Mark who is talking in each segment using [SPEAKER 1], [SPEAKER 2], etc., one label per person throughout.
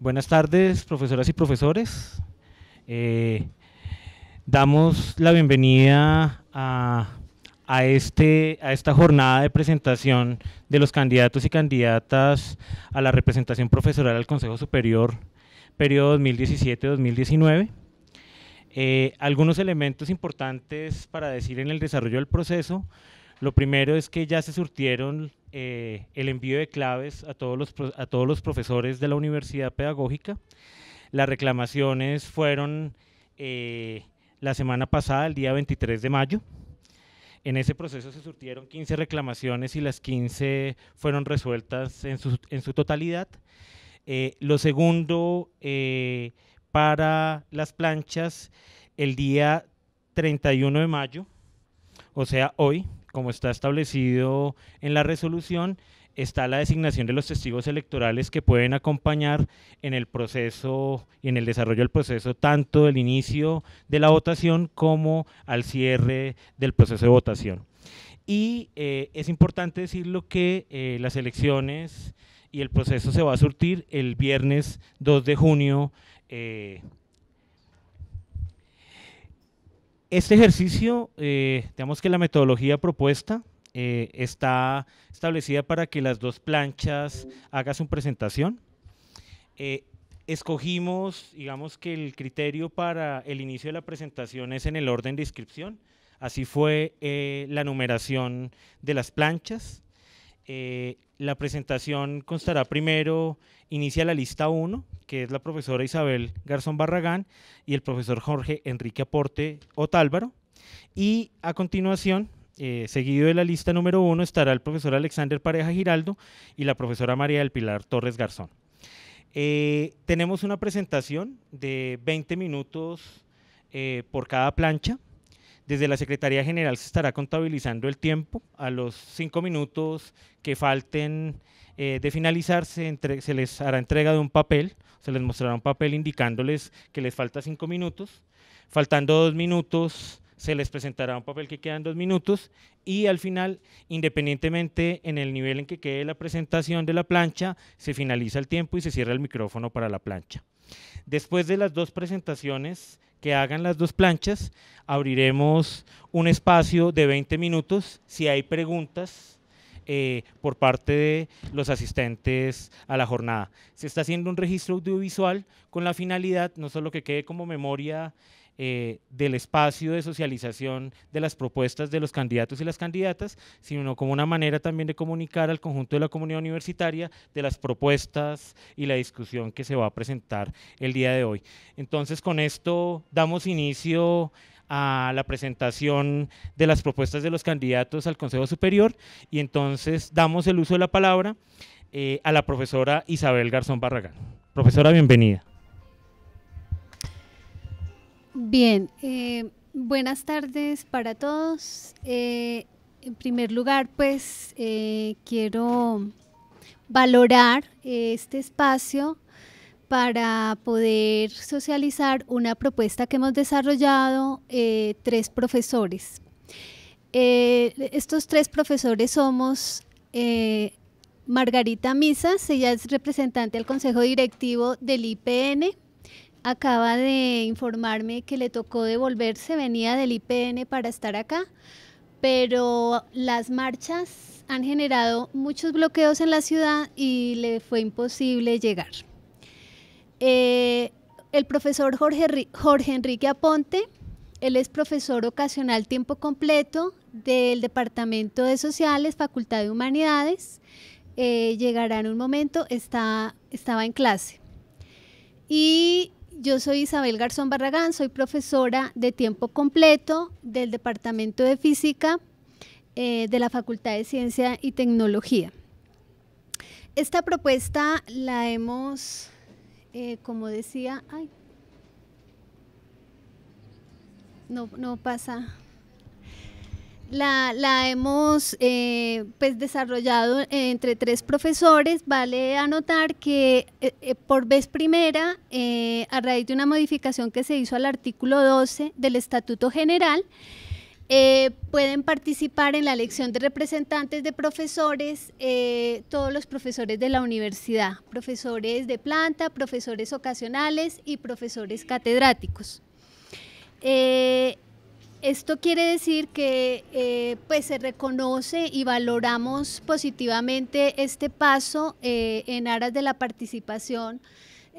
[SPEAKER 1] Buenas tardes, profesoras y profesores. Eh, damos la bienvenida a, este, a esta jornada de presentación de los candidatos y candidatas a la representación profesoral al Consejo Superior, periodo 2017-2019. Eh, algunos elementos importantes para decir en el desarrollo del proceso. Lo primero es que ya se surtieron eh, el envío de claves a todos, los, a todos los profesores de la universidad pedagógica. Las reclamaciones fueron eh, la semana pasada, el día 23 de mayo. En ese proceso se surtieron 15 reclamaciones y las 15 fueron resueltas en su, en su totalidad. Eh, lo segundo, para las planchas, el día 31 de mayo, o sea, hoy, como está establecido en la resolución, está la designación de los testigos electorales que pueden acompañar en el proceso y en el desarrollo del proceso, tanto del inicio de la votación como al cierre del proceso de votación. Y eh, es importante decirlo que eh, las elecciones y el proceso se va a surtir el viernes 2 de junio eh, Este ejercicio, eh, digamos que la metodología propuesta eh, está establecida para que las dos planchas hagan su presentación. Eh, escogimos, digamos que el criterio para el inicio de la presentación es en el orden de inscripción. Así fue la numeración de las planchas. La presentación constará primero, inicia la lista 1, que es la profesora Isabel Garzón Barragán y el profesor Jorge Enrique Aporte Otálvaro. Y a continuación, eh, seguido de la lista número uno, estará el profesor Alexander Pareja Giraldo y la profesora María del Pilar Torres Garzón. Eh, tenemos una presentación de 20 minutos eh, por cada plancha. Desde la Secretaría General se estará contabilizando el tiempo. A los cinco minutos que falten de finalizar se, se les hará entrega de un papel se les mostrará un papel indicándoles que les falta cinco minutos. Faltando dos minutos, se les presentará un papel que quedan dos minutos y al final, independientemente en el nivel en que quede la presentación de la plancha, se finaliza el tiempo y se cierra el micrófono para la plancha. Después de las dos presentaciones que hagan las dos planchas, abriremos un espacio de 20 minutos. Si hay preguntas, eh, por parte de los asistentes a la jornada. Se está haciendo un registro audiovisual con la finalidad no solo que quede como memoria eh, del espacio de socialización de las propuestas de los candidatos y las candidatas, sino como una manera también de comunicar al conjunto de la comunidad universitaria de las propuestas y la discusión que se va a presentar el día de hoy. Entonces, con esto damos inicio a la presentación de las propuestas de los candidatos al Consejo Superior y entonces damos el uso de la palabra eh, a la profesora Isabel Garzón Barragán. Profesora, bienvenida.
[SPEAKER 2] Bien, eh, buenas tardes para todos. Eh, en primer lugar, pues quiero valorar este espacio para poder socializar una propuesta que hemos desarrollado eh, tres profesores. Eh, estos tres profesores somos eh, Margarita Misas, ella es representante del Consejo Directivo del IPN, acaba de informarme que le tocó devolverse, venía del IPN para estar acá, pero las marchas han generado muchos bloqueos en la ciudad y le fue imposible llegar. Eh, el profesor Jorge, Jorge Enrique Aponte, él es profesor ocasional tiempo completo del Departamento de Sociales, Facultad de Humanidades. Eh, llegará en un momento, está, estaba en clase. Y yo soy Isabel Garzón Barragán, soy profesora de tiempo completo del Departamento de Física eh, de la Facultad de Ciencia y Tecnología. Esta propuesta la hemos eh, como decía, ay, no, no pasa. La, hemos eh, pues desarrollado entre tres profesores. Vale anotar que eh, por vez primera, a raíz de una modificación que se hizo al artículo 12 del Estatuto General, Eh, pueden participar en la elección de representantes de profesores, eh, todos los profesores de la universidad, profesores de planta, profesores ocasionales y profesores catedráticos. Eh, esto quiere decir que pues se reconoce y valoramos positivamente este paso en aras de la participación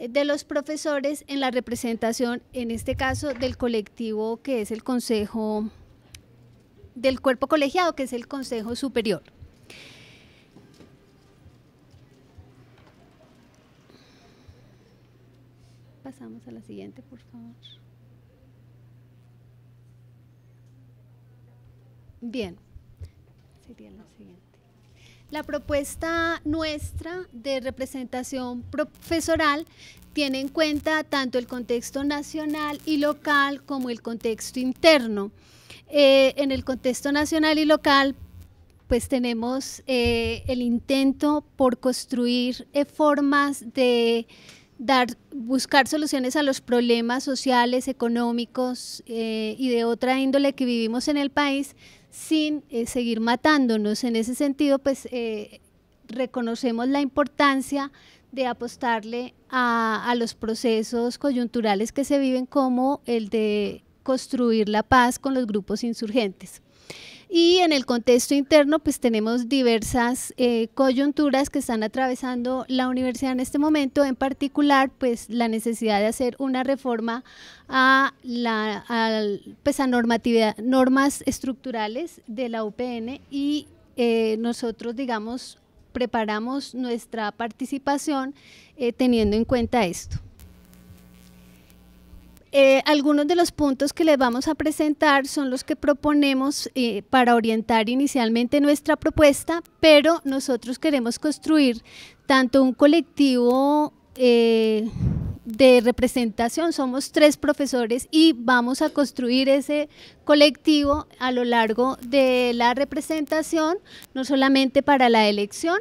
[SPEAKER 2] de los profesores en la representación, en este caso, del colectivo que es el Consejo del cuerpo colegiado, que es el Consejo Superior. Pasamos a la siguiente, por favor. Bien, sería la siguiente. La propuesta nuestra de representación profesoral tiene en cuenta tanto el contexto nacional y local como el contexto interno. Eh, en el contexto nacional y local, pues tenemos eh, el intento por construir eh, formas de dar, buscar soluciones a los problemas sociales, económicos y de otra índole que vivimos en el país sin seguir matándonos. En ese sentido, pues reconocemos la importancia de apostarle a los procesos coyunturales que se viven como el de construir la paz con los grupos insurgentes. Y en el contexto interno, pues tenemos diversas eh, coyunturas que están atravesando la universidad en este momento, en particular, pues la necesidad de hacer una reforma a, la, pues, a normatividad, normas estructurales de la UPN y eh, nosotros, digamos, preparamos nuestra participación eh, teniendo en cuenta esto. Eh, algunos de los puntos que les vamos a presentar son los que proponemos eh, para orientar inicialmente nuestra propuesta, pero nosotros queremos construir tanto un colectivo eh, de representación, somos tres profesores y vamos a construir ese colectivo a lo largo de la representación, no solamente para la elección,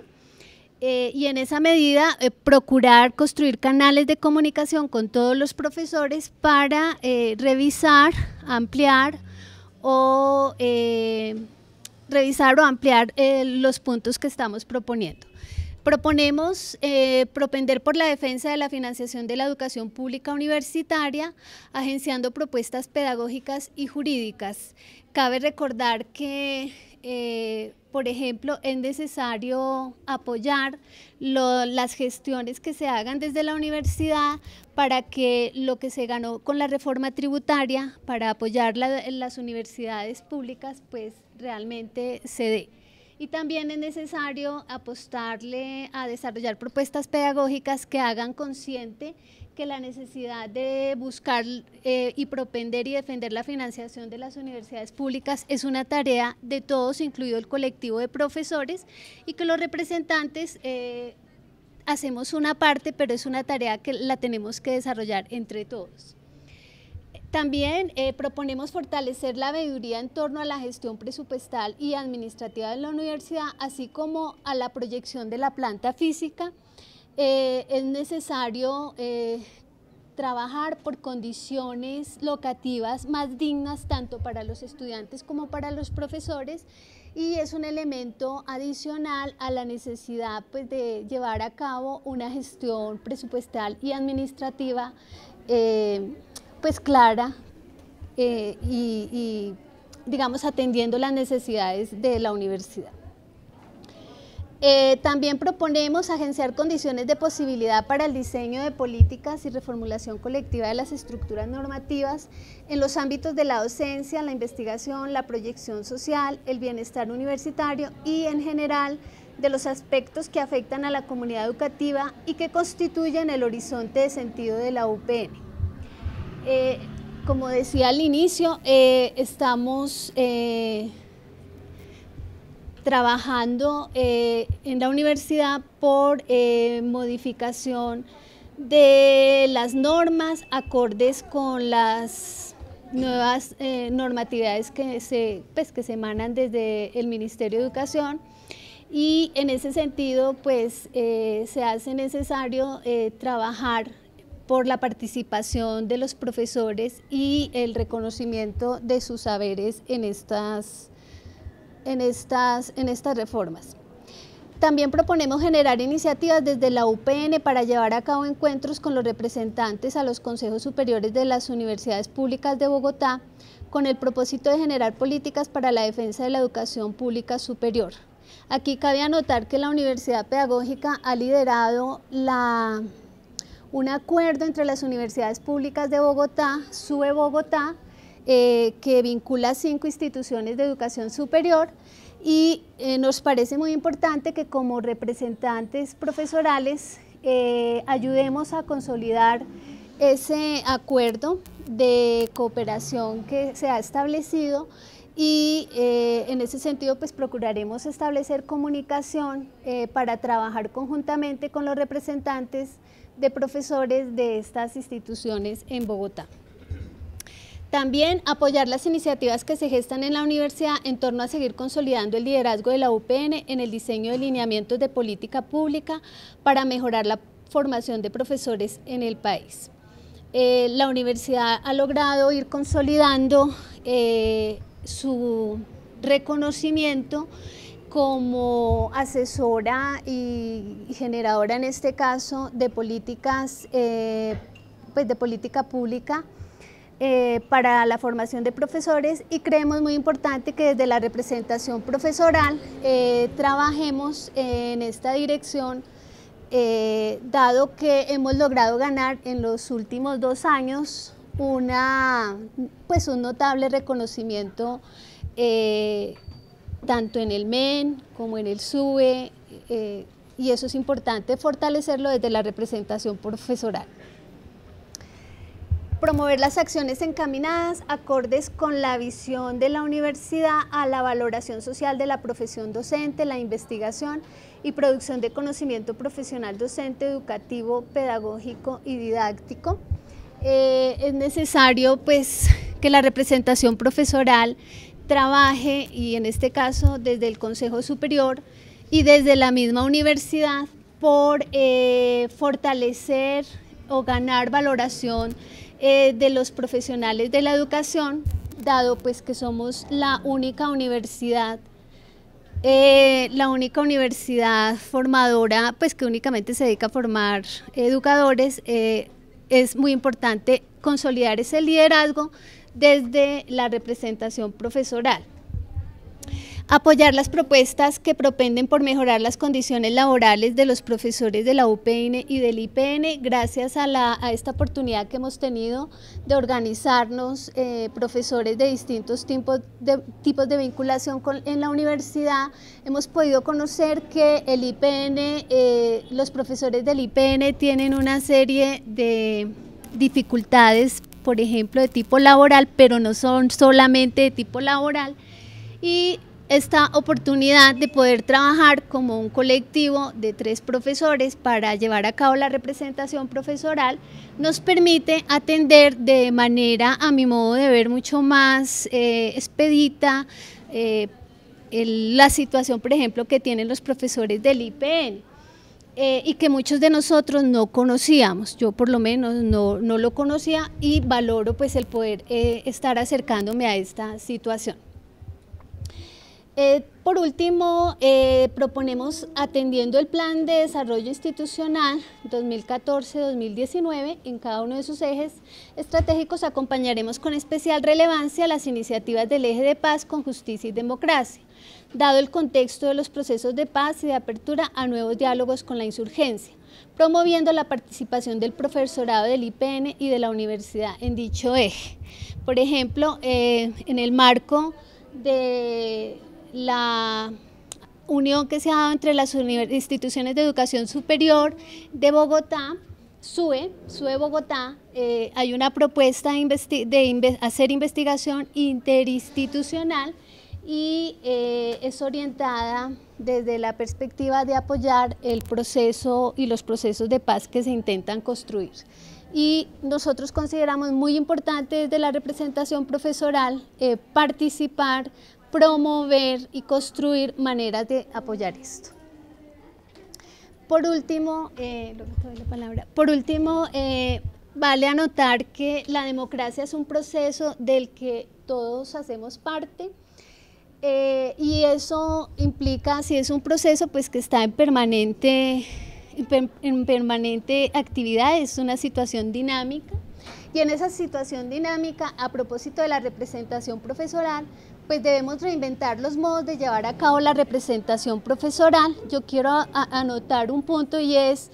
[SPEAKER 2] eh, y en esa medida eh, procurar construir canales de comunicación con todos los profesores para eh, revisar, ampliar o revisar o ampliar los puntos que estamos proponiendo. Proponemos propender por la defensa de la financiación de la educación pública universitaria, agenciando propuestas pedagógicas y jurídicas. Cabe recordar que por ejemplo, es necesario apoyar las gestiones que se hagan desde la universidad para que lo que se ganó con la reforma tributaria para apoyar las universidades públicas, pues realmente se dé. Y también es necesario apostarle a desarrollar propuestas pedagógicas que hagan consciente que la necesidad de buscar eh, y propender y defender la financiación de las universidades públicas es una tarea de todos, incluido el colectivo de profesores, y que los representantes eh, hacemos una parte, pero es una tarea que la tenemos que desarrollar entre todos. También eh, proponemos fortalecer la veeduría en torno a la gestión presupuestal y administrativa de la universidad, así como a la proyección de la planta física, eh, es necesario eh, trabajar por condiciones locativas más dignas tanto para los estudiantes como para los profesores y es un elemento adicional a la necesidad pues, de llevar a cabo una gestión presupuestal y administrativa eh, pues clara y digamos atendiendo las necesidades de la universidad. Eh, también proponemos agenciar condiciones de posibilidad para el diseño de políticas y reformulación colectiva de las estructuras normativas en los ámbitos de la docencia, la investigación, la proyección social, el bienestar universitario y en general de los aspectos que afectan a la comunidad educativa y que constituyen el horizonte de sentido de la UPN. Eh, como decía al inicio, eh, estamos trabajando eh, en la universidad por eh, modificación de las normas acordes con las nuevas eh, normatividades que se, pues, que se emanan desde el Ministerio de Educación. Y en ese sentido pues se hace necesario trabajar por la participación de los profesores y el reconocimiento de sus saberes en estas, en estas, en estas reformas. También proponemos generar iniciativas desde la UPN para llevar a cabo encuentros con los representantes a los consejos superiores de las universidades públicas de Bogotá con el propósito de generar políticas para la defensa de la educación pública superior. Aquí cabe anotar que la Universidad Pedagógica ha liderado la, un acuerdo entre las universidades públicas de Bogotá, SUBE Bogotá, eh, que vincula cinco instituciones de educación superior y eh, nos parece muy importante que como representantes profesorales eh, ayudemos a consolidar ese acuerdo de cooperación que se ha establecido y en ese sentido pues procuraremos establecer comunicación para trabajar conjuntamente con los representantes de profesores de estas instituciones en Bogotá. También apoyar las iniciativas que se gestan en la universidad en torno a seguir consolidando el liderazgo de la UPN en el diseño de lineamientos de política pública para mejorar la formación de profesores en el país. Eh, la universidad ha logrado ir consolidando eh, su reconocimiento como asesora y generadora en este caso de políticas eh, pues de política pública eh, para la formación de profesores y creemos muy importante que desde la representación profesoral eh, trabajemos en esta dirección, eh, dado que hemos logrado ganar en los últimos dos años una, pues un notable reconocimiento tanto en el MEN como en el SUBE, y eso es importante fortalecerlo desde la representación profesoral promover las acciones encaminadas acordes con la visión de la universidad a la valoración social de la profesión docente, la investigación y producción de conocimiento profesional docente, educativo, pedagógico y didáctico. Eh, es necesario pues, que la representación profesoral trabaje, y en este caso desde el Consejo Superior y desde la misma universidad, por eh, fortalecer o ganar valoración eh, de los profesionales de la educación, dado pues que somos la única universidad eh, la única universidad formadora, pues que únicamente se dedica a formar educadores, eh, es muy importante consolidar ese liderazgo desde la representación profesoral apoyar las propuestas que propenden por mejorar las condiciones laborales de los profesores de la UPN y del IPN, gracias a, esta oportunidad que hemos tenido de organizarnos eh, profesores de distintos tipos de, vinculación en la universidad, hemos podido conocer que el IPN, eh, los profesores del IPN tienen una serie de dificultades, por ejemplo, de tipo laboral, pero no son solamente de tipo laboral, y esta oportunidad de poder trabajar como un colectivo de tres profesores para llevar a cabo la representación profesoral nos permite atender de manera, a mi modo de ver, mucho más eh, expedita eh, la situación, por ejemplo, que tienen los profesores del IPN. Eh, y que muchos de nosotros no conocíamos, yo por lo menos no, no lo conocía y valoro pues el poder estar acercándome a esta situación. Eh, por último, eh, proponemos, atendiendo el Plan de Desarrollo Institucional 2014-2019, en cada uno de sus ejes estratégicos acompañaremos con especial relevancia las iniciativas del eje de paz con justicia y democracia, dado el contexto de los procesos de paz y de apertura a nuevos diálogos con la insurgencia, promoviendo la participación del profesorado del IPN y de la universidad en dicho eje. Por ejemplo, eh, en el marco de la unión que se ha dado entre las instituciones de educación superior de Bogotá, SUE, SUE Bogotá, eh, hay una propuesta de, hacer investigación interinstitucional y eh, es orientada desde la perspectiva de apoyar el proceso y los procesos de paz que se intentan construir. Y nosotros consideramos muy importante desde la representación profesoral eh, participar promover y construir maneras de apoyar esto. Por último, eh, por último eh, vale anotar que la democracia es un proceso del que todos hacemos parte eh, y eso implica, si es un proceso pues que está en permanente, en permanente actividad, es una situación dinámica y en esa situación dinámica, a propósito de la representación profesoral, pues debemos reinventar los modos de llevar a cabo la representación profesoral. Yo quiero anotar un punto y es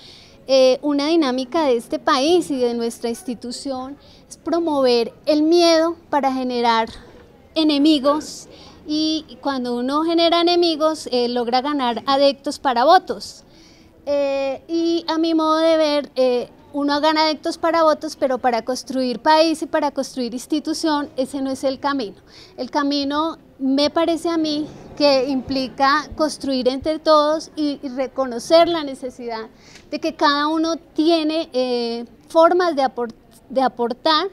[SPEAKER 2] eh, una dinámica de este país y de nuestra institución, es promover el miedo para generar enemigos y cuando uno genera enemigos eh, logra ganar adeptos para votos. Eh, y a mi modo de ver, uno gana adeptos para votos, pero para construir país y para construir institución, ese no es el camino. El camino me parece a mí que implica construir entre todos y, reconocer la necesidad de que cada uno tiene eh, formas de, de aportar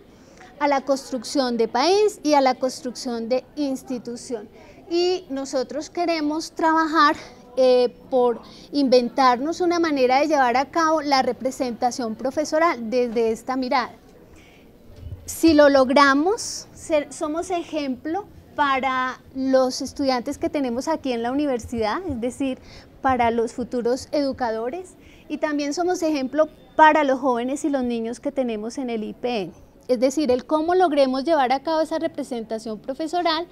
[SPEAKER 2] a la construcción de país y a la construcción de institución. Y nosotros queremos trabajar eh, por inventarnos una manera de llevar a cabo la representación profesoral desde esta mirada. Si lo logramos, somos ejemplo para los estudiantes que tenemos aquí en la universidad, es decir, para los futuros educadores, y también somos ejemplo para los jóvenes y los niños que tenemos en el IPN. Es decir, el cómo logremos llevar a cabo esa representación profesoral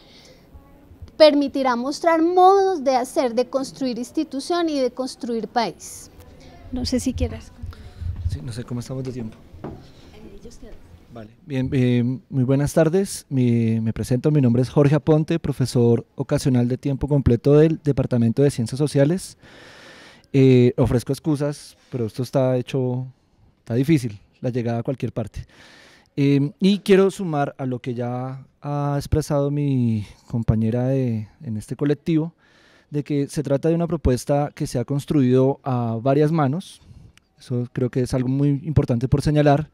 [SPEAKER 2] permitirá mostrar modos de hacer, de construir institución y de construir país. No sé si quieras.
[SPEAKER 3] Sí, no sé cómo estamos de tiempo. Vale, bien, eh, muy buenas tardes. me presento, mi nombre es Jorge Aponte, profesor ocasional de tiempo completo del Departamento de Ciencias Sociales. Eh, ofrezco excusas, pero esto está hecho, está difícil, la llegada a cualquier parte. Eh, y quiero sumar a lo que ya ha expresado mi compañera en este colectivo, de que se trata de una propuesta que se ha construido a varias manos, eso creo que es algo muy importante por señalar.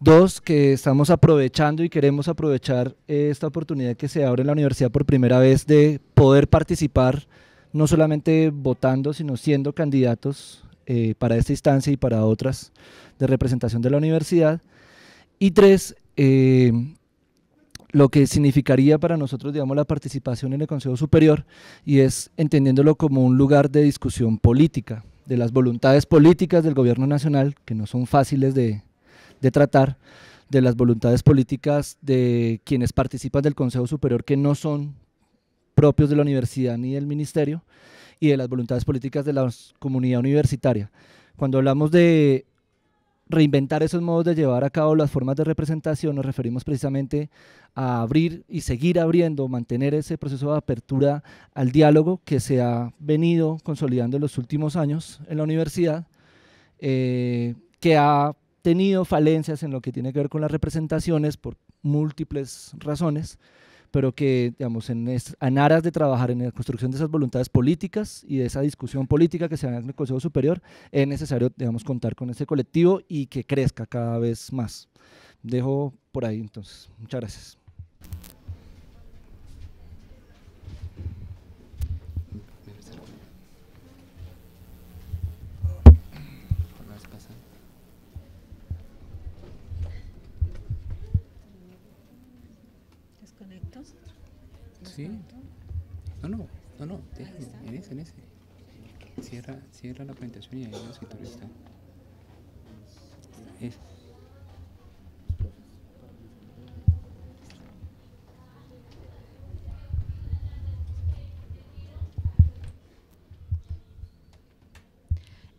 [SPEAKER 3] Dos, que estamos aprovechando y queremos aprovechar esta oportunidad que se abre en la universidad por primera vez de poder participar, no solamente votando, sino siendo candidatos eh, para esta instancia y para otras de representación de la universidad. Y tres, eh, lo que significaría para nosotros, digamos, la participación en el Consejo Superior y es entendiéndolo como un lugar de discusión política, de las voluntades políticas del gobierno nacional, que no son fáciles de, tratar, de las voluntades políticas de quienes participan del Consejo Superior que no son propios de la universidad ni del ministerio, y de las voluntades políticas de la comunidad universitaria. Cuando hablamos de reinventar esos modos de llevar a cabo las formas de representación, nos referimos precisamente a abrir y seguir abriendo, mantener ese proceso de apertura al diálogo que se ha venido consolidando en los últimos años en la universidad, eh, que ha tenido falencias en lo que tiene que ver con las representaciones por múltiples razones, pero que, digamos, en, en, aras de trabajar en la construcción de esas voluntades políticas y de esa discusión política que se da en el Consejo Superior, es necesario, digamos, contar con este colectivo y que crezca cada vez más. Dejo por ahí entonces. Muchas gracias.
[SPEAKER 4] Sí. No, no, no, no, en ese, en ese. Cierra, cierra la presentación y ahí los escritores están. Es.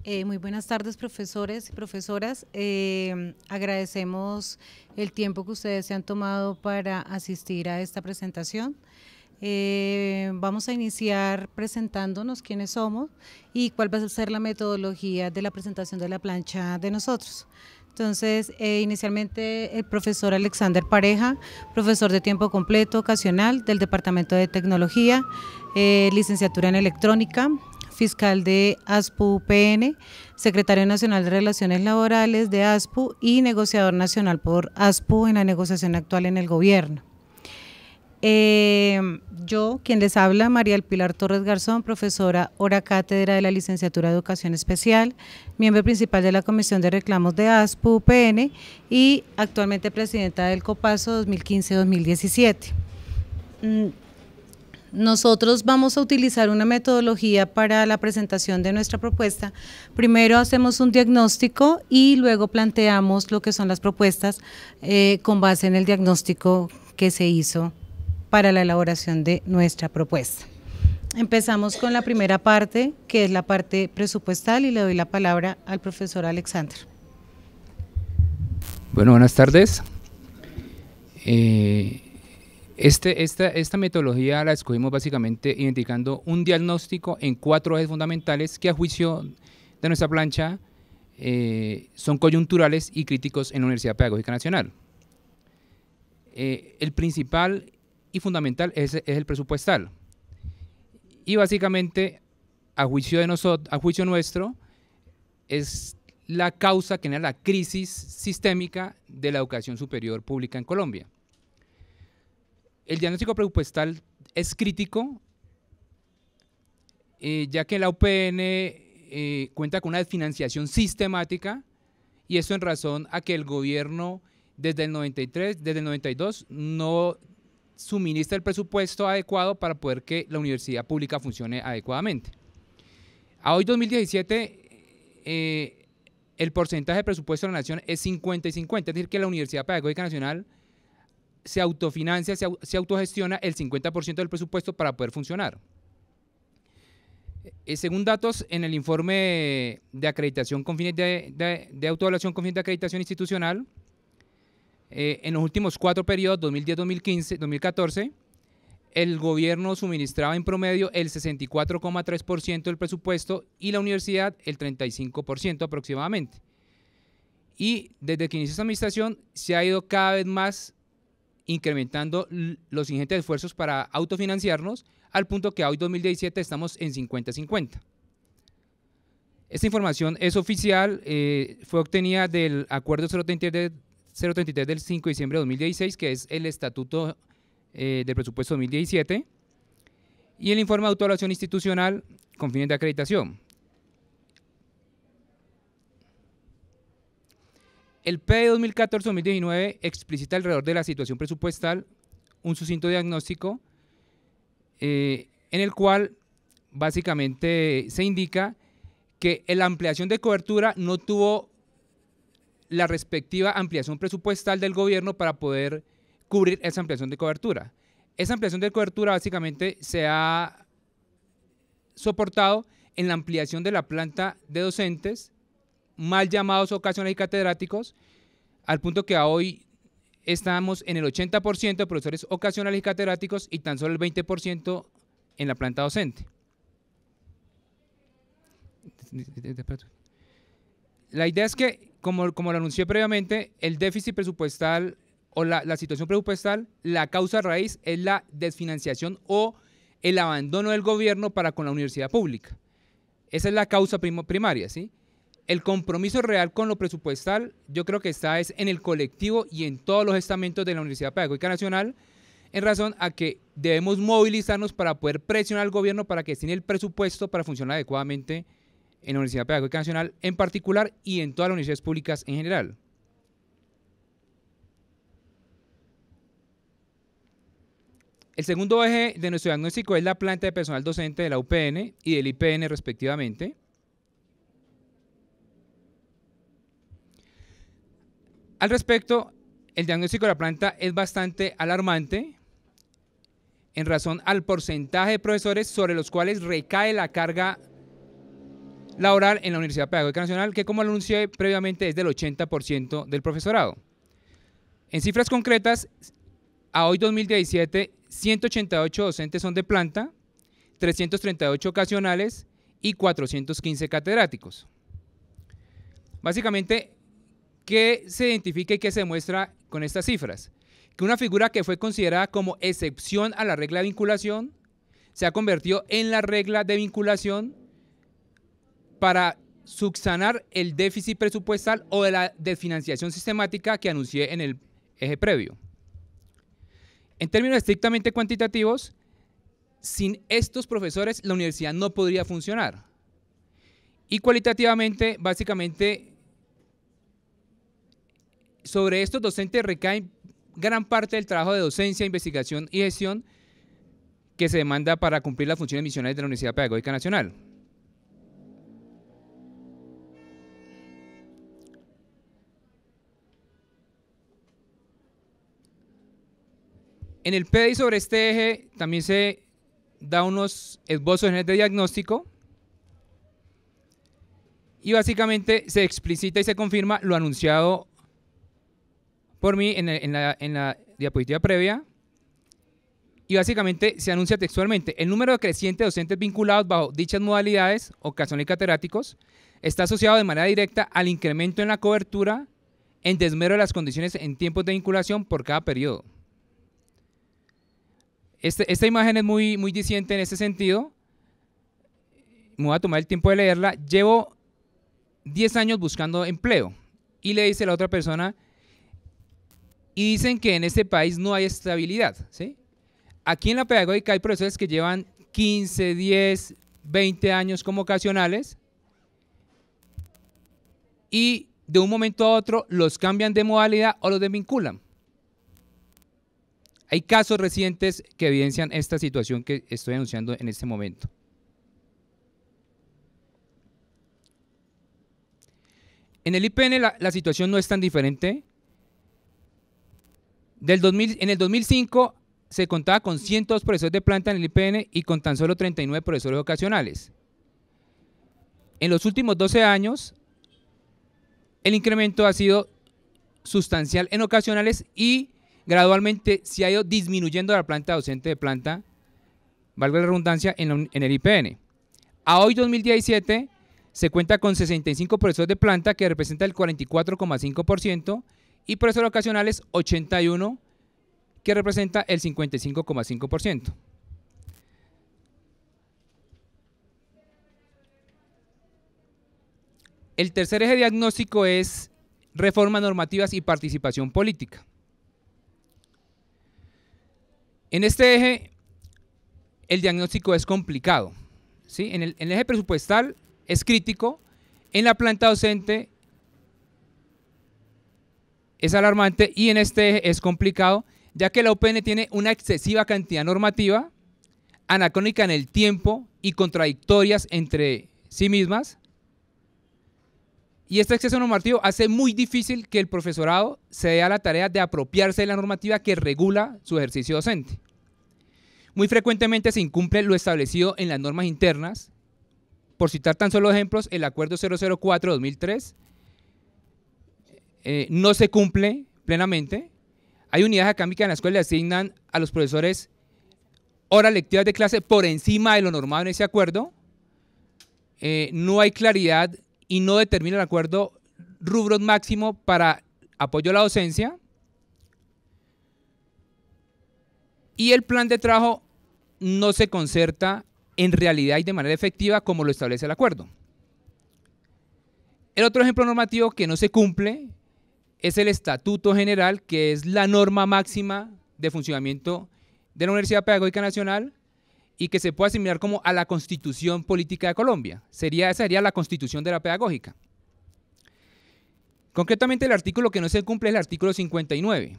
[SPEAKER 5] Eh, muy buenas tardes, profesores y profesoras. Eh, agradecemos el tiempo que ustedes se han tomado para asistir a esta presentación. Eh, vamos a iniciar presentándonos quiénes somos y cuál va a ser la metodología de la presentación de la plancha de nosotros. Entonces, eh, inicialmente el profesor Alexander Pareja, profesor de tiempo completo ocasional del Departamento de Tecnología, eh, licenciatura en electrónica, fiscal de ASPU-UPN, secretario nacional de Relaciones Laborales de ASPU y negociador nacional por ASPU en la negociación actual en el gobierno. Yo, quien les habla, María El Pilar Torres Garzón, profesora hora cátedra de la Licenciatura de Educación Especial, miembro principal de la Comisión de Reclamos de ASPU UPN y actualmente presidenta del COPASO 2015-2017. Mm, nosotros vamos a utilizar una metodología para la presentación de nuestra propuesta. Primero hacemos un diagnóstico y luego planteamos lo que son las propuestas eh, con base en el diagnóstico que se hizo para la elaboración de nuestra propuesta. Empezamos con la primera parte, que es la parte presupuestal, y le doy la palabra al profesor Alexander.
[SPEAKER 4] Bueno, buenas tardes. Eh, este, esta, metodología la escogimos básicamente identificando un diagnóstico en cuatro ejes fundamentales que a juicio de nuestra plancha eh, son coyunturales y críticos en la Universidad Pedagógica Nacional. Eh, el principal fundamental es, el presupuestal. Y básicamente, a juicio, de nosotros, a juicio nuestro, es la causa que genera la crisis sistémica de la educación superior pública en Colombia. El diagnóstico presupuestal es crítico, eh, ya que la UPN eh, cuenta con una financiación sistemática, y eso en razón a que el gobierno desde el 93, desde el 92, no suministra el presupuesto adecuado para poder que la universidad pública funcione adecuadamente. A hoy 2017, eh, el porcentaje de presupuesto de la nación es 50 y 50, es decir, que la Universidad Pedagógica Nacional se autofinancia, se, autogestiona el 50% del presupuesto para poder funcionar. Eh, según datos en el informe de acreditación con fines de, autoevaluación con fines de acreditación institucional, eh, en los últimos cuatro periodos, 2010, 2015, 2014, el gobierno suministraba en promedio el 64,3% del presupuesto y la universidad el 35% aproximadamente. Y desde que inició esta administración se ha ido cada vez más incrementando los ingentes esfuerzos para autofinanciarnos al punto que hoy 2017 estamos en 50-50. Esta información es oficial, eh, fue obtenida del Acuerdo 033 033 del 5 de diciembre de 2016, que es el Estatuto eh, del Presupuesto 2017, y el informe de autoevaluación institucional con fines de acreditación. El P 2014-2019 explicita alrededor de la situación presupuestal un sucinto diagnóstico eh, en el cual básicamente se indica que la ampliación de cobertura no tuvo la respectiva ampliación presupuestal del gobierno para poder cubrir esa ampliación de cobertura. Esa ampliación de cobertura básicamente se ha soportado en la ampliación de la planta de docentes, mal llamados ocasionales y catedráticos, al punto que hoy estamos en el 80% de profesores ocasionales y catedráticos y tan solo el 20% en la planta docente. La idea es que como, lo anuncié previamente, el déficit presupuestal o la, situación presupuestal, la causa raíz es la desfinanciación o el abandono del gobierno para con la universidad pública. Esa es la causa primaria, ¿sí? El compromiso real con lo presupuestal, yo creo que está es en el colectivo y en todos los estamentos de la Universidad Pedagógica Nacional, en razón a que debemos movilizarnos para poder presionar al gobierno para que destine el presupuesto para funcionar adecuadamente en la Universidad Pedagógica Nacional en particular y en todas las universidades públicas en general. El segundo eje de nuestro diagnóstico es la planta de personal docente de la UPN y del IPN respectivamente. Al respecto, el diagnóstico de la planta es bastante alarmante en razón al porcentaje de profesores sobre los cuales recae la carga laboral en la Universidad Pedagógica Nacional, que como anuncié previamente es del 80% del profesorado. En cifras concretas, a hoy 2017, 188 docentes son de planta, 338 ocasionales y 415 catedráticos. Básicamente, ¿qué se identifica y qué se demuestra con estas cifras? Que una figura que fue considerada como excepción a la regla de vinculación se ha convertido en la regla de vinculación para subsanar el déficit presupuestal o de la desfinanciación sistemática que anuncié en el eje previo. En términos estrictamente cuantitativos, sin estos profesores la universidad no podría funcionar. Y cualitativamente, básicamente, sobre estos docentes recae gran parte del trabajo de docencia, investigación y gestión que se demanda para cumplir las funciones misionales de la Universidad Pedagógica Nacional. En el PDI sobre este eje también se da unos esbozos de diagnóstico y básicamente se explicita y se confirma lo anunciado por mí en, la, diapositiva previa y básicamente se anuncia textualmente, el número creciente de docentes vinculados bajo dichas modalidades, ocasionales y catedráticos, está asociado de manera directa al incremento en la cobertura en desmero de las condiciones en tiempos de vinculación por cada periodo. Este, esta imagen es muy, muy diciente en ese sentido. Me voy a tomar el tiempo de leerla. Llevo 10 años buscando empleo. Y le dice la otra persona, y dicen que en este país no hay estabilidad. ¿sí? Aquí en la pedagógica hay profesores que llevan 15, 10, 20 años como ocasionales y de un momento a otro los cambian de modalidad o los desvinculan. Hay casos recientes que evidencian esta situación que estoy anunciando en este momento. En el IPN la, situación no es tan diferente. Del 2000, en el 2005 se contaba con 102 profesores de planta en el IPN y con tan solo 39 profesores ocasionales. En los últimos 12 años, el incremento ha sido sustancial en ocasionales y gradualmente se ha ido disminuyendo la planta docente de planta, valga la redundancia, en, el IPN. A hoy 2017 se cuenta con 65 profesores de planta que representa el 44,5% y profesores ocasionales 81 que representa el 55,5%. El tercer eje diagnóstico es reformas normativas y participación política. En este eje, el diagnóstico es complicado. ¿sí? En, el, eje presupuestal es crítico, en la planta docente es alarmante y en este eje es complicado, ya que la UPN tiene una excesiva cantidad normativa, anacrónica en el tiempo y contradictorias entre sí mismas. Y este exceso normativo hace muy difícil que el profesorado se dé a la tarea de apropiarse de la normativa que regula su ejercicio docente. Muy frecuentemente se incumple lo establecido en las normas internas. Por citar tan solo ejemplos, el Acuerdo 004-2003 eh, no se cumple plenamente. Hay unidades académicas en las cuales le asignan a los profesores horas lectivas de clase por encima de lo normado en ese acuerdo. Eh, no hay claridad y no determina el acuerdo rubros máximo para apoyo a la docencia. Y el plan de trabajo no se concerta en realidad y de manera efectiva como lo establece el acuerdo. El otro ejemplo normativo que no se cumple es el Estatuto General, que es la norma máxima de funcionamiento de la Universidad Pedagógica Nacional y que se puede asimilar como a la Constitución Política de Colombia. Sería, esa sería la Constitución de la Pedagógica. Concretamente, el artículo que no se cumple es el artículo 59.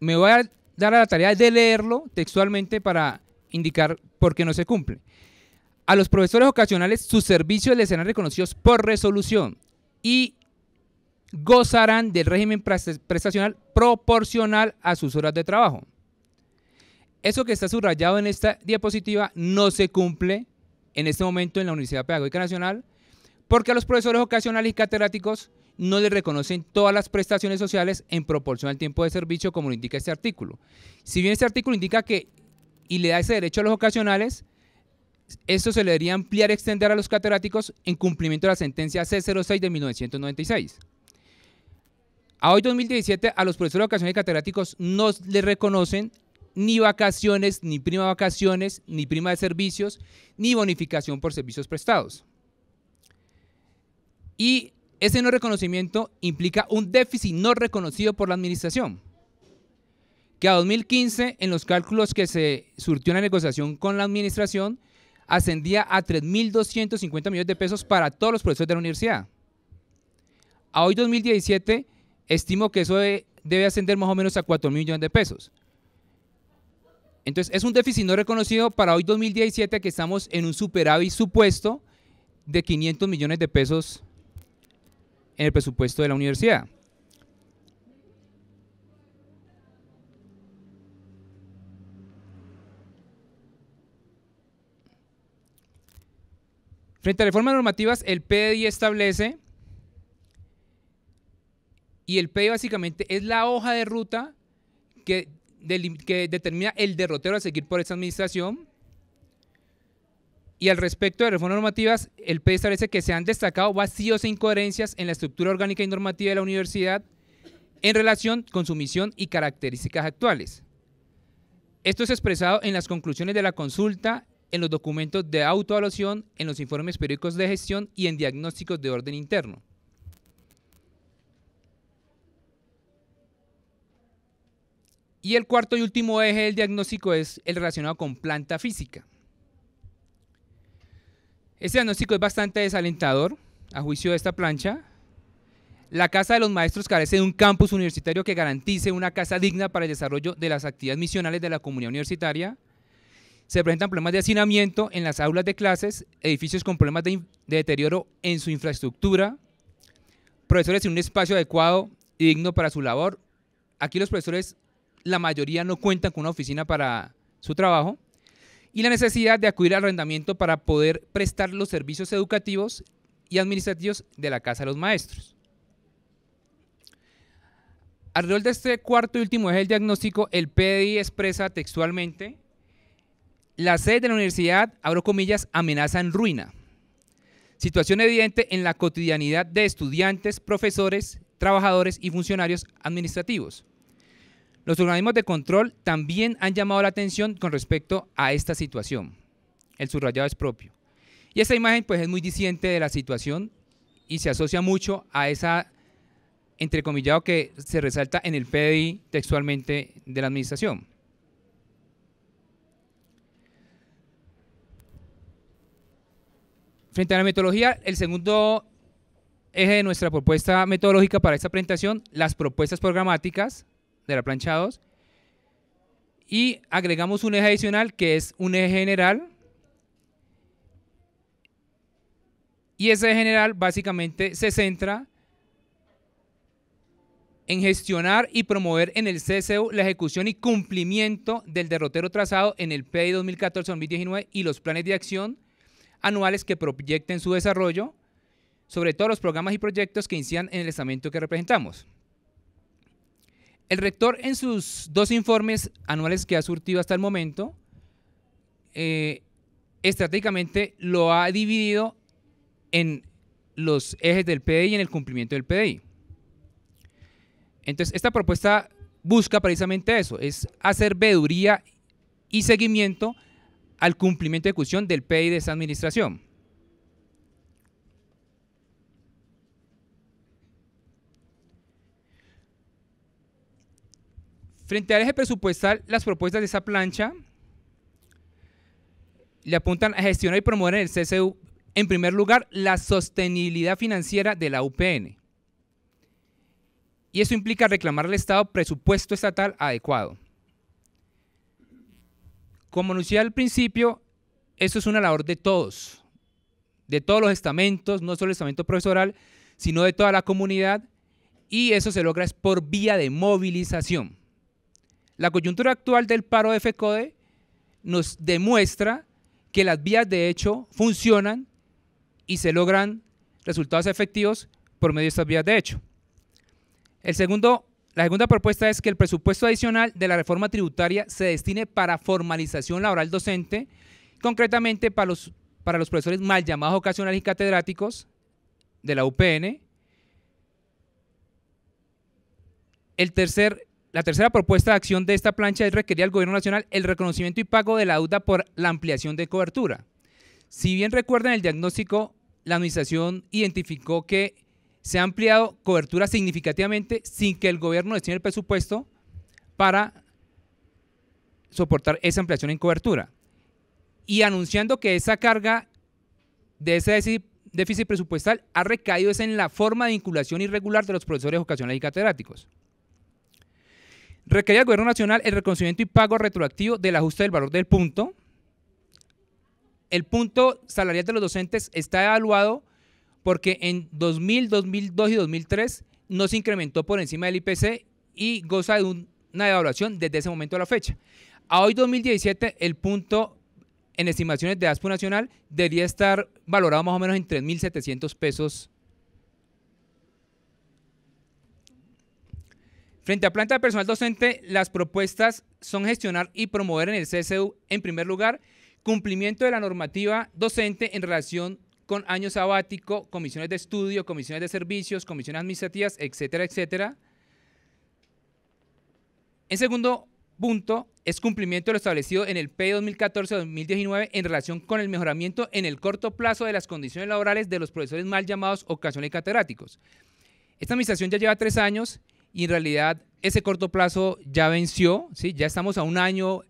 [SPEAKER 4] Me voy a dar a la tarea de leerlo textualmente para indicar por qué no se cumple. A los profesores ocasionales sus servicios les serán reconocidos por resolución y gozarán del régimen prestacional proporcional a sus horas de trabajo. Eso que está subrayado en esta diapositiva no se cumple en este momento en la Universidad Pedagógica Nacional porque a los profesores ocasionales y catedráticos no le reconocen todas las prestaciones sociales en proporción al tiempo de servicio como lo indica este artículo. Si bien este artículo indica que y le da ese derecho a los ocasionales, esto se le debería ampliar y extender a los catedráticos en cumplimiento de la sentencia C06 de 1996. A hoy 2017 a los profesores ocasionales y catedráticos no le reconocen ni vacaciones, ni prima de vacaciones, ni prima de servicios, ni bonificación por servicios prestados. Y ese no reconocimiento implica un déficit no reconocido por la administración. que a 2015, en los cálculos que se surtió en la negociación con la administración, ascendía a 3.250 millones de pesos para todos los profesores de la universidad. A hoy 2017, estimo que eso debe ascender más o menos a 4 millones de pesos. Entonces, es un déficit no reconocido para hoy 2017 que estamos en un superávit supuesto de 500 millones de pesos en el presupuesto de la universidad. Frente a reformas normativas, el PDI establece, y el PDI básicamente es la hoja de ruta que, que determina el derrotero a seguir por esta administración. Y al respecto de reformas normativas, el PDI establece que se han destacado vacíos e incoherencias en la estructura orgánica y normativa de la universidad en relación con su misión y características actuales. Esto es expresado en las conclusiones de la consulta en los documentos de autoevaluación, en los informes periódicos de gestión y en diagnósticos de orden interno. Y el cuarto y último eje del diagnóstico es el relacionado con planta física. Este diagnóstico es bastante desalentador a juicio de esta plancha. La Casa de los Maestros carece de un campus universitario que garantice una casa digna para el desarrollo de las actividades misionales de la comunidad universitaria se presentan problemas de hacinamiento en las aulas de clases, edificios con problemas de, deterioro en su infraestructura, profesores sin un espacio adecuado y digno para su labor. Aquí los profesores, la mayoría no cuentan con una oficina para su trabajo y la necesidad de acudir al arrendamiento para poder prestar los servicios educativos y administrativos de la Casa de los Maestros. Alrededor de este cuarto y último eje del diagnóstico, el PDI expresa textualmente la sede de la universidad, abro comillas, amenaza en ruina. Situación evidente en la cotidianidad de estudiantes, profesores, trabajadores y funcionarios administrativos. Los organismos de control también han llamado la atención con respecto a esta situación. El subrayado es propio. Y esta imagen pues es muy diciente de la situación y se asocia mucho a esa entrecomillado que se resalta en el PDI textualmente de la administración. Frente a la metodología, el segundo eje de nuestra propuesta metodológica para esta presentación, las propuestas programáticas de la plancha 2. Y agregamos un eje adicional que es un eje general. Y ese eje general básicamente se centra en gestionar y promover en el CSU la ejecución y cumplimiento del derrotero trazado en el PI 2014-2019 y los planes de acción anuales que proyecten su desarrollo, sobre todo los programas y proyectos que incidan en el estamento que representamos. El rector en sus dos informes anuales que ha surtido hasta el momento, eh, estratégicamente lo ha dividido en los ejes del PDI y en el cumplimiento del PDI. Entonces, esta propuesta busca precisamente eso, es hacer veeduría y seguimiento al cumplimiento de ejecución del PI de esa administración. Frente al eje presupuestal, las propuestas de esa plancha le apuntan a gestionar y promover en el CCU, en primer lugar, la sostenibilidad financiera de la UPN. Y eso implica reclamar al Estado presupuesto estatal adecuado. Como anuncié al principio, esto es una labor de todos, de todos los estamentos, no solo el estamento profesoral, sino de toda la comunidad, y eso se logra por vía de movilización. La coyuntura actual del paro de FECODE nos demuestra que las vías de hecho funcionan y se logran resultados efectivos por medio de estas vías de hecho. El segundo la segunda propuesta es que el presupuesto adicional de la reforma tributaria se destine para formalización laboral docente, concretamente para los, para los profesores mal llamados ocasionales y catedráticos de la UPN. El tercer, la tercera propuesta de acción de esta plancha es requerir al Gobierno Nacional el reconocimiento y pago de la deuda por la ampliación de cobertura. Si bien recuerdan el diagnóstico, la Administración identificó que se ha ampliado cobertura significativamente sin que el gobierno destine el presupuesto para soportar esa ampliación en cobertura. Y anunciando que esa carga de ese déficit presupuestal ha recaído en la forma de vinculación irregular de los profesores ocasionales y catedráticos. Recae al Gobierno Nacional el reconocimiento y pago retroactivo del ajuste del valor del punto. El punto salarial de los docentes está evaluado porque en 2000, 2002 y 2003 no se incrementó por encima del IPC y goza de una evaluación desde ese momento a la fecha. A hoy 2017 el punto en estimaciones de ASPO Nacional debería estar valorado más o menos en 3.700 pesos. Frente a planta de personal docente, las propuestas son gestionar y promover en el CSU, en primer lugar, cumplimiento de la normativa docente en relación con año sabático, comisiones de estudio, comisiones de servicios, comisiones administrativas, etcétera, etcétera. En segundo punto, es cumplimiento de lo establecido en el P 2014-2019 en relación con el mejoramiento en el corto plazo de las condiciones laborales de los profesores mal llamados ocasionales catedráticos. Esta administración ya lleva tres años y en realidad ese corto plazo ya venció, ¿sí? ya estamos a un año,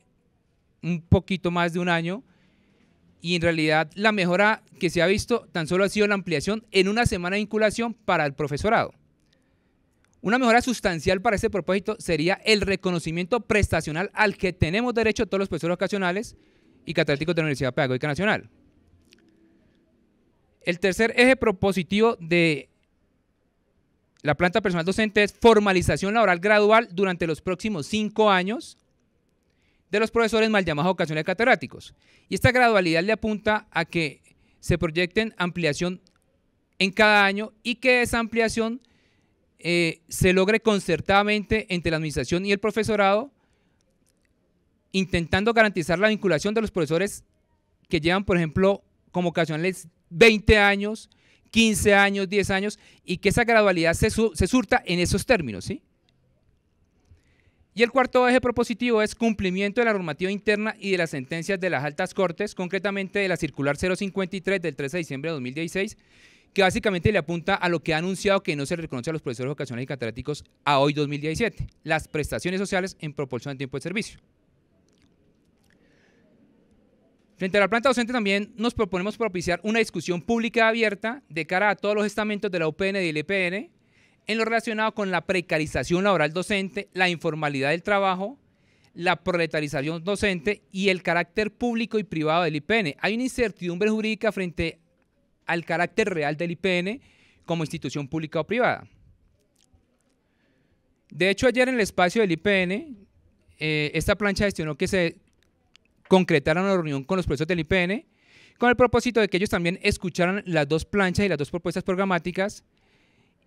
[SPEAKER 4] un poquito más de un año, y en realidad la mejora que se ha visto tan solo ha sido la ampliación en una semana de vinculación para el profesorado. Una mejora sustancial para este propósito sería el reconocimiento prestacional al que tenemos derecho todos los profesores ocasionales y catedráticos de la Universidad Pedagógica Nacional. El tercer eje propositivo de la planta personal docente es formalización laboral gradual durante los próximos cinco años de los profesores mal llamados ocasionales catedráticos. Y esta gradualidad le apunta a que se proyecten ampliación en cada año y que esa ampliación eh, se logre concertadamente entre la administración y el profesorado, intentando garantizar la vinculación de los profesores que llevan, por ejemplo, como ocasionales 20 años, 15 años, 10 años, y que esa gradualidad se, surta en esos términos, ¿sí? Y el cuarto eje propositivo es cumplimiento de la normativa interna y de las sentencias de las altas cortes, concretamente de la circular 053 del 13 de diciembre de 2016, que básicamente le apunta a lo que ha anunciado que no se reconoce a los profesores ocasionales y catedráticos a hoy 2017, las prestaciones sociales en proporción al tiempo de servicio. Frente a la planta docente también nos proponemos propiciar una discusión pública abierta de cara a todos los estamentos de la UPN y del EPN en lo relacionado con la precarización laboral docente, la informalidad del trabajo, la proletarización docente y el carácter público y privado del IPN. Hay una incertidumbre jurídica frente al carácter real del IPN como institución pública o privada. De hecho, ayer en el espacio del IPN, eh, esta plancha gestionó que se concretara una reunión con los profesores del IPN con el propósito de que ellos también escucharan las dos planchas y las dos propuestas programáticas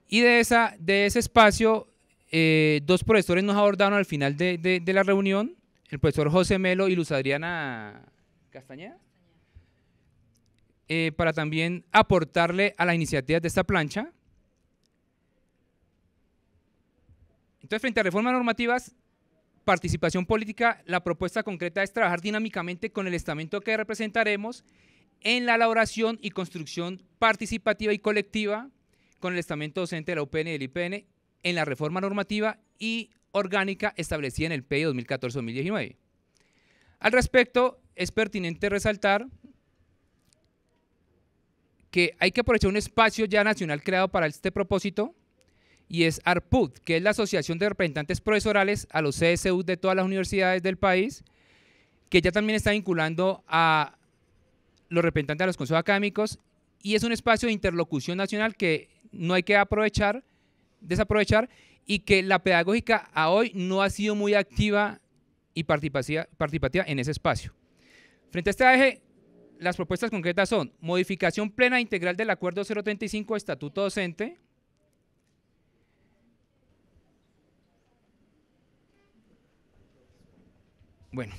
[SPEAKER 4] y de, esa, de ese espacio, eh, dos profesores nos abordaron al final de, la reunión, el profesor José Melo y Luz Adriana Castañeda, eh, para también aportarle a las iniciativas de esta plancha. Entonces, frente a reformas normativas, participación política, la propuesta concreta es trabajar dinámicamente con el estamento que representaremos en la elaboración y construcción participativa y colectiva con el estamento docente de la UPN y del IPN en la reforma normativa y orgánica establecida en el PI 2014-2019. Al respecto, es pertinente resaltar que hay que aprovechar un espacio ya nacional creado para este propósito y es ARPUD, que es la Asociación de Representantes Profesorales a los CSU de todas las universidades del país, que ya también está vinculando a los representantes de los consejos académicos y es un espacio de interlocución nacional que no hay que aprovechar, desaprovechar y que la pedagógica a hoy no ha sido muy activa y participativa, en ese espacio. Frente a este eje, las propuestas concretas son modificación plena e integral del Acuerdo 035 Estatuto Docente, Bueno,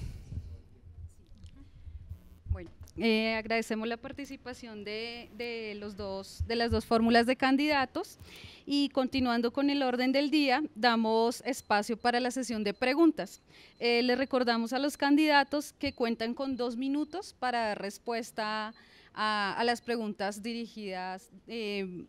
[SPEAKER 6] eh, agradecemos la participación de, los dos, de las dos fórmulas de candidatos y continuando con el orden del día, damos espacio para la sesión de preguntas. Eh, les recordamos a los candidatos que cuentan con dos minutos para dar respuesta a, las preguntas dirigidas. Eh,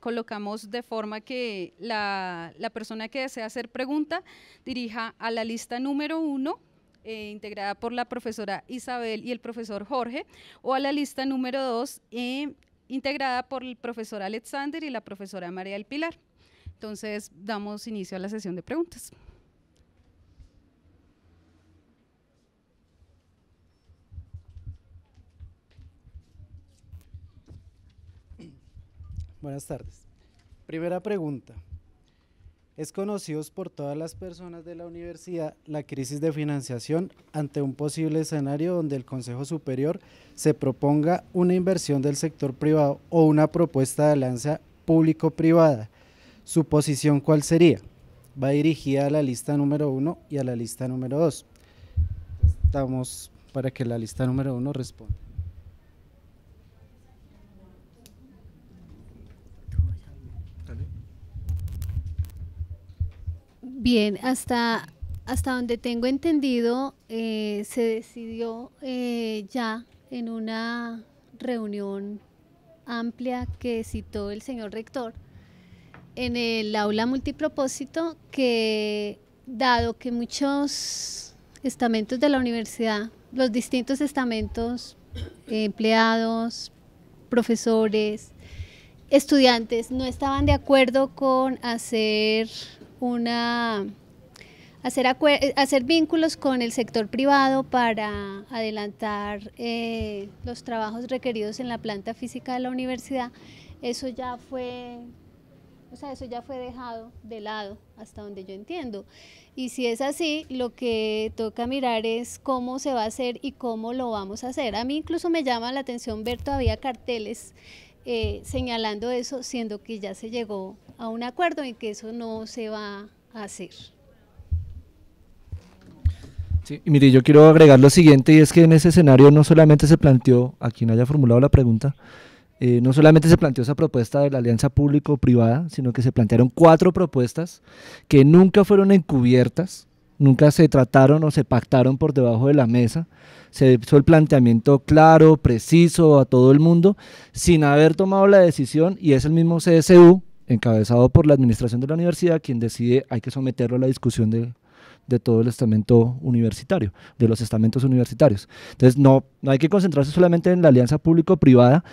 [SPEAKER 6] colocamos de forma que la, la persona que desea hacer pregunta dirija a la lista número uno eh, integrada por la profesora Isabel y el profesor Jorge, o a la lista número 2, eh, integrada por el profesor Alexander y la profesora María del Pilar. Entonces, damos inicio a la sesión de preguntas.
[SPEAKER 7] Buenas tardes. Primera pregunta. Es conocido por todas las personas de la universidad la crisis de financiación ante un posible escenario donde el Consejo Superior se proponga una inversión del sector privado o una propuesta de alianza público-privada. ¿Su posición cuál sería? Va dirigida a la lista número uno y a la lista número dos. Estamos para que la lista número uno responda.
[SPEAKER 2] Bien, hasta, hasta donde tengo entendido, eh, se decidió eh, ya en una reunión amplia que citó el señor rector en el aula multipropósito que dado que muchos estamentos de la universidad, los distintos estamentos, empleados, profesores, estudiantes, no estaban de acuerdo con hacer una hacer, hacer vínculos con el sector privado para adelantar eh, los trabajos requeridos en la planta física de la universidad, eso ya fue, o sea, eso ya fue dejado de lado hasta donde yo entiendo. Y si es así, lo que toca mirar es cómo se va a hacer y cómo lo vamos a hacer. A mí incluso me llama la atención ver todavía carteles eh, señalando eso, siendo que ya se llegó a un acuerdo y que eso no se va a hacer.
[SPEAKER 3] Sí, mire, yo quiero agregar lo siguiente y es que en ese escenario no solamente se planteó, a quien haya formulado la pregunta, eh, no solamente se planteó esa propuesta de la alianza público-privada, sino que se plantearon cuatro propuestas que nunca fueron encubiertas, nunca se trataron o se pactaron por debajo de la mesa. Se hizo el planteamiento claro, preciso a todo el mundo, sin haber tomado la decisión, y es el mismo CSU encabezado por la administración de la universidad, quien decide hay que someterlo a la discusión de, todo el estamento universitario, de los estamentos universitarios. Entonces, no, no hay que concentrarse solamente en la alianza público-privada,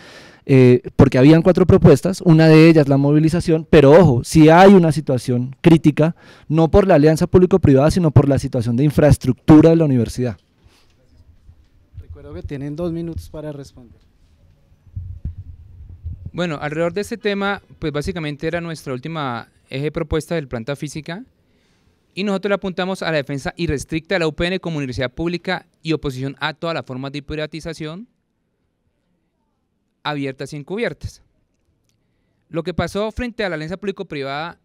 [SPEAKER 3] eh, porque habían cuatro propuestas, una de ellas la movilización, pero ojo, si hay una situación crítica, no por la alianza público-privada, sino por la situación de infraestructura de la universidad.
[SPEAKER 7] Tienen dos minutos para responder.
[SPEAKER 4] Bueno, alrededor de este tema, pues básicamente era nuestra última eje propuesta del planta física y nosotros le apuntamos a la defensa irrestricta de la UPN como universidad pública y oposición a todas las formas de privatización abiertas y encubiertas. Lo que pasó frente a la alianza público-privada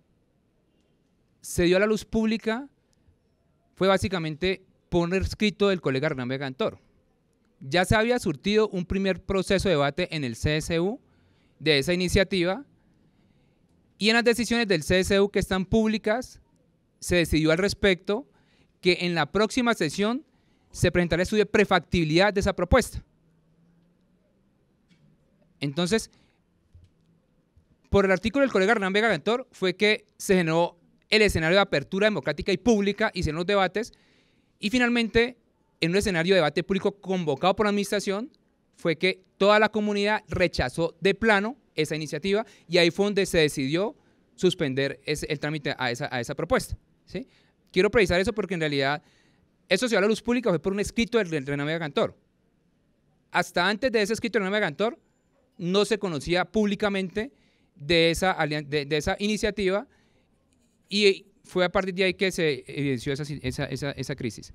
[SPEAKER 4] se dio a la luz pública fue básicamente poner escrito del colega Hernán Cantor. Ya se había surtido un primer proceso de debate en el CSU de esa iniciativa y en las decisiones del CSU que están públicas se decidió al respecto que en la próxima sesión se presentará el estudio de prefactibilidad de esa propuesta. Entonces, por el artículo del colega Hernán Vega Gantor fue que se generó el escenario de apertura democrática y pública se los debates y finalmente en un escenario de debate público convocado por la administración fue que toda la comunidad rechazó de plano esa iniciativa y ahí fue donde se decidió suspender el trámite a esa, propuesta. ¿sí? Quiero precisar eso porque en realidad eso se dio a la luz pública fue por un escrito del, Renan Vega Cantor. Hasta antes de ese escrito del Renan Vega Cantor no se conocía públicamente de esa, de, esa iniciativa y fue a partir de ahí que se evidenció esa, esa crisis.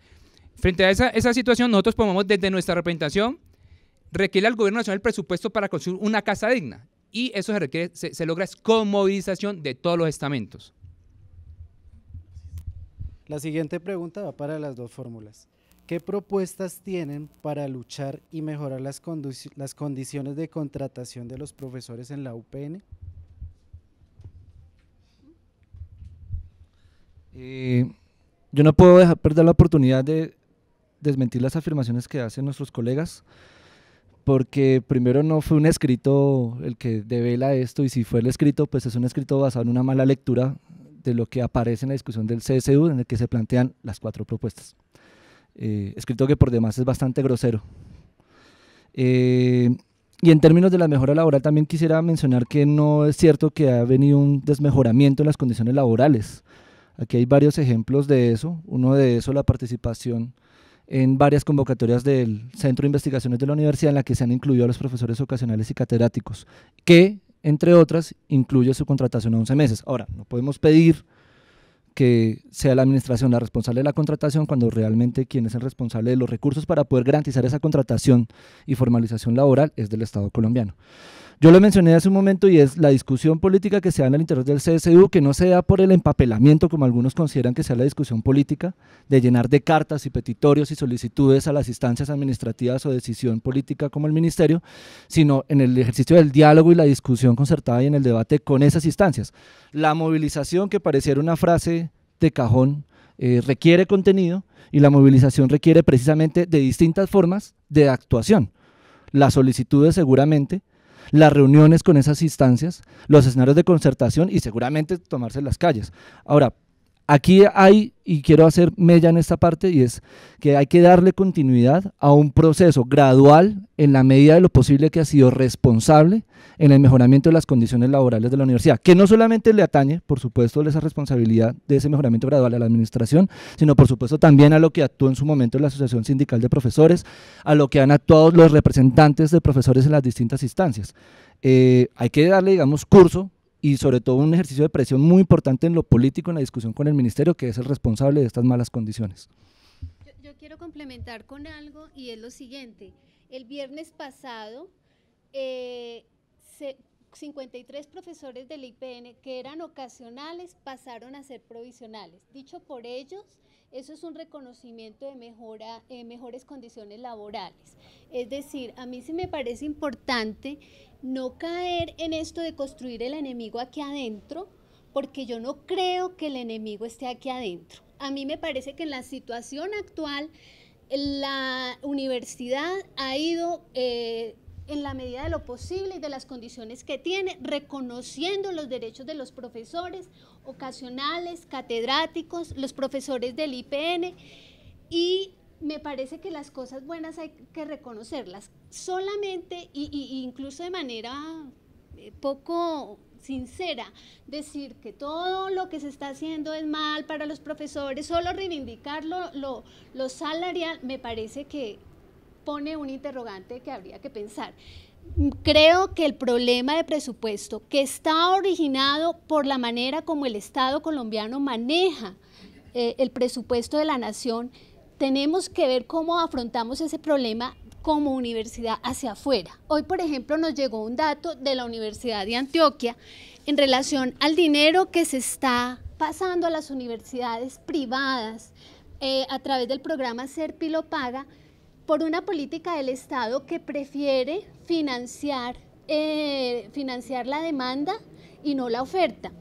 [SPEAKER 4] Frente a esa, esa situación, nosotros promovemos desde nuestra representación requiere al gobierno nacional el presupuesto para construir una casa digna. Y eso se, requiere, se, logra con movilización de todos los estamentos.
[SPEAKER 7] La siguiente pregunta va para las dos fórmulas. ¿Qué propuestas tienen para luchar y mejorar las, las condiciones de contratación de los profesores en la UPN?
[SPEAKER 3] Eh, yo no puedo dejar perder la oportunidad de desmentir las afirmaciones que hacen nuestros colegas porque primero no fue un escrito el que devela esto y si fue el escrito, pues es un escrito basado en una mala lectura de lo que aparece en la discusión del CSU en el que se plantean las cuatro propuestas. eh, escrito que por demás es bastante grosero. Eh, y en términos de la mejora laboral también quisiera mencionar que no es cierto que ha venido un desmejoramiento en las condiciones laborales. Aquí hay varios ejemplos de eso. Uno de eso, la participación en varias convocatorias del Centro de Investigaciones de la Universidad en la que se han incluido a los profesores ocasionales y catedráticos, que, entre otras, incluye su contratación a 11 meses. Ahora, no podemos pedir que sea la administración la responsable de la contratación cuando realmente quien es el responsable de los recursos para poder garantizar esa contratación y formalización laboral es del Estado colombiano. Yo lo mencioné hace un momento y es la discusión política que se da en el interior del CSU, que no se da por el empapelamiento, como algunos consideran que sea la discusión política, de llenar de cartas y petitorios y solicitudes a las instancias administrativas o decisión política como el ministerio, sino en el ejercicio del diálogo y la discusión concertada y en el debate con esas instancias. La movilización, que pareciera una frase de cajón, eh, requiere contenido y la movilización requiere precisamente de distintas formas de actuación. Las solicitudes seguramente, las reuniones con esas instancias, los escenarios de concertación y seguramente tomarse las calles. Ahora, Aquí hay, y quiero hacer mella en esta parte, y es que hay que darle continuidad a un proceso gradual en la medida de lo posible que ha sido responsable en el mejoramiento de las condiciones laborales de la universidad, que no solamente le atañe, por supuesto, esa responsabilidad de ese mejoramiento gradual a la administración, sino por supuesto también a lo que actuó en su momento la Asociación Sindical de Profesores, a lo que han actuado los representantes de profesores en las distintas instancias. Eh, hay que darle, digamos, curso y sobre todo un ejercicio de presión muy importante en lo político, en la discusión con el ministerio, que es el responsable de estas malas condiciones.
[SPEAKER 2] Yo, quiero complementar con algo y es lo siguiente. El viernes pasado, 53 eh, profesores del IPN que eran ocasionales pasaron a ser provisionales. Dicho por ellos, eso es un reconocimiento de eh, mejores condiciones laborales. Es decir, a mí sí me parece importante no caer en esto de construir el enemigo aquí adentro, porque yo no creo que el enemigo esté aquí adentro. A mí me parece que en la situación actual la universidad ha ido eh, en la medida de lo posible y de las condiciones que tiene, reconociendo los derechos de los profesores ocasionales, catedráticos, los profesores del IPN y me parece que las cosas buenas hay que reconocerlas. Solamente, y, incluso de manera eh, poco sincera, decir que todo lo que se está haciendo es mal para los profesores, solo reivindicarlo, lo, lo salarial, me parece que pone un interrogante que habría que pensar. Creo que el problema de presupuesto que está originado por la manera como el Estado colombiano maneja eh, el presupuesto de la nación tenemos que ver cómo afrontamos ese problema como universidad hacia afuera. Hoy, por ejemplo, nos llegó un dato de la Universidad de Antioquia en relación al dinero que se está pasando a las universidades privadas eh, a través del programa Serpilo Paga por una política del Estado que prefiere financiar, eh, financiar la demanda y no la oferta.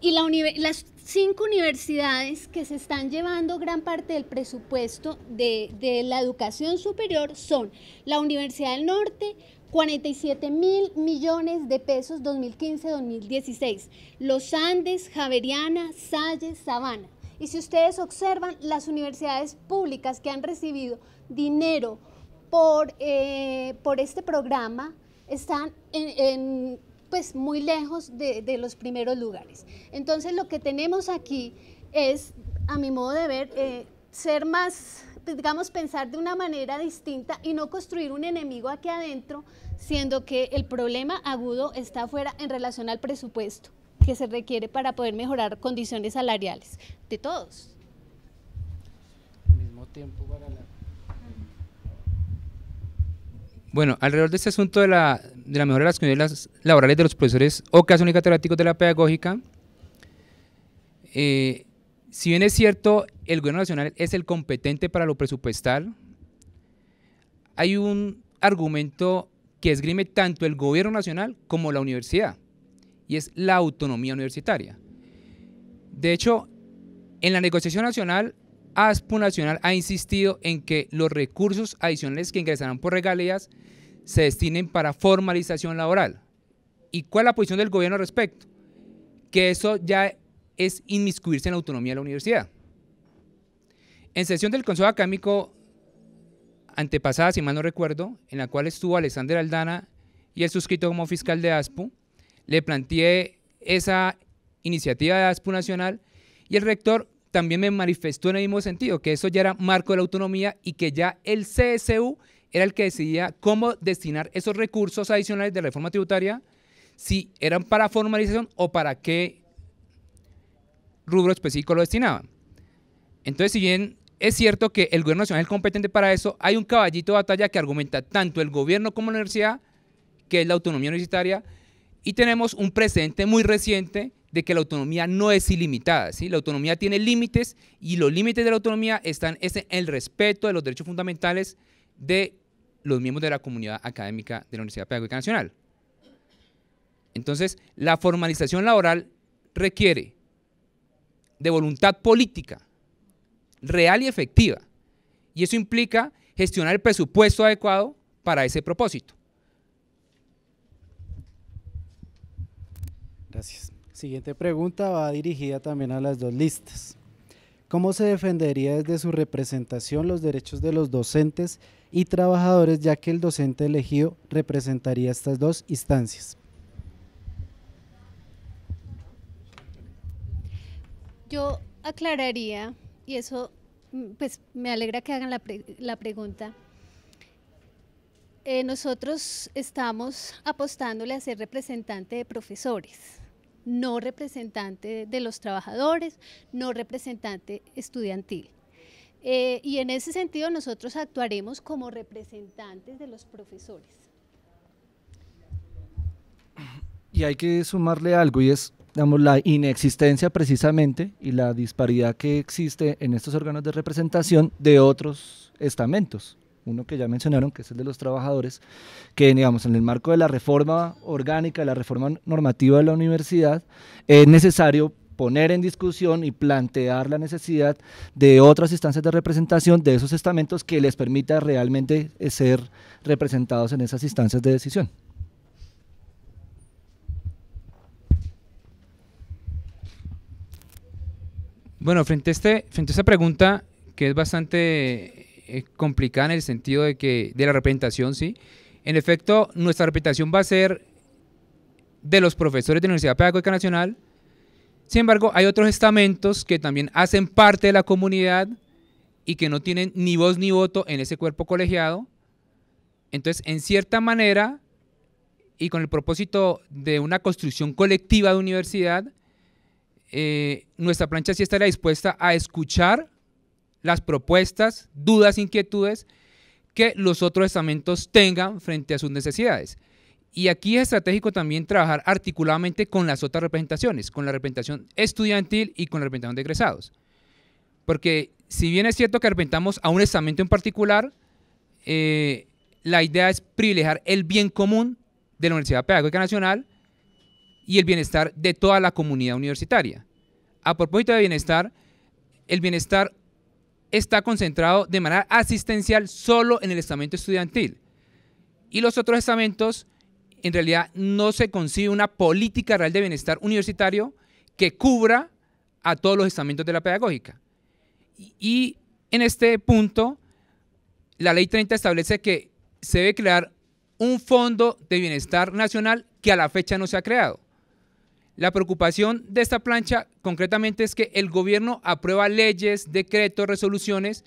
[SPEAKER 2] Y la las cinco universidades que se están llevando gran parte del presupuesto de, la educación superior son la Universidad del Norte, 47 mil millones de pesos 2015-2016, Los Andes, Javeriana, Salles, Sabana. Y si ustedes observan, las universidades públicas que han recibido dinero por, eh, por este programa están pues muy lejos de, los primeros lugares. Entonces lo que tenemos aquí es, a mi modo de ver, eh, ser más, digamos, pensar de una manera distinta y no construir un enemigo aquí adentro, siendo que el problema agudo está afuera en relación al presupuesto que se requiere para poder mejorar condiciones salariales de todos.
[SPEAKER 7] Al mismo tiempo para la
[SPEAKER 4] Bueno, alrededor de este asunto de la, de la mejora de las condiciones laborales de los profesores ocasionales y catedráticos de la pedagógica, eh, si bien es cierto, el gobierno nacional es el competente para lo presupuestal, hay un argumento que esgrime tanto el gobierno nacional como la universidad, y es la autonomía universitaria. De hecho, en la negociación nacional, ASPO Nacional ha insistido en que los recursos adicionales que ingresarán por regalías se destinen para formalización laboral. ¿Y cuál es la posición del gobierno al respecto? Que eso ya es inmiscuirse en la autonomía de la universidad. En sesión del Consejo Académico antepasada, si mal no recuerdo, en la cual estuvo Alexander Aldana y el suscrito como fiscal de ASPU, le planteé esa iniciativa de ASPU Nacional y el rector también me manifestó en el mismo sentido, que eso ya era marco de la autonomía y que ya el CSU era el que decidía cómo destinar esos recursos adicionales de reforma tributaria, si eran para formalización o para qué rubro específico lo destinaban. Entonces, si bien es cierto que el gobierno nacional es competente para eso, hay un caballito de batalla que argumenta tanto el gobierno como la universidad, que es la autonomía universitaria, y tenemos un precedente muy reciente de que la autonomía no es ilimitada. ¿sí? La autonomía tiene límites y los límites de la autonomía están en el respeto de los derechos fundamentales de los miembros de la comunidad académica de la Universidad Pedagógica Nacional. Entonces, la formalización laboral requiere de voluntad política real y efectiva. Y eso implica gestionar el presupuesto adecuado para ese propósito.
[SPEAKER 7] Gracias. Siguiente pregunta va dirigida también a las dos listas. ¿Cómo se defendería desde su representación los derechos de los docentes y trabajadores, ya que el docente elegido representaría estas dos instancias?
[SPEAKER 2] Yo aclararía, y eso mm, pues me alegra que hagan la, pregunta. Eh, nosotros estamos apostándole a ser representante de profesores no representante de los trabajadores, no representante estudiantil. Eh, y en ese sentido nosotros actuaremos como representantes de los profesores.
[SPEAKER 3] Y hay que sumarle algo y es digamos, la inexistencia precisamente y la disparidad que existe en estos órganos de representación de otros estamentos uno que ya mencionaron, que es el de los trabajadores, que digamos, en el marco de la reforma orgánica, de la reforma normativa de la universidad, es necesario poner en discusión y plantear la necesidad de otras instancias de representación de esos estamentos que les permita realmente eh, ser representados en esas instancias de decisión.
[SPEAKER 4] Bueno, frente a, este, frente a esta pregunta, que es bastante es complicada en el sentido de que de la representación, sí. En efecto, nuestra representación va a ser de los profesores de la Universidad Pedagógica Nacional. Sin embargo, hay otros estamentos que también hacen parte de la comunidad y que no tienen ni voz ni voto en ese cuerpo colegiado. Entonces, en cierta manera, y con el propósito de una construcción colectiva de universidad, eh, nuestra plancha sí estaría dispuesta a escuchar las propuestas, dudas, inquietudes que los otros estamentos tengan frente a sus necesidades. Y aquí es estratégico también trabajar articuladamente con las otras representaciones, con la representación estudiantil y con la representación de egresados. Porque si bien es cierto que representamos a un estamento en particular, eh, la idea es privilegiar el bien común de la Universidad Pedagógica Nacional y el bienestar de toda la comunidad universitaria. A propósito de bienestar, el bienestar está concentrado de manera asistencial solo en el estamento estudiantil. Y los otros estamentos, en realidad, no se concibe una política real de bienestar universitario que cubra a todos los estamentos de la pedagógica. Y en este punto, la ley 30 establece que se debe crear un fondo de bienestar nacional que a la fecha no se ha creado. La preocupación de esta plancha concretamente es que el gobierno aprueba leyes, decretos, resoluciones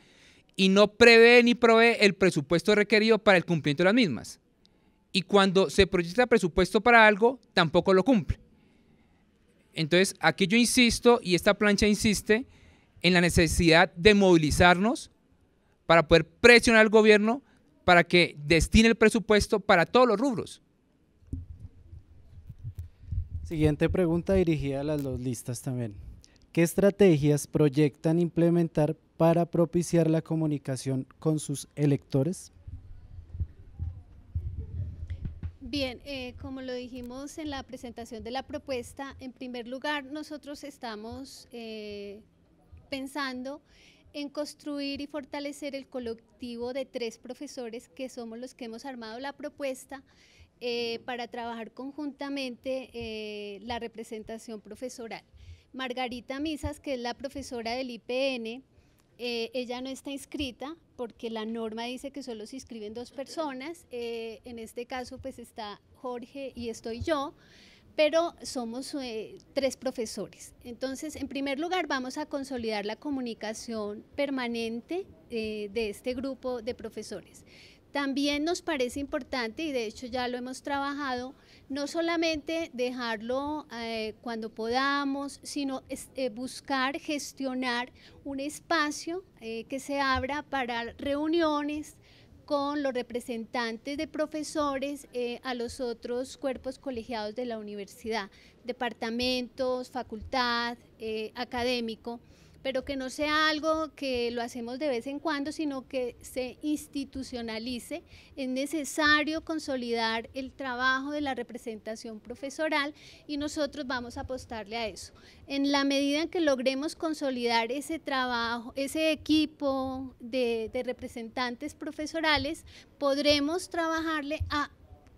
[SPEAKER 4] y no prevé ni provee el presupuesto requerido para el cumplimiento de las mismas. Y cuando se proyecta presupuesto para algo, tampoco lo cumple. Entonces, aquí yo insisto y esta plancha insiste en la necesidad de movilizarnos para poder presionar al gobierno para que destine el presupuesto para todos los rubros.
[SPEAKER 7] Siguiente pregunta dirigida a las dos listas también. ¿Qué estrategias proyectan implementar para propiciar la comunicación con sus electores?
[SPEAKER 2] Bien, eh, como lo dijimos en la presentación de la propuesta, en primer lugar nosotros estamos eh, pensando en construir y fortalecer el colectivo de tres profesores que somos los que hemos armado la propuesta eh, para trabajar conjuntamente eh, la representación profesoral. Margarita Misas, que es la profesora del IPN, Eh, ella no está inscrita porque la norma dice que solo se inscriben dos personas. En este caso, pues está Jorge y estoy yo, pero somos tres profesores. Entonces, en primer lugar, vamos a consolidar la comunicación permanente de este grupo de profesores. También nos parece importante, y de hecho ya lo hemos trabajado, no solamente dejarlo eh, cuando podamos, sino eh, buscar gestionar un espacio eh, que se abra para reuniones con los representantes de profesores a los otros cuerpos colegiados de la universidad, departamentos, facultad, académico pero que no sea algo que lo hacemos de vez en cuando, sino que se institucionalice. Es necesario consolidar el trabajo de la representación profesoral y nosotros vamos a apostarle a eso. En la medida en que logremos consolidar ese trabajo, ese equipo de, representantes profesorales, podremos trabajarle a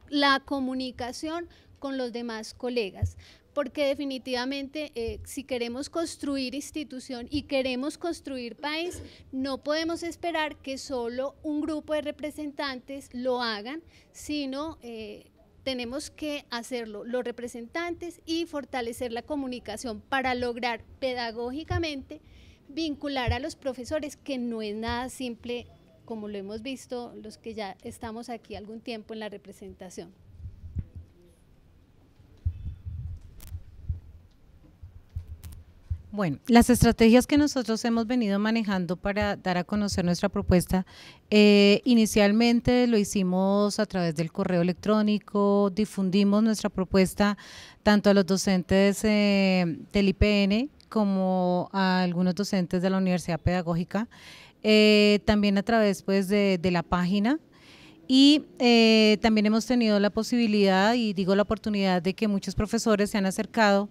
[SPEAKER 2] la comunicación con los demás colegas porque definitivamente eh, si queremos construir institución y queremos construir país, no podemos esperar que solo un grupo de representantes lo hagan, sino eh, tenemos que hacerlo los representantes y fortalecer la comunicación para lograr pedagógicamente vincular a los profesores, que no es nada simple, como lo hemos visto los que ya estamos aquí algún tiempo en la representación.
[SPEAKER 5] Bueno, las estrategias que nosotros hemos venido manejando para dar a conocer nuestra propuesta, eh, inicialmente lo hicimos a través del correo electrónico, difundimos nuestra propuesta tanto a los docentes eh, del IPN como a algunos docentes de la Universidad Pedagógica, eh, también a través pues, de, la página. Y también hemos tenido la posibilidad y digo la oportunidad de que muchos profesores se han acercado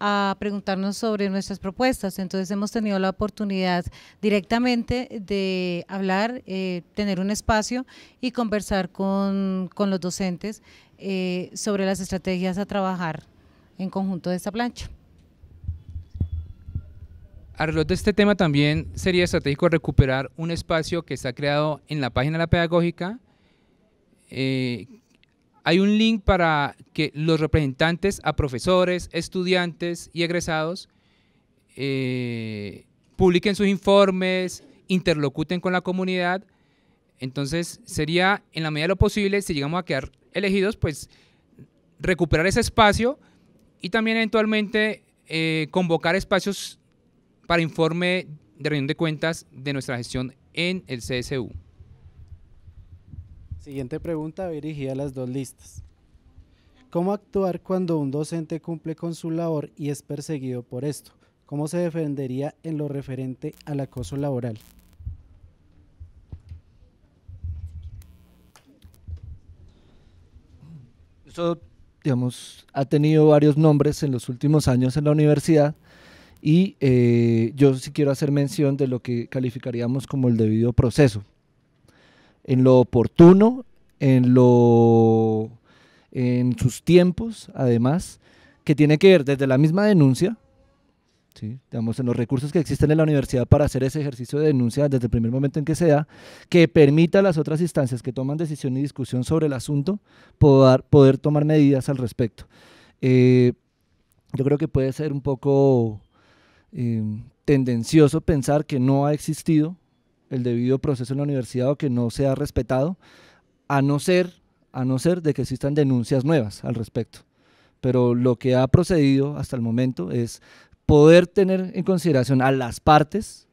[SPEAKER 5] a preguntarnos sobre nuestras propuestas. Entonces hemos tenido la oportunidad directamente de hablar, eh, tener un espacio y conversar con, los docentes eh, sobre las estrategias a trabajar en conjunto de esta plancha.
[SPEAKER 4] Alrededor de este tema también sería estratégico recuperar un espacio que está creado en la página de la pedagógica, eh, hay un link para que los representantes a profesores, estudiantes y egresados eh, publiquen sus informes, interlocuten con la comunidad. Entonces sería, en la medida de lo posible, si llegamos a quedar elegidos, pues recuperar ese espacio y también eventualmente eh, convocar espacios para informe de reunión de cuentas de nuestra gestión en el CSU.
[SPEAKER 7] Siguiente pregunta dirigida a las dos listas. ¿Cómo actuar cuando un docente cumple con su labor y es perseguido por esto? ¿Cómo se defendería en lo referente al acoso laboral?
[SPEAKER 3] Eso, digamos, ha tenido varios nombres en los últimos años en la universidad y eh, yo sí quiero hacer mención de lo que calificaríamos como el debido proceso en lo oportuno, en lo en sus tiempos, además, que tiene que ver desde la misma denuncia, digamos, en los recursos que existen en la universidad para hacer ese ejercicio de denuncia desde el primer momento en que se da, que permita a las otras instancias que toman decisión y discusión sobre el asunto poder, poder tomar medidas al respecto. Eh, yo creo que puede ser un poco eh, tendencioso pensar que no ha existido el debido proceso en la universidad o que no se ha respetado, a no ser, a no ser de que existan denuncias nuevas al respecto. Pero lo que ha procedido hasta el momento es poder tener en consideración a las partes,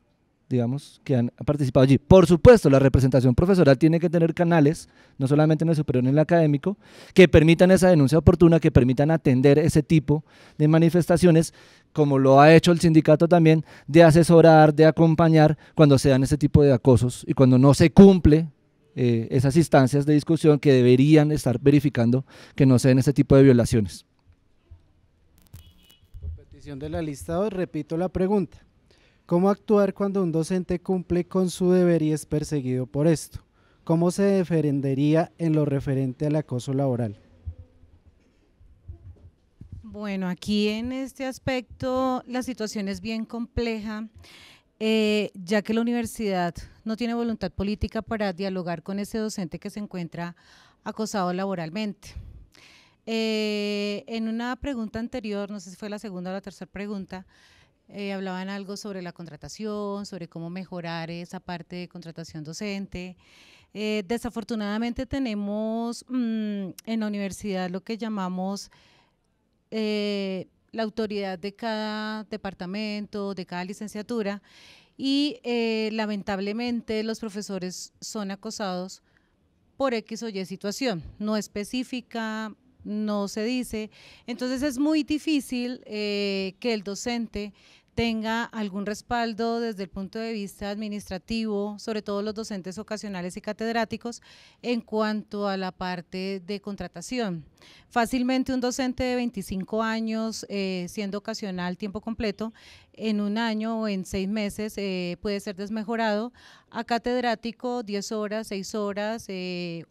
[SPEAKER 3] digamos, que han participado allí. Por supuesto, la representación profesoral tiene que tener canales, no solamente en el superior en el académico, que permitan esa denuncia oportuna, que permitan atender ese tipo de manifestaciones, como lo ha hecho el sindicato también, de asesorar, de acompañar cuando se dan ese tipo de acosos y cuando no se cumple eh, esas instancias de discusión que deberían estar verificando que no se den ese tipo de violaciones.
[SPEAKER 7] Por petición de la lista repito la pregunta. ¿Cómo actuar cuando un docente cumple con su deber y es perseguido por esto? ¿Cómo se defendería en lo referente al acoso laboral?
[SPEAKER 5] Bueno, aquí en este aspecto la situación es bien compleja eh, ya que la universidad no tiene voluntad política para dialogar con ese docente que se encuentra acosado laboralmente. Eh, en una pregunta anterior, no sé si fue la segunda o la tercera pregunta, eh, hablaban algo sobre la contratación, sobre cómo mejorar esa parte de contratación docente. Desafortunadamente tenemos mm, en la universidad lo que llamamos eh, la autoridad de cada departamento, de cada licenciatura, y lamentablemente los profesores son acosados por X o Y situación, no específica, no se dice. Entonces es muy difícil que el docente tenga algún respaldo desde el punto de vista administrativo, sobre todo los docentes ocasionales y catedráticos, en cuanto a la parte de contratación. Fácilmente un docente de 25 años, eh, siendo ocasional tiempo completo, en un año o en seis meses eh, puede ser desmejorado a catedrático 10 horas, 6 horas, 8 eh,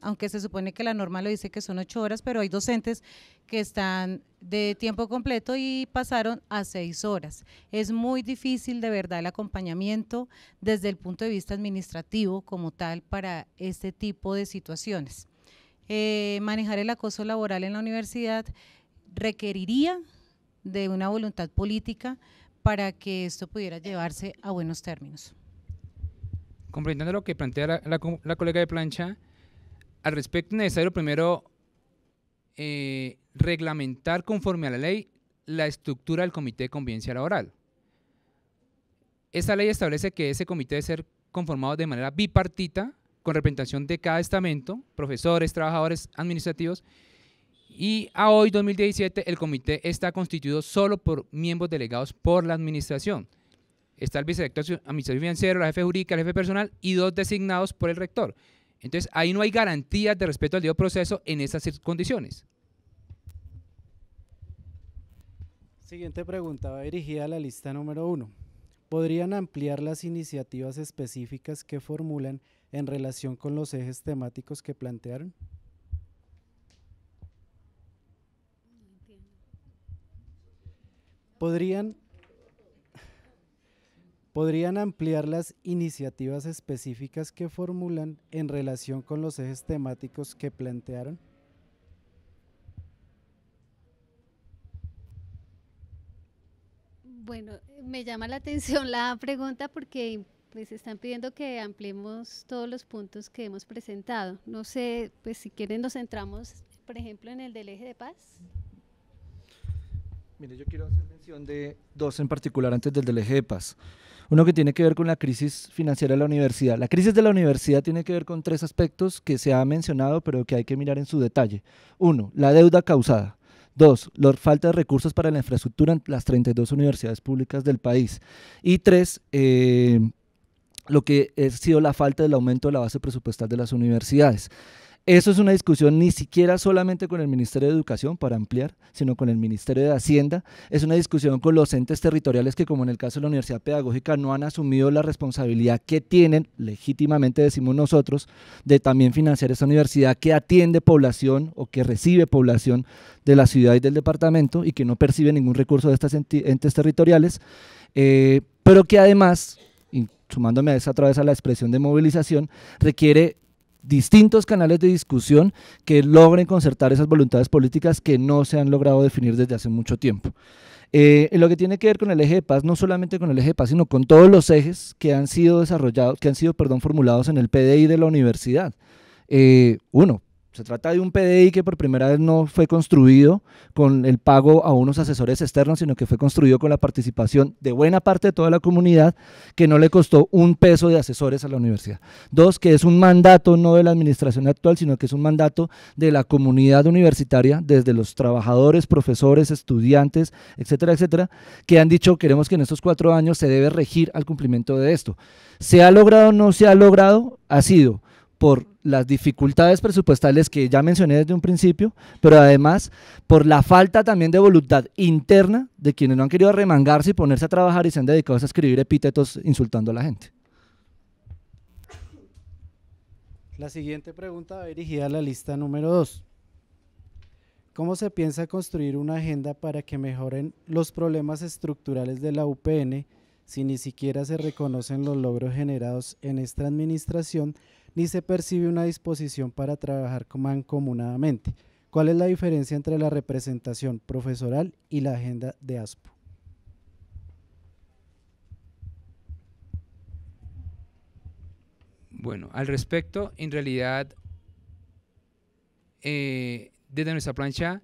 [SPEAKER 5] aunque se supone que la norma lo dice que son ocho horas, pero hay docentes que están de tiempo completo y pasaron a seis horas. Es muy difícil de verdad el acompañamiento desde el punto de vista administrativo como tal para este tipo de situaciones. Eh, manejar el acoso laboral en la universidad requeriría de una voluntad política para que esto pudiera llevarse a buenos términos.
[SPEAKER 4] Comprendiendo lo que plantea la, la colega de plancha, al respecto es necesario primero eh, reglamentar conforme a la ley la estructura del comité de convivencia laboral. Esta ley establece que ese comité debe ser conformado de manera bipartita, con representación de cada estamento, profesores, trabajadores administrativos, y a hoy, 2017, el comité está constituido solo por miembros delegados por la administración. Está el vicedirector administrativo financiero, la jefe jurídica, el jefe personal y dos designados por el rector. Entonces, ahí no hay garantías de respeto al debido proceso en esas condiciones.
[SPEAKER 7] Siguiente pregunta va dirigida a la lista número uno. ¿Podrían ampliar las iniciativas específicas que formulan en relación con los ejes temáticos que plantearon? ¿Podrían ¿Podrían ampliar las iniciativas específicas que formulan en relación con los ejes temáticos que plantearon?
[SPEAKER 2] Bueno, me llama la atención la pregunta porque pues están pidiendo que ampliemos todos los puntos que hemos presentado. No sé, pues si quieren nos centramos, por ejemplo, en el del eje de paz.
[SPEAKER 3] Mire, yo quiero hacer mención de dos en particular antes del del eje de paz. Uno que tiene que ver con la crisis financiera de la universidad. La crisis de la universidad tiene que ver con tres aspectos que se ha mencionado, pero que hay que mirar en su detalle. Uno, la deuda causada. Dos, la falta de recursos para la infraestructura en las 32 universidades públicas del país. Y tres, eh, lo que ha sido la falta del aumento de la base presupuestal de las universidades. Eso es una discusión ni siquiera solamente con el Ministerio de Educación para ampliar, sino con el Ministerio de Hacienda. Es una discusión con los entes territoriales que, como en el caso de la Universidad Pedagógica, no han asumido la responsabilidad que tienen, legítimamente decimos nosotros, de también financiar esa universidad que atiende población o que recibe población de la ciudad y del departamento y que no percibe ningún recurso de estas entes territoriales, eh, pero que además sumándome a esa otra vez a la expresión de movilización, requiere distintos canales de discusión que logren concertar esas voluntades políticas que no se han logrado definir desde hace mucho tiempo. Eh, en lo que tiene que ver con el eje de paz, no solamente con el eje de paz, sino con todos los ejes que han sido desarrollados, que han sido, perdón, formulados en el PDI de la universidad. Eh, uno, se trata de un PDI que por primera vez no fue construido con el pago a unos asesores externos, sino que fue construido con la participación de buena parte de toda la comunidad, que no le costó un peso de asesores a la universidad. Dos, que es un mandato no de la administración actual, sino que es un mandato de la comunidad universitaria, desde los trabajadores, profesores, estudiantes, etcétera, etcétera, que han dicho queremos que en estos cuatro años se debe regir al cumplimiento de esto. ¿Se ha logrado o no se ha logrado? Ha sido por las dificultades presupuestales que ya mencioné desde un principio, pero además por la falta también de voluntad interna de quienes no han querido arremangarse y ponerse a trabajar y se han dedicado a escribir epítetos insultando a la gente.
[SPEAKER 7] La siguiente pregunta va dirigida a la lista número 2. ¿Cómo se piensa construir una agenda para que mejoren los problemas estructurales de la UPN si ni siquiera se reconocen los logros generados en esta administración ni se percibe una disposición para trabajar mancomunadamente. ¿Cuál es la diferencia entre la representación profesoral y la agenda de ASPO?
[SPEAKER 4] Bueno, al respecto, en realidad, eh, desde nuestra plancha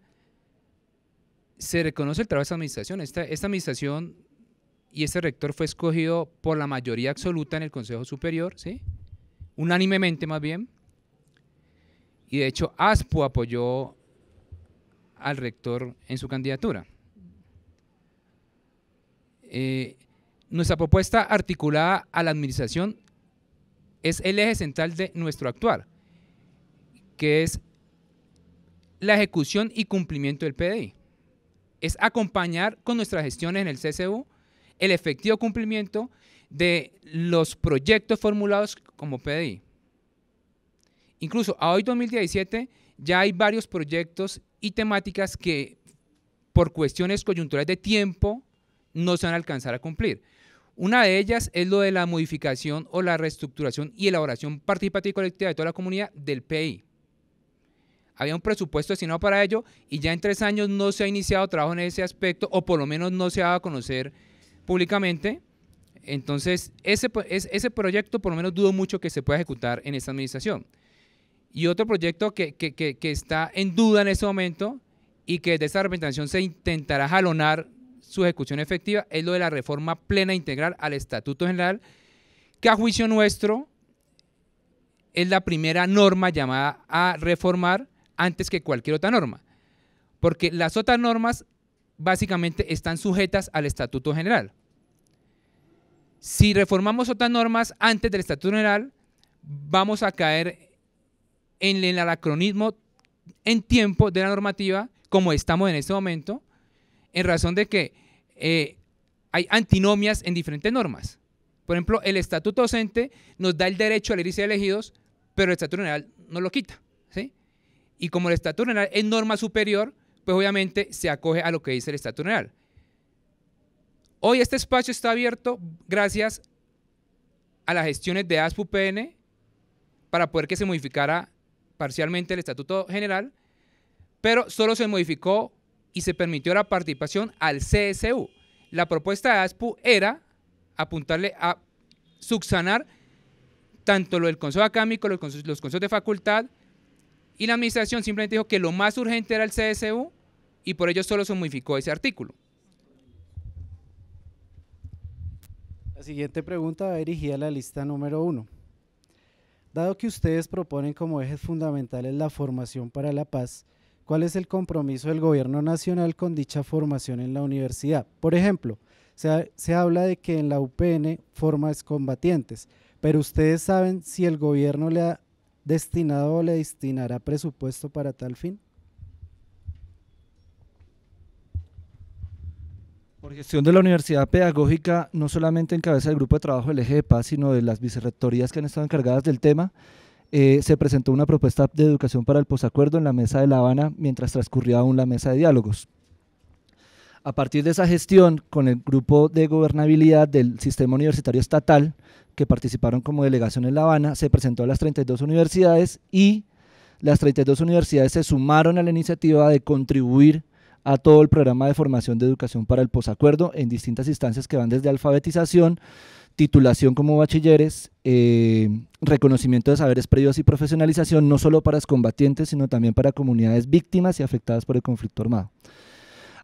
[SPEAKER 4] se reconoce el trabajo de esta administración. Esta, esta administración y este rector fue escogido por la mayoría absoluta en el Consejo Superior, ¿sí? Unánimemente más bien. Y de hecho, ASPO apoyó al rector en su candidatura. Eh, nuestra propuesta articulada a la administración es el eje central de nuestro actuar, que es la ejecución y cumplimiento del PDI. Es acompañar con nuestras gestiones en el CCU el efectivo cumplimiento de los proyectos formulados como PDI. Incluso a hoy 2017 ya hay varios proyectos y temáticas que por cuestiones coyunturales de tiempo no se van a alcanzar a cumplir. Una de ellas es lo de la modificación o la reestructuración y elaboración participativa y colectiva de toda la comunidad del PI. Había un presupuesto destinado para ello y ya en tres años no se ha iniciado trabajo en ese aspecto o por lo menos no se ha dado a conocer públicamente. Entonces, ese, ese proyecto por lo menos dudo mucho que se pueda ejecutar en esta administración. Y otro proyecto que, que, que, está en duda en este momento y que desde esta representación se intentará jalonar su ejecución efectiva es lo de la reforma plena integral al Estatuto General, que a juicio nuestro es la primera norma llamada a reformar antes que cualquier otra norma. Porque las otras normas básicamente están sujetas al Estatuto General. Si reformamos otras normas antes del Estatuto General, vamos a caer en el anacronismo en tiempo de la normativa, como estamos en este momento, en razón de que eh, hay antinomias en diferentes normas. Por ejemplo, el estatuto docente nos da el derecho a elegir y elegidos, pero el estatuto general no lo quita. ¿sí? Y como el estatuto general es norma superior, pues obviamente se acoge a lo que dice el estatuto general. Hoy este espacio está abierto gracias a las gestiones de ASPU-PN para poder que se modificara parcialmente el estatuto general, pero solo se modificó y se permitió la participación al CSU. La propuesta de ASPU era apuntarle a subsanar tanto lo del Consejo Académico, los, los consejos de facultad, y la administración simplemente dijo que lo más urgente era el CSU y por ello solo se modificó ese artículo.
[SPEAKER 7] La siguiente pregunta va dirigida a la lista número uno. Dado que ustedes proponen como ejes fundamentales la formación para la paz, ¿Cuál es el compromiso del gobierno nacional con dicha formación en la universidad? Por ejemplo, se, habla de que en la UPN forma combatientes, pero ustedes saben si el gobierno le ha destinado o le destinará presupuesto para tal fin.
[SPEAKER 3] Por gestión de la Universidad Pedagógica, no solamente en cabeza del grupo de trabajo del eje de paz, sino de las vicerrectorías que han estado encargadas del tema, eh, se presentó una propuesta de educación para el posacuerdo en la mesa de La Habana mientras transcurría aún la mesa de diálogos. A partir de esa gestión, con el grupo de gobernabilidad del sistema universitario estatal, que participaron como delegación en La Habana, se presentó a las 32 universidades y las 32 universidades se sumaron a la iniciativa de contribuir a todo el programa de formación de educación para el posacuerdo en distintas instancias que van desde alfabetización, titulación como bachilleres, eh, reconocimiento de saberes previos y profesionalización, no solo para excombatientes, sino también para comunidades víctimas y afectadas por el conflicto armado.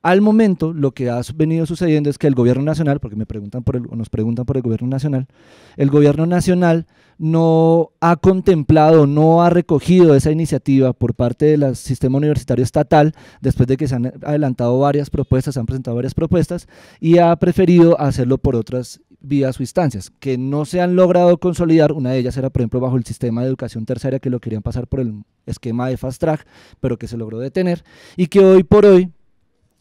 [SPEAKER 3] Al momento, lo que ha venido sucediendo es que el gobierno nacional, porque me preguntan por el, nos preguntan por el gobierno nacional, el gobierno nacional no ha contemplado, no ha recogido esa iniciativa por parte del sistema universitario estatal, después de que se han adelantado varias propuestas, se han presentado varias propuestas, y ha preferido hacerlo por otras vías o instancias que no se han logrado consolidar. Una de ellas era, por ejemplo, bajo el sistema de educación terciaria que lo querían pasar por el esquema de Fast Track, pero que se logró detener y que hoy por hoy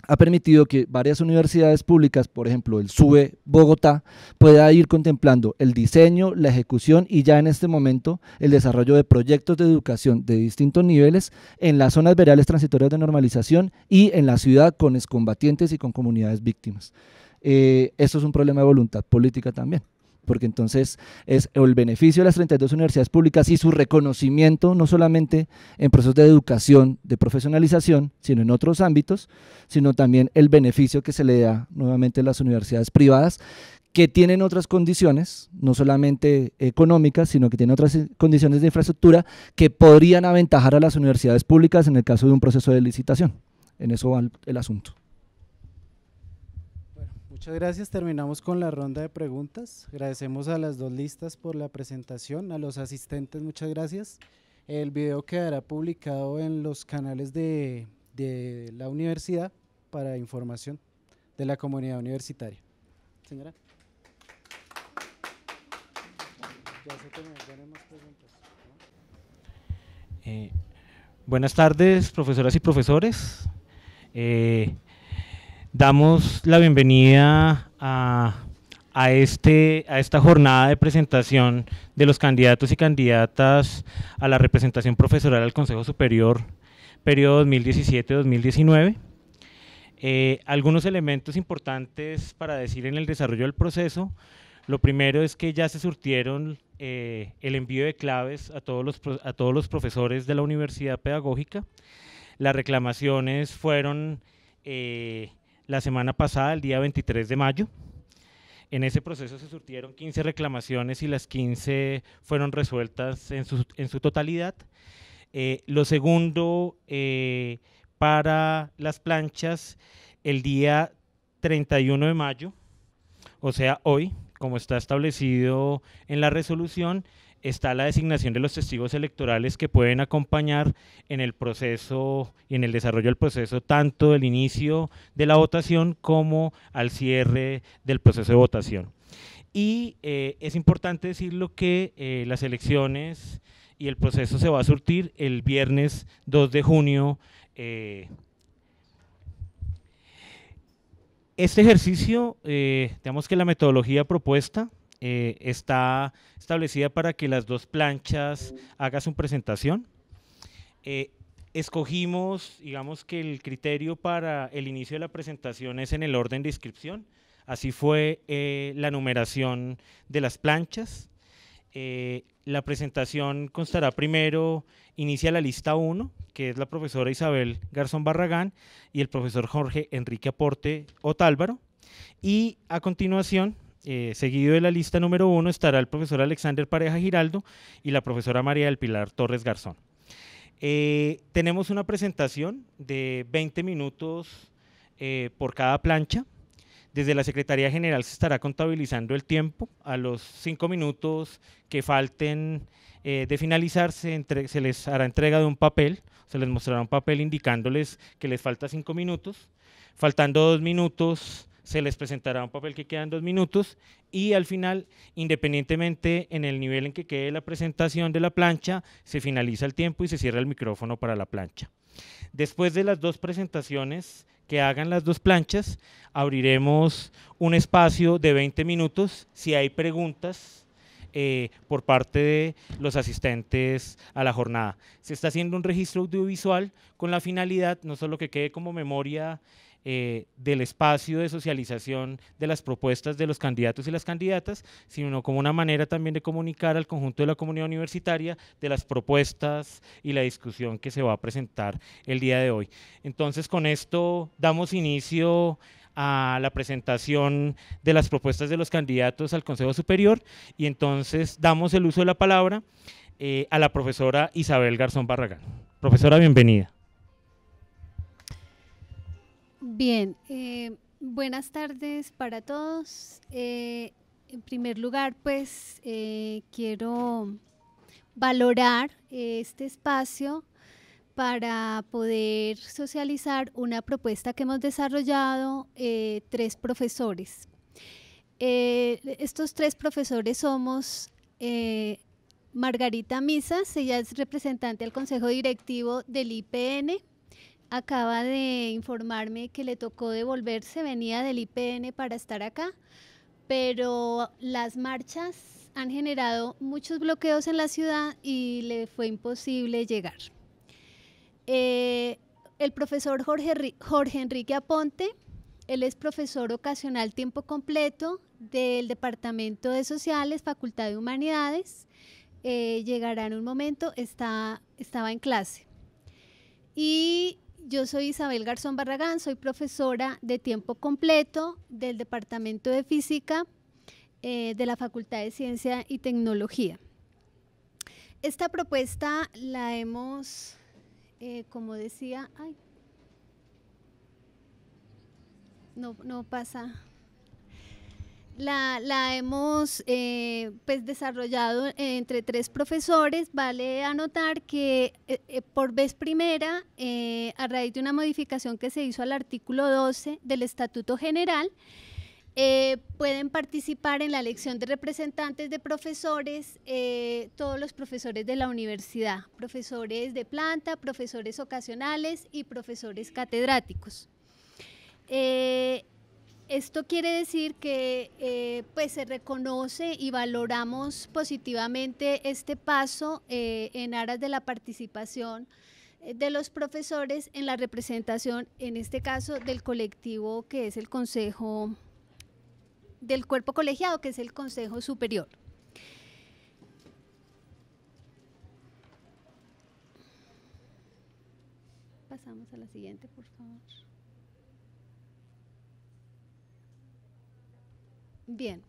[SPEAKER 3] ha permitido que varias universidades públicas, por ejemplo el SUBE Bogotá, pueda ir contemplando el diseño, la ejecución y ya en este momento el desarrollo de proyectos de educación de distintos niveles en las zonas vereales transitorias de normalización y en la ciudad con excombatientes y con comunidades víctimas. eh, esto es un problema de voluntad política también porque entonces es el beneficio de las 32 universidades públicas y su reconocimiento no solamente en procesos de educación, de profesionalización, sino en otros ámbitos, sino también el beneficio que se le da nuevamente a las universidades privadas que tienen otras condiciones, no solamente económicas, sino que tienen otras condiciones de infraestructura que podrían aventajar a las universidades públicas en el caso de un proceso de licitación. En eso va el asunto.
[SPEAKER 7] Muchas gracias. Terminamos con la ronda de preguntas. Agradecemos a las dos listas por la presentación, a los asistentes, muchas gracias. El video quedará publicado en los canales de, la universidad para información de la comunidad universitaria. Señora.
[SPEAKER 1] Eh, buenas tardes, profesoras y profesores. Eh, Damos la bienvenida a, este, a esta jornada de presentación de los candidatos y candidatas a la representación profesoral al Consejo Superior, periodo 2017-2019. Eh, algunos elementos importantes para decir en el desarrollo del proceso. Lo primero es que ya se surtieron eh, el envío de claves a todos, los, a todos los profesores de la universidad pedagógica. Las reclamaciones fueron eh, la semana pasada, el día 23 de mayo. En ese proceso se surtieron 15 reclamaciones y las 15 fueron resueltas en su, totalidad. Eh, lo segundo, eh, para las planchas, el día 31 de mayo, o sea, hoy, como está establecido en la resolución, está la designación de los testigos electorales que pueden acompañar en el proceso y en el desarrollo del proceso, tanto del inicio de la votación como al cierre del proceso de votación. Y eh, es importante decirlo que eh, las elecciones y el proceso se va a surtir el viernes 2 de junio. Eh, este ejercicio, digamos que la metodología propuesta eh, está establecida para que las dos planchas hagan su presentación. Eh, escogimos, digamos que el criterio para el inicio de la presentación es en el orden de inscripción. Así fue eh, la numeración de las planchas. la presentación constará primero, inicia la lista 1, que es la profesora Isabel Garzón Barragán y el profesor Jorge Enrique Aporte Otálvaro. Y a continuación eh, seguido de la lista número uno estará el profesor Alexander Pareja Giraldo y la profesora María del Pilar Torres Garzón. Eh, tenemos una presentación de 20 minutos eh, por cada plancha. Desde la Secretaría General se estará contabilizando el tiempo. A los cinco minutos que falten de finalizar se, se, les hará entrega de un papel, se les mostrará un papel indicándoles que les falta cinco minutos. Faltando dos minutos se les presentará un papel que queda en dos minutos y al final, independientemente en el nivel en que quede la presentación de la plancha, se finaliza el tiempo y se cierra el micrófono para la plancha. Después de las dos presentaciones que hagan las dos planchas, abriremos un espacio de 20 minutos si hay preguntas eh, por parte de los asistentes a la jornada. Se está haciendo un registro audiovisual con la finalidad no solo que quede como memoria eh, del espacio de socialización de las propuestas de los candidatos y las candidatas, sino como una manera también de comunicar al conjunto de la comunidad universitaria de las propuestas y la discusión que se va a presentar el día de hoy. Entonces, con esto damos inicio a la presentación de las propuestas de los candidatos al Consejo Superior y entonces damos el uso de la palabra eh, a la profesora Isabel Garzón Barragán. Profesora, bienvenida.
[SPEAKER 2] Bien, eh, buenas tardes para todos. Eh, en primer lugar, pues eh, quiero valorar este espacio para poder socializar una propuesta que hemos desarrollado tres profesores. estos tres profesores somos Margarita Misas, ella es representante del Consejo Directivo del IPN, acaba de informarme que le tocó devolverse, venía del IPN para estar acá, pero las marchas han generado muchos bloqueos en la ciudad y le fue imposible llegar. Eh, el profesor Jorge, Jorge Enrique Aponte él es profesor ocasional tiempo completo del Departamento de Sociales, Facultad de Humanidades. Eh, llegará en un momento, está, estaba en clase. Y yo soy Isabel Garzón Barragán, soy profesora de tiempo completo del Departamento de Física eh, de la Facultad de Ciencia y Tecnología. Esta propuesta la hemos, eh, como decía, ay, no, no pasa. La, hemos eh, pues desarrollado entre tres profesores. Vale anotar que eh, por vez primera, a raíz de una modificación que se hizo al artículo 12 del Estatuto General, pueden participar en la elección de representantes de profesores, todos los profesores de la universidad, profesores de planta, profesores ocasionales y profesores catedráticos. Eh, esto quiere decir que eh, pues se reconoce y valoramos positivamente este paso eh, en aras de la participación de los profesores en la representación, en este caso del colectivo que es el Consejo, del cuerpo colegiado que es el Consejo Superior. Pasamos a la siguiente, por favor. Bien.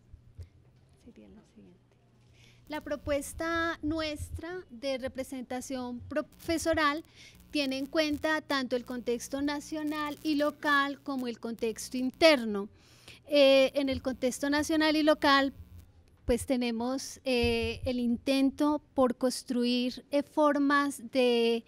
[SPEAKER 2] La propuesta nuestra de representación profesoral tiene en cuenta tanto el contexto nacional y local como el contexto interno. Eh, en el contexto nacional y local, pues tenemos eh, el intento por construir eh, formas de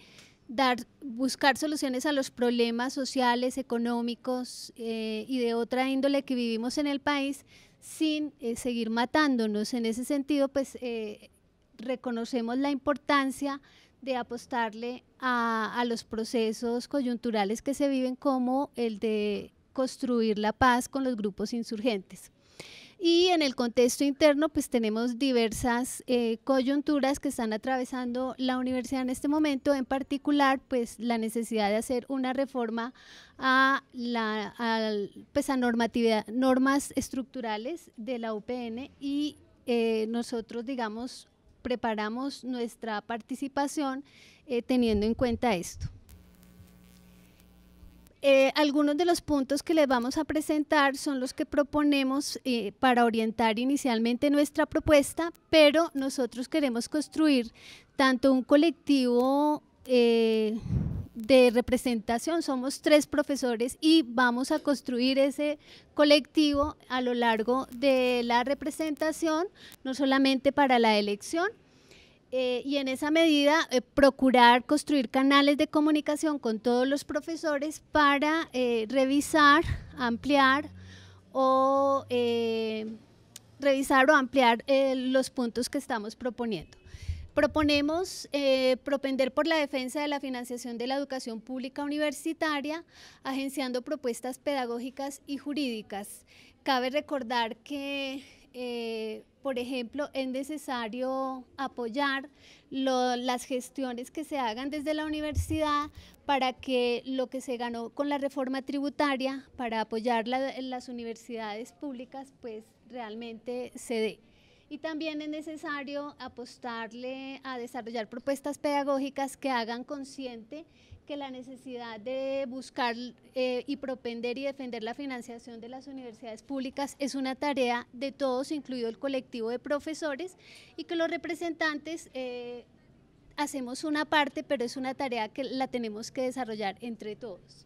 [SPEAKER 2] dar, buscar soluciones a los problemas sociales, económicos y de otra índole que vivimos en el país sin eh, seguir matándonos. En ese sentido, pues eh, reconocemos la importancia de apostarle a, los procesos coyunturales que se viven como el de construir la paz con los grupos insurgentes. Y en el contexto interno, pues tenemos diversas eh, coyunturas que están atravesando la universidad en este momento, en particular, pues la necesidad de hacer una reforma a, la, pues, normatividad, normas estructurales de la UPN y eh, nosotros, digamos, preparamos nuestra participación eh, teniendo en cuenta esto. Eh, algunos de los puntos que les vamos a presentar son los que proponemos eh, para orientar inicialmente nuestra propuesta, pero nosotros queremos construir tanto un colectivo eh, de representación, somos tres profesores y vamos a construir ese colectivo a lo largo de la representación, no solamente para la elección, eh, y en esa medida eh, procurar construir canales de comunicación con todos los profesores para eh, revisar, ampliar o revisar o ampliar los puntos que estamos proponiendo. Proponemos propender por la defensa de la financiación de la educación pública universitaria, agenciando propuestas pedagógicas y jurídicas. Cabe recordar que por ejemplo, es necesario apoyar las gestiones que se hagan desde la universidad para que lo que se ganó con la reforma tributaria para apoyar las universidades públicas, pues realmente se dé. Y también es necesario apostarle a desarrollar propuestas pedagógicas que hagan consciente que la necesidad de buscar eh, y propender y defender la financiación de las universidades públicas es una tarea de todos, incluido el colectivo de profesores, y que los representantes eh, hacemos una parte, pero es una tarea que la tenemos que desarrollar entre todos.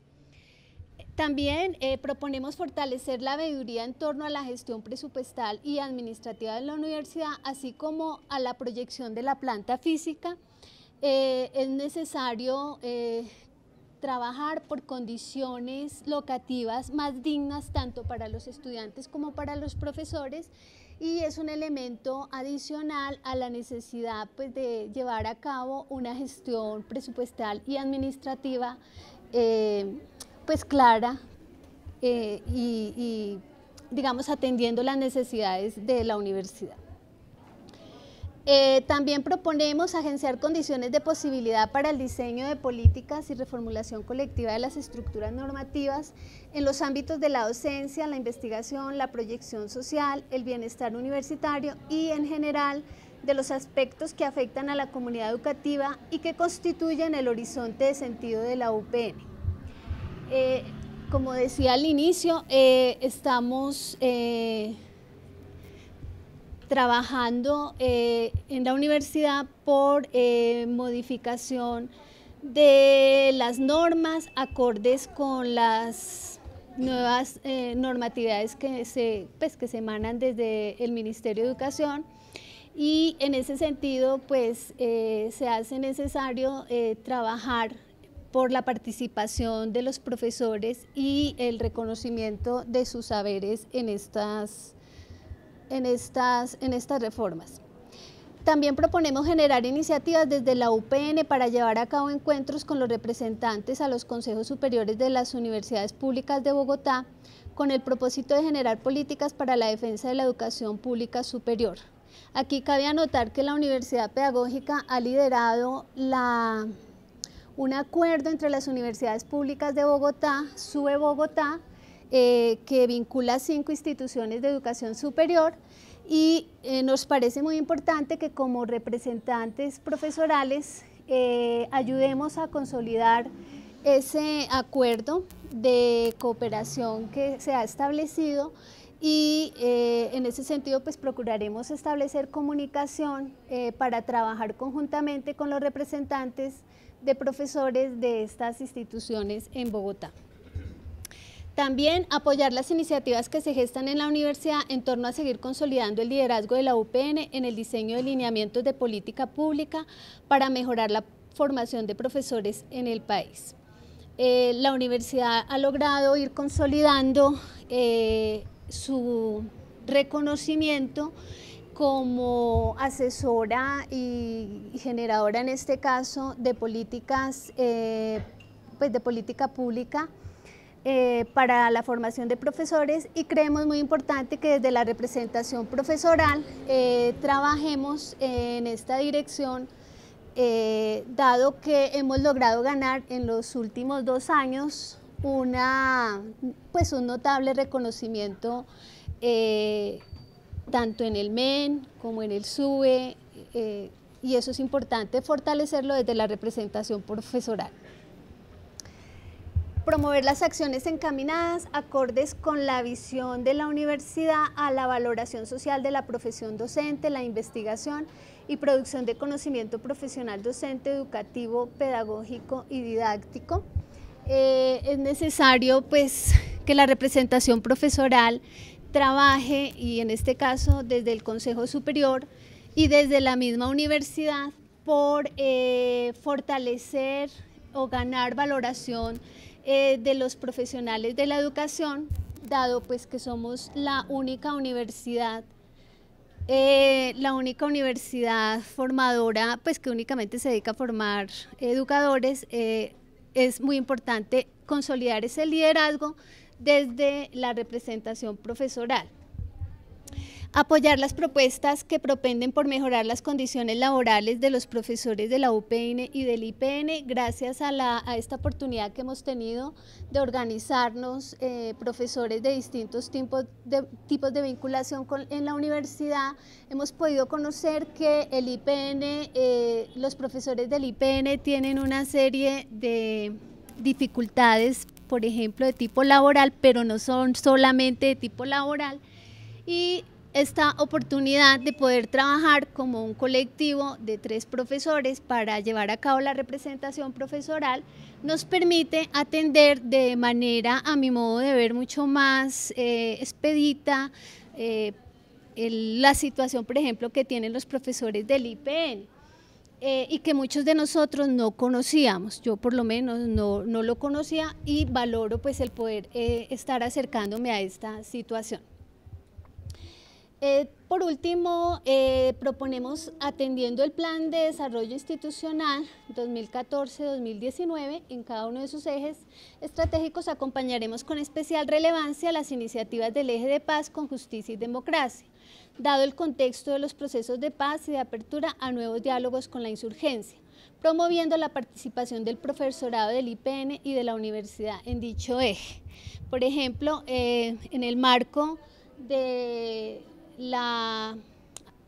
[SPEAKER 2] También eh, proponemos fortalecer la veeduría en torno a la gestión presupuestal y administrativa de la universidad, así como a la proyección de la planta física, eh, es necesario eh, trabajar por condiciones locativas más dignas tanto para los estudiantes como para los profesores y es un elemento adicional a la necesidad pues, de llevar a cabo una gestión presupuestal y administrativa eh, pues clara y digamos atendiendo las necesidades de la universidad. Eh, también proponemos agenciar condiciones de posibilidad para el diseño de políticas y reformulación colectiva de las estructuras normativas en los ámbitos de la docencia, la investigación, la proyección social, el bienestar universitario y en general de los aspectos que afectan a la comunidad educativa y que constituyen el horizonte de sentido de la UPN. Eh, como decía al inicio, eh, estamos trabajando eh, en la universidad por eh, modificación de las normas acordes con las nuevas eh, normatividades que se, pues, que se emanan desde el Ministerio de Educación. Y en ese sentido pues se hace necesario trabajar por la participación de los profesores y el reconocimiento de sus saberes en estas en estas, en estas reformas. También proponemos generar iniciativas desde la UPN para llevar a cabo encuentros con los representantes a los consejos superiores de las universidades públicas de Bogotá con el propósito de generar políticas para la defensa de la educación pública superior. Aquí cabe anotar que la Universidad Pedagógica ha liderado la, un acuerdo entre las universidades públicas de Bogotá, SUBE Bogotá, eh, que vincula cinco instituciones de educación superior y eh, nos parece muy importante que como representantes profesorales eh, ayudemos a consolidar ese acuerdo de cooperación que se ha establecido y en ese sentido pues procuraremos establecer comunicación para trabajar conjuntamente con los representantes de profesores de estas instituciones en Bogotá. También apoyar las iniciativas que se gestan en la universidad en torno a seguir consolidando el liderazgo de la UPN en el diseño de lineamientos de política pública para mejorar la formación de profesores en el país. Eh, la universidad ha logrado ir consolidando eh, su reconocimiento como asesora y generadora en este caso de políticas eh, pues de política pública eh, para la formación de profesores y creemos muy importante que desde la representación profesoral eh, trabajemos en esta dirección, eh, dado que hemos logrado ganar en los últimos dos años una, pues un notable reconocimiento tanto en el MEN como en el SUBE, y eso es importante fortalecerlo desde la representación profesoral promover las acciones encaminadas acordes con la visión de la universidad a la valoración social de la profesión docente, la investigación y producción de conocimiento profesional docente, educativo, pedagógico y didáctico. Eh, es necesario pues, que la representación profesoral trabaje, y en este caso desde el Consejo Superior y desde la misma universidad, por eh, fortalecer o ganar valoración eh, de los profesionales de la educación, dado pues que somos la única universidad eh, la única universidad formadora, pues que únicamente se dedica a formar educadores, eh, es muy importante consolidar ese liderazgo desde la representación profesoral apoyar las propuestas que propenden por mejorar las condiciones laborales de los profesores de la UPN y del IPN, gracias a, esta oportunidad que hemos tenido de organizarnos eh, profesores de distintos tipos de, vinculación en la universidad. Hemos podido conocer que el IPN, eh, los profesores del IPN tienen una serie de dificultades, por ejemplo, de tipo laboral, pero no son solamente de tipo laboral, y esta oportunidad de poder trabajar como un colectivo de tres profesores para llevar a cabo la representación profesoral nos permite atender de manera, a mi modo de ver, mucho más eh, expedita eh, la situación, por ejemplo, que tienen los profesores del IPN. Eh, y que muchos de nosotros no conocíamos, yo por lo menos no, no lo conocía y valoro pues el poder estar acercándome a esta situación. Eh, por último, eh, proponemos, atendiendo el Plan de Desarrollo Institucional 2014-2019, en cada uno de sus ejes estratégicos acompañaremos con especial relevancia las iniciativas del eje de paz con justicia y democracia, dado el contexto de los procesos de paz y de apertura a nuevos diálogos con la insurgencia, promoviendo la participación del profesorado del IPN y de la universidad en dicho eje. Por ejemplo, eh, en el marco de la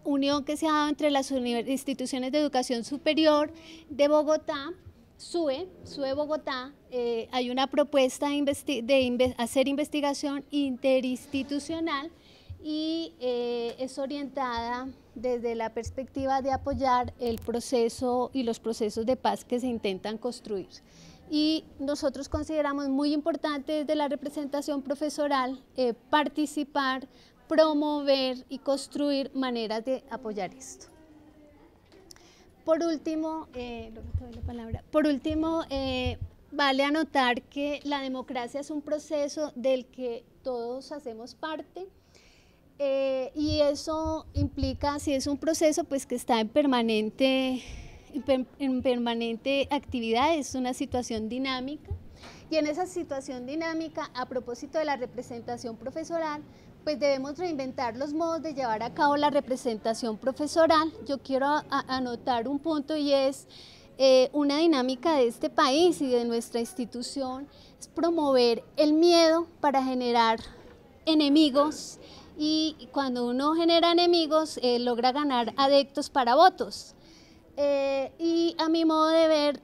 [SPEAKER 2] unión que se ha dado entre las instituciones de educación superior de Bogotá, SUE, SUE Bogotá, eh, hay una propuesta de, hacer investigación interinstitucional y eh, es orientada desde la perspectiva de apoyar el proceso y los procesos de paz que se intentan construir. Y nosotros consideramos muy importante desde la representación profesoral eh, participar, promover y construir maneras de apoyar esto. Por último, eh, Por último, eh, vale anotar que la democracia es un proceso del que todos hacemos parte eh, y eso implica, si es un proceso, pues que está en permanente, en permanente actividad, es una situación dinámica. Y en esa situación dinámica, a propósito de la representación profesoral, pues debemos reinventar los modos de llevar a cabo la representación profesoral. Yo quiero anotar un punto y es eh, una dinámica de este país y de nuestra institución, es promover el miedo para generar enemigos y cuando uno genera enemigos eh, logra ganar adeptos para votos. Eh, y a mi modo de ver,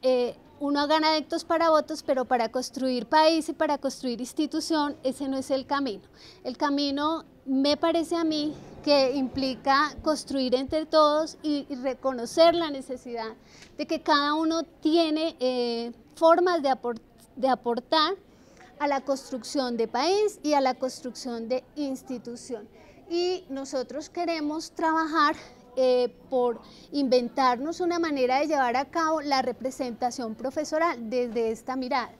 [SPEAKER 2] uno gana adeptos para votos, pero para construir país y para construir institución, ese no es el camino. El camino me parece a mí que implica construir entre todos y, reconocer la necesidad de que cada uno tiene eh, formas de, de aportar a la construcción de país y a la construcción de institución. Y nosotros queremos trabajar eh, por inventarnos una manera de llevar a cabo la representación profesoral desde esta mirada.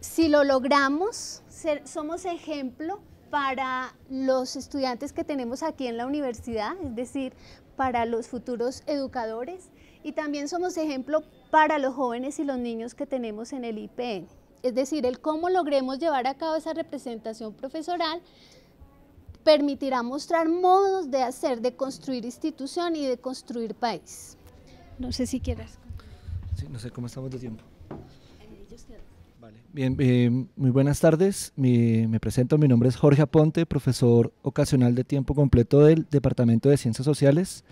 [SPEAKER 2] Si lo logramos, somos ejemplo para los estudiantes que tenemos aquí en la universidad, es decir, para los futuros educadores, y también somos ejemplo para los jóvenes y los niños que tenemos en el IPN. Es decir, el cómo logremos llevar a cabo esa representación profesoral permitirá mostrar modos de hacer, de construir institución y de construir país. No sé si quieras.
[SPEAKER 3] Sí, no sé cómo estamos de tiempo. Vale. Bien, eh, muy buenas tardes. me presento, mi nombre es Jorge Aponte, profesor ocasional de tiempo completo del Departamento de Ciencias Sociales.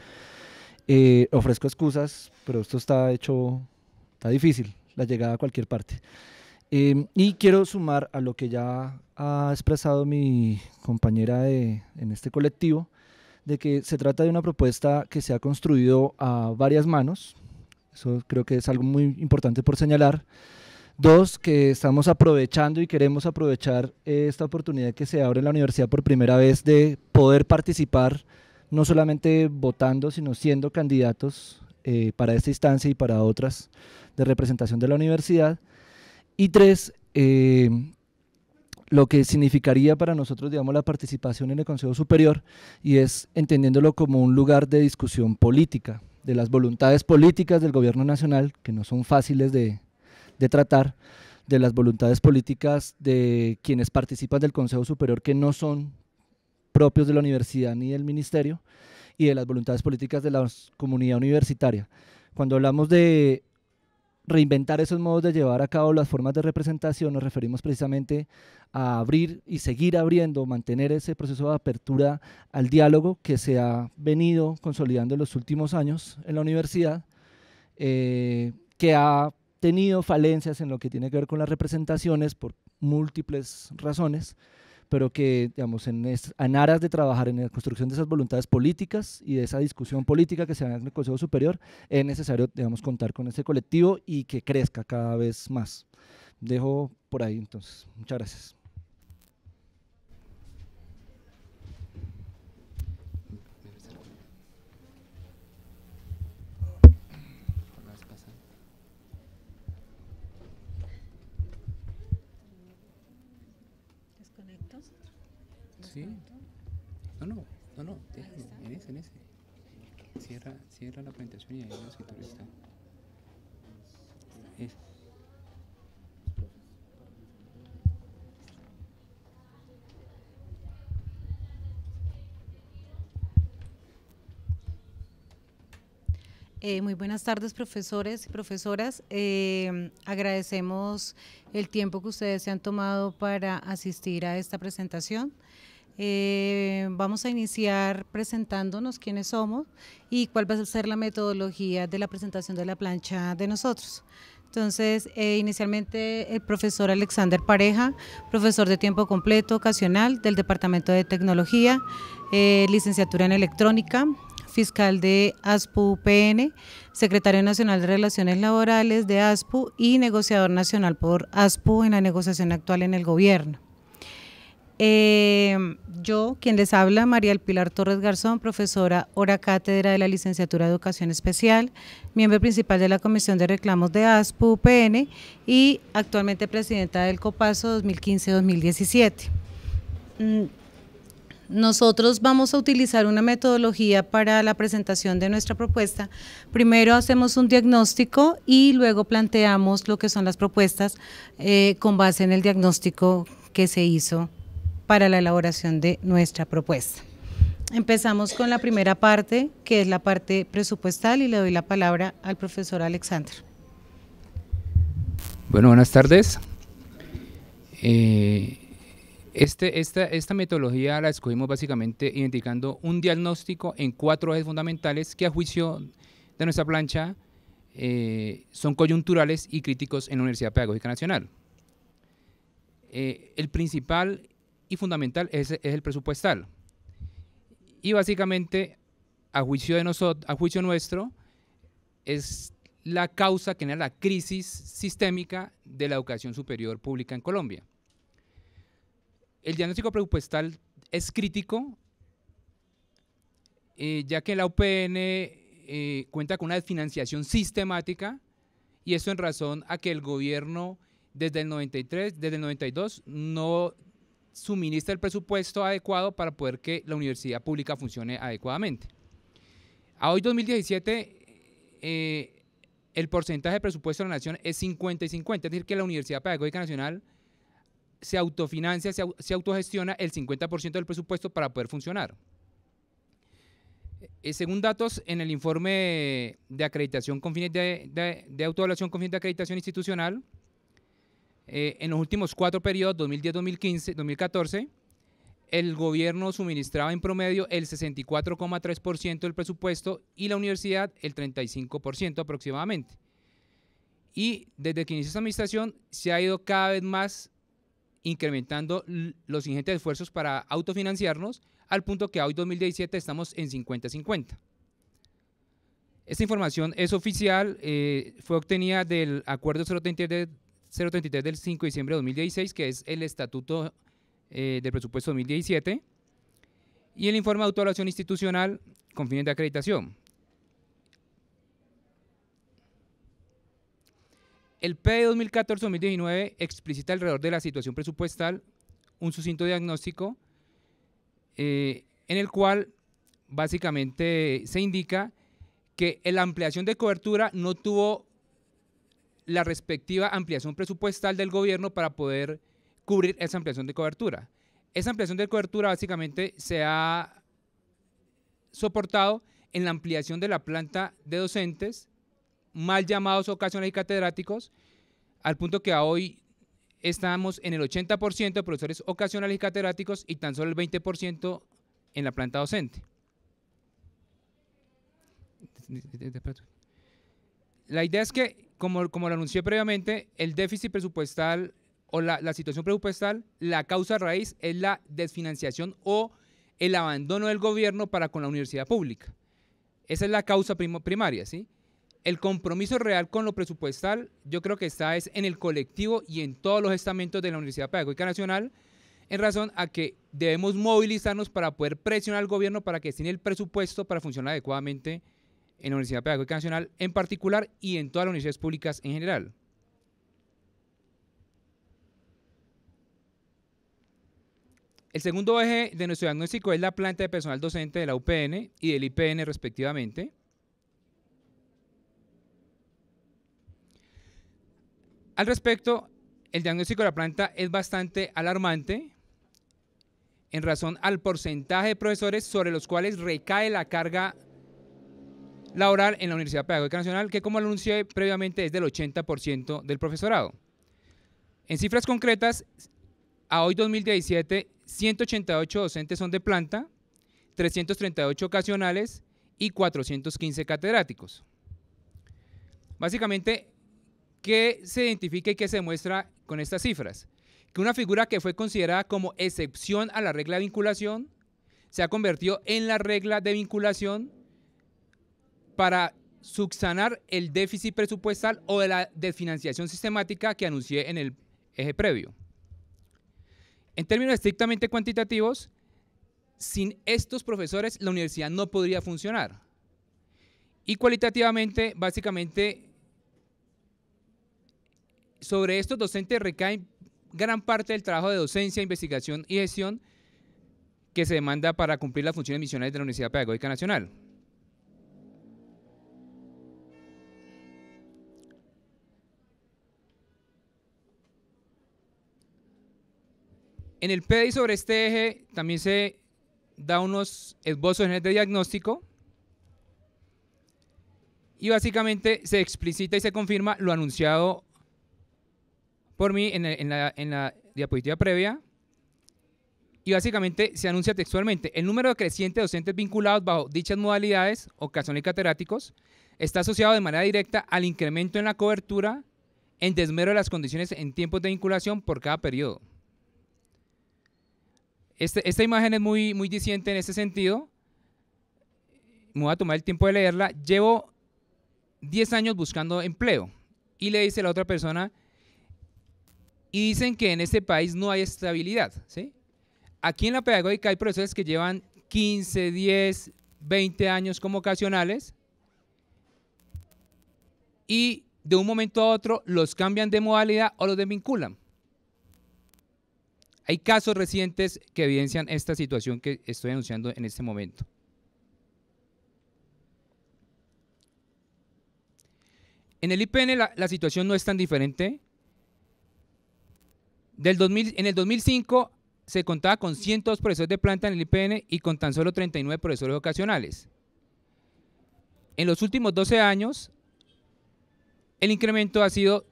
[SPEAKER 3] Eh, ofrezco excusas, pero esto está hecho, está difícil, la llegada a cualquier parte. Eh, y quiero sumar a lo que ya ha expresado mi compañera de, en este colectivo, de que se trata de una propuesta que se ha construido a varias manos. Eso creo que es algo muy importante por señalar. Dos, que estamos aprovechando y queremos aprovechar esta oportunidad que se abre en la universidad por primera vez de poder participar, no solamente votando, sino siendo candidatos eh, para esta instancia y para otras de representación de la universidad. Y tres, eh, lo que significaría para nosotros, digamos, la participación en el Consejo Superior y es entendiéndolo como un lugar de discusión política, de las voluntades políticas del gobierno nacional, que no son fáciles de, tratar, de las voluntades políticas de quienes participan del Consejo Superior que no son propios de la universidad ni del ministerio, y de las voluntades políticas de la comunidad universitaria. Cuando hablamos de reinventar esos modos de llevar a cabo las formas de representación, nos referimos precisamente a abrir y seguir abriendo, mantener ese proceso de apertura al diálogo que se ha venido consolidando en los últimos años en la universidad, eh, que ha tenido falencias en lo que tiene que ver con las representaciones por múltiples razones, pero que, digamos, en, en, aras de trabajar en la construcción de esas voluntades políticas y de esa discusión política que se da en el Consejo Superior, es necesario, digamos, contar con ese colectivo y que crezca cada vez más. Dejo por ahí, entonces. Muchas gracias.
[SPEAKER 4] Sí. No, no, no, no, en ese, en ese. Cierra, cierra la presentación y ahí el escritor está. Es.
[SPEAKER 5] Eh, muy buenas tardes, profesores y profesoras. Eh, agradecemos el tiempo que ustedes se han tomado para asistir a esta presentación. Eh, vamos a iniciar presentándonos quiénes somos y cuál va a ser la metodología de la presentación de la plancha de nosotros. Entonces, inicialmente el profesor Alexander Pareja, profesor de tiempo completo ocasional del Departamento de Tecnología, licenciatura en electrónica, fiscal de ASPU-PN, secretario nacional de Relaciones Laborales de ASPU y negociador nacional por ASPU en la negociación actual en el gobierno. Eh, yo, quien les habla, María Pilar Torres Garzón, profesora hora cátedra de la licenciatura de Educación Especial, miembro principal de la Comisión de Reclamos de ASPU-PN y actualmente presidenta del COPASO 2015-2017. Nosotros vamos a utilizar una metodología para la presentación de nuestra propuesta. Primero hacemos un diagnóstico y luego planteamos lo que son las propuestas eh, con base en el diagnóstico que se hizo para la elaboración de nuestra propuesta. Empezamos con la primera parte, que es la parte presupuestal, y le doy la palabra al profesor Alexander.
[SPEAKER 4] Bueno, buenas tardes. Eh, este, esta, metodología la escogimos básicamente identificando un diagnóstico en cuatro ejes fundamentales que a juicio de nuestra plancha eh, son coyunturales y críticos en la Universidad Pedagógica Nacional. Eh, el principal y fundamental es, el presupuestal. Y básicamente, a juicio, de nosotros, a juicio nuestro, es la causa que genera la crisis sistémica de la educación superior pública en Colombia el diagnóstico presupuestal es crítico, eh, ya que la UPN eh, cuenta con una desfinanciación sistemática y eso en razón a que el gobierno desde el 93, desde el 92 no suministra el presupuesto adecuado para poder que la universidad pública funcione adecuadamente. A hoy 2017 eh, el porcentaje de presupuesto de la nación es 50 y 50, es decir que la Universidad Pedagógica Nacional se autofinancia, se, autogestiona el 50% del presupuesto para poder funcionar. Eh, según datos en el informe de acreditación con fines de, de, autoevaluación con fines de acreditación institucional, eh, en los últimos cuatro periodos, 2010, 2015, 2014, el gobierno suministraba en promedio el 64,3% del presupuesto y la universidad el 35% aproximadamente. Y desde que inició esta administración se ha ido cada vez más incrementando los ingentes esfuerzos para autofinanciarnos al punto que hoy 2017 estamos en 50-50. Esta información es oficial, eh, fue obtenida del Acuerdo 033, 033, del 5 de diciembre de 2016, que es el Estatuto eh, del Presupuesto 2017, y el Informe de Autoevaluación Institucional con fines de acreditación. El P 2014-2019 explicita alrededor de la situación presupuestal un sucinto diagnóstico eh, en el cual básicamente se indica que la ampliación de cobertura no tuvo la respectiva ampliación presupuestal del gobierno para poder cubrir esa ampliación de cobertura. Esa ampliación de cobertura básicamente se ha soportado en la ampliación de la planta de docentes mal llamados ocasionales y catedráticos, al punto que hoy estamos en el 80% de profesores ocasionales y catedráticos y tan solo el 20% en la planta docente. La idea es que, como, como lo anuncié previamente, el déficit presupuestal o la, la, situación presupuestal, la causa raíz es la desfinanciación o el abandono del gobierno para con la universidad pública. Esa es la causa primaria, ¿sí? el compromiso real con lo presupuestal, yo creo que está es en el colectivo y en todos los estamentos de la Universidad Pedagógica Nacional, en razón a que debemos movilizarnos para poder presionar al gobierno para que destine el presupuesto para funcionar adecuadamente en la Universidad Pedagógica Nacional en particular y en todas las universidades públicas en general. El segundo eje de nuestro diagnóstico es la planta de personal docente de la UPN y del IPN respectivamente. Al respecto, el diagnóstico de la planta es bastante alarmante en razón al porcentaje de profesores sobre los cuales recae la carga laboral en la Universidad Pedagógica Nacional, que como anuncié previamente es del 80% del profesorado. En cifras concretas, a hoy 2017, 188 docentes son de planta, 338 ocasionales y 415 catedráticos. Básicamente, ¿qué se identifica y qué se muestra con estas cifras? Que una figura que fue considerada como excepción a la regla de vinculación se ha convertido en la regla de vinculación para subsanar el déficit presupuestal o de la desfinanciación sistemática que anuncié en el eje previo. En términos estrictamente cuantitativos, sin estos profesores la universidad no podría funcionar. Y cualitativamente, básicamente, sobre estos docentes recae gran parte del trabajo de docencia, investigación y gestión que se demanda para cumplir las funciones misionales de la Universidad Pedagógica Nacional. En el PDI sobre este eje también se da unos esbozos de diagnóstico y básicamente se explicita y se confirma lo anunciado por mí en, la, diapositiva previa y básicamente se anuncia textualmente el número creciente de docentes vinculados bajo dichas modalidades, ocasionales y catedráticos, está asociado de manera directa al incremento en la cobertura en desmero de las condiciones en tiempos de vinculación por cada periodo. Este, esta imagen es muy, muy diciente en ese sentido. Me voy a tomar el tiempo de leerla. Llevo 10 años buscando empleo. Y le dice la otra persona, y dicen que en este país no hay estabilidad. ¿sí? Aquí en la pedagógica hay profesores que llevan 15, 10, 20 años como ocasionales y de un momento a otro los cambian de modalidad o los desvinculan. Hay casos recientes que evidencian esta situación que estoy anunciando en este momento. En el IPN la, situación no es tan diferente. Del 2000, en el 2005 se contaba con 102 profesores de planta en el IPN y con tan solo 39 profesores ocasionales. En los últimos 12 años, el incremento ha sido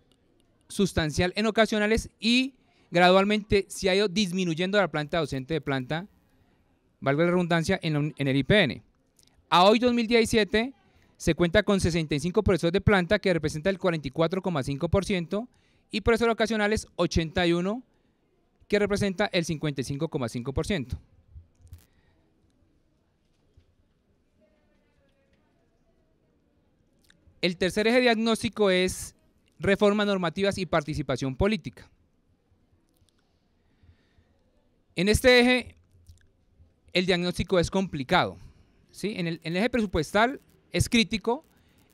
[SPEAKER 4] sustancial en ocasionales y gradualmente se ha ido disminuyendo la planta docente de planta, valga la redundancia, en, el IPN. A hoy 2017 se cuenta con 65 profesores de planta que representa el 44,5% y profesores ocasionales 81 que representa el 55,5%. El tercer eje diagnóstico es reformas normativas y participación política. En este eje, el diagnóstico es complicado. ¿sí? En, el, eje presupuestal es crítico,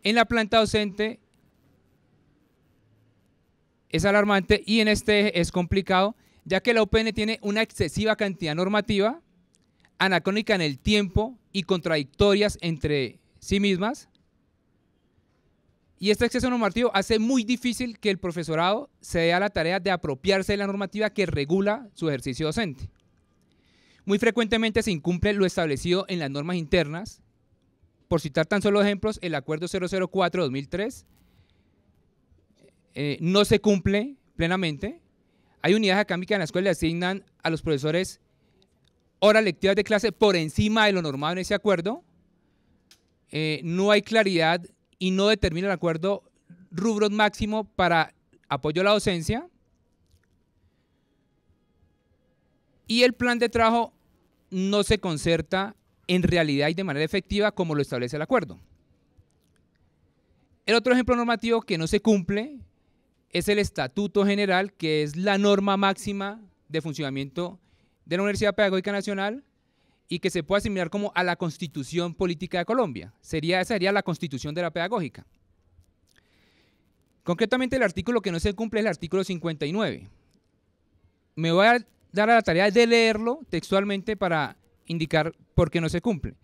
[SPEAKER 4] en la planta docente es alarmante y en este eje es complicado, ya que la UPN tiene una excesiva cantidad normativa, anacrónica en el tiempo y contradictorias entre sí mismas. Y este exceso normativo hace muy difícil que el profesorado se dé a la tarea de apropiarse de la normativa que regula su ejercicio docente. Muy frecuentemente se incumple lo establecido en las normas internas. Por citar tan solo ejemplos, el Acuerdo 004-2003 eh, no se cumple plenamente. Hay unidades académicas en las cuales le asignan a los profesores horas lectivas de clase por encima de lo normado en ese acuerdo. Eh, no hay claridad y no determina el acuerdo rubros máximo para apoyo a la docencia. Y el plan de trabajo no se concerta en realidad y de manera efectiva como lo establece el acuerdo. El otro ejemplo normativo que no se cumple es el Estatuto General, que es la norma máxima de funcionamiento de la Universidad Pedagógica Nacional y que se puede asimilar como a la Constitución Política de Colombia. Sería, esa sería la Constitución de la Pedagógica. Concretamente el artículo que no se cumple es el artículo 59. Me voy a dar a la tarea de leerlo textualmente para indicar por qué no se cumple.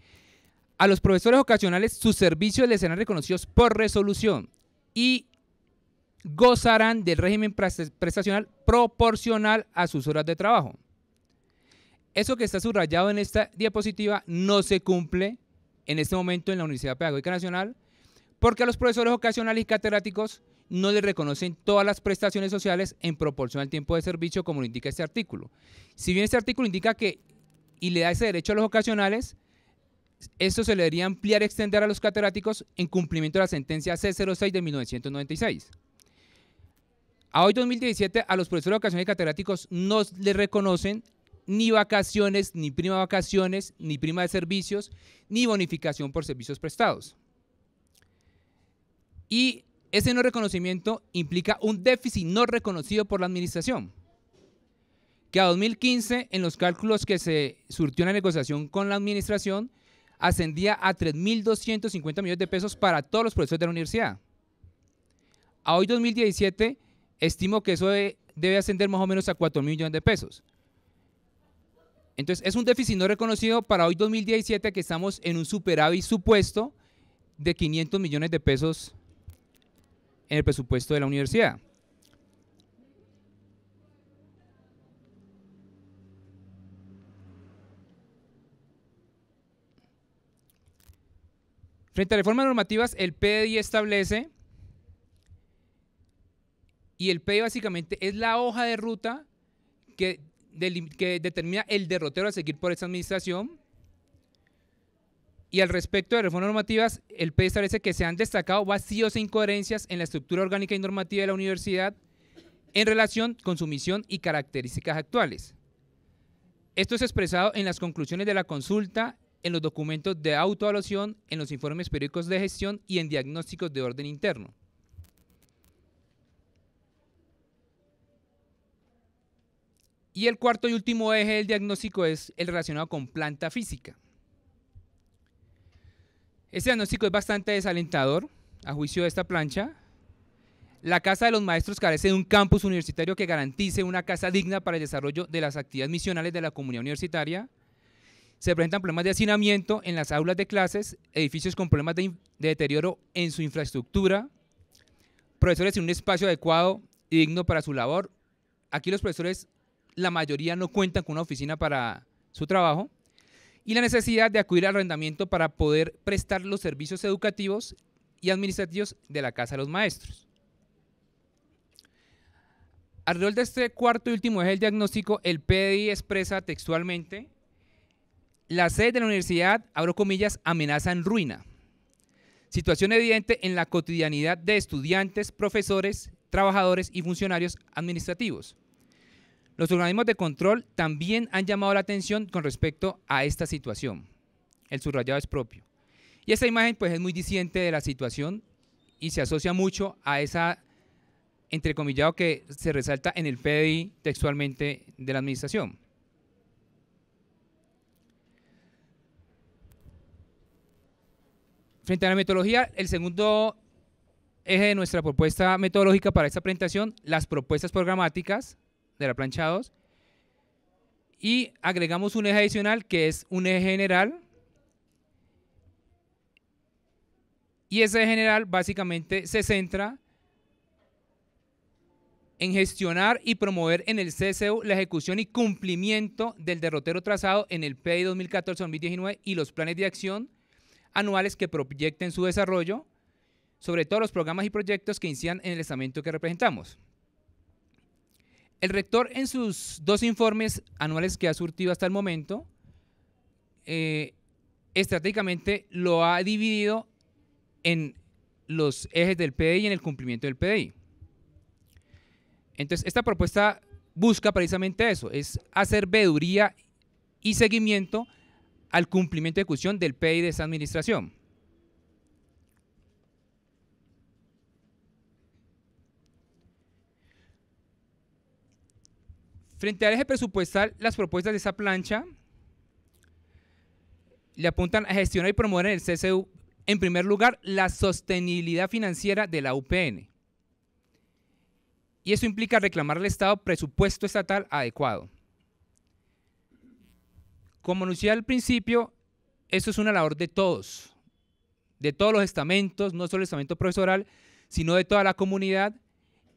[SPEAKER 4] A los profesores ocasionales sus servicios les serán reconocidos por resolución y gozarán del régimen prestacional proporcional a sus horas de trabajo. Eso que está subrayado en esta diapositiva no se cumple en este momento en la Universidad Pedagógica Nacional, porque a los profesores ocasionales y catedráticos no les reconocen todas las prestaciones sociales en proporción al tiempo de servicio, como lo indica este artículo. Si bien este artículo indica que y le da ese derecho a los ocasionales, esto se le debería ampliar y extender a los catedráticos en cumplimiento de la sentencia C06 de 1996. A hoy 2017 a los profesores ocasionales y catedráticos no les reconocen ni vacaciones, ni prima vacaciones, ni prima de servicios, ni bonificación por servicios prestados. Y ese no reconocimiento implica un déficit no reconocido por la administración, que a 2015, en los cálculos que se surtió en la negociación con la administración, ascendía a 3.250 millones de pesos para todos los profesores de la universidad. A hoy 2017, estimo que eso debe, ascender más o menos a 4 millones de pesos. Entonces, es un déficit no reconocido para hoy 2017 que estamos en un superávit supuesto de 500 millones de pesos en el presupuesto de la universidad. Frente a reformas normativas, el PDI establece, y el PDI básicamente es la hoja de ruta que, que determina el derrotero a seguir por esta administración, y al respecto de reformas normativas, el PDI establece que se han destacado vacíos e incoherencias en la estructura orgánica y normativa de la universidad en relación con su misión y características actuales. Esto es expresado en las conclusiones de la consulta, en los documentos de autoevaluación, en los informes periódicos de gestión y en diagnósticos de orden interno. Y el cuarto y último eje del diagnóstico es el relacionado con planta física. Este diagnóstico es bastante desalentador, a juicio de esta plancha. La Casa de los Maestros carece de un campus universitario que garantice una casa digna para el desarrollo de las actividades misionales de la comunidad universitaria. Se presentan problemas de hacinamiento en las aulas de clases, edificios con problemas de, de deterioro en su infraestructura, profesores sin un espacio adecuado y digno para su labor. Aquí los profesores, la mayoría no cuentan con una oficina para su trabajo y la necesidad de acudir al arrendamiento para poder prestar los servicios educativos y administrativos de la Casa de los Maestros. Alrededor de este cuarto y último eje del diagnóstico, el PDI expresa textualmente la sede de la universidad, abro comillas, amenaza en ruina. Situación evidente en la cotidianidad de estudiantes, profesores, trabajadores y funcionarios administrativos. Los organismos de control también han llamado la atención con respecto a esta situación. El subrayado es propio. Y esta imagen pues es muy disidente de la situación y se asocia mucho a esa entrecomillado que se resalta en el PDI textualmente de la administración. Frente a la metodología, el segundo eje de nuestra propuesta metodológica para esta presentación, las propuestas programáticas, de la plancha 2. Y agregamos un eje adicional que es un eje general. Y ese eje general básicamente se centra en gestionar y promover en el CSU la ejecución y cumplimiento del derrotero trazado en el PDI 2014-2019 y los planes de acción anuales que proyecten su desarrollo, sobre todo los programas y proyectos que incidan en el estamento que representamos. El rector en sus dos informes anuales que ha surtido hasta el momento, eh, estratégicamente lo ha dividido en los ejes del PDI y en el cumplimiento del PDI. Entonces, esta propuesta busca precisamente eso, es hacer veeduría y seguimiento al cumplimiento de ejecución del PDI de esta administración. Frente al eje presupuestal, las propuestas de esa plancha le apuntan a gestionar y promover en el CCU, en primer lugar, la sostenibilidad financiera de la UPN. Y eso implica reclamar al Estado presupuesto estatal adecuado. Como anuncié al principio, esto es una labor de todos, de todos los estamentos, no solo el estamento profesoral, sino de toda la comunidad,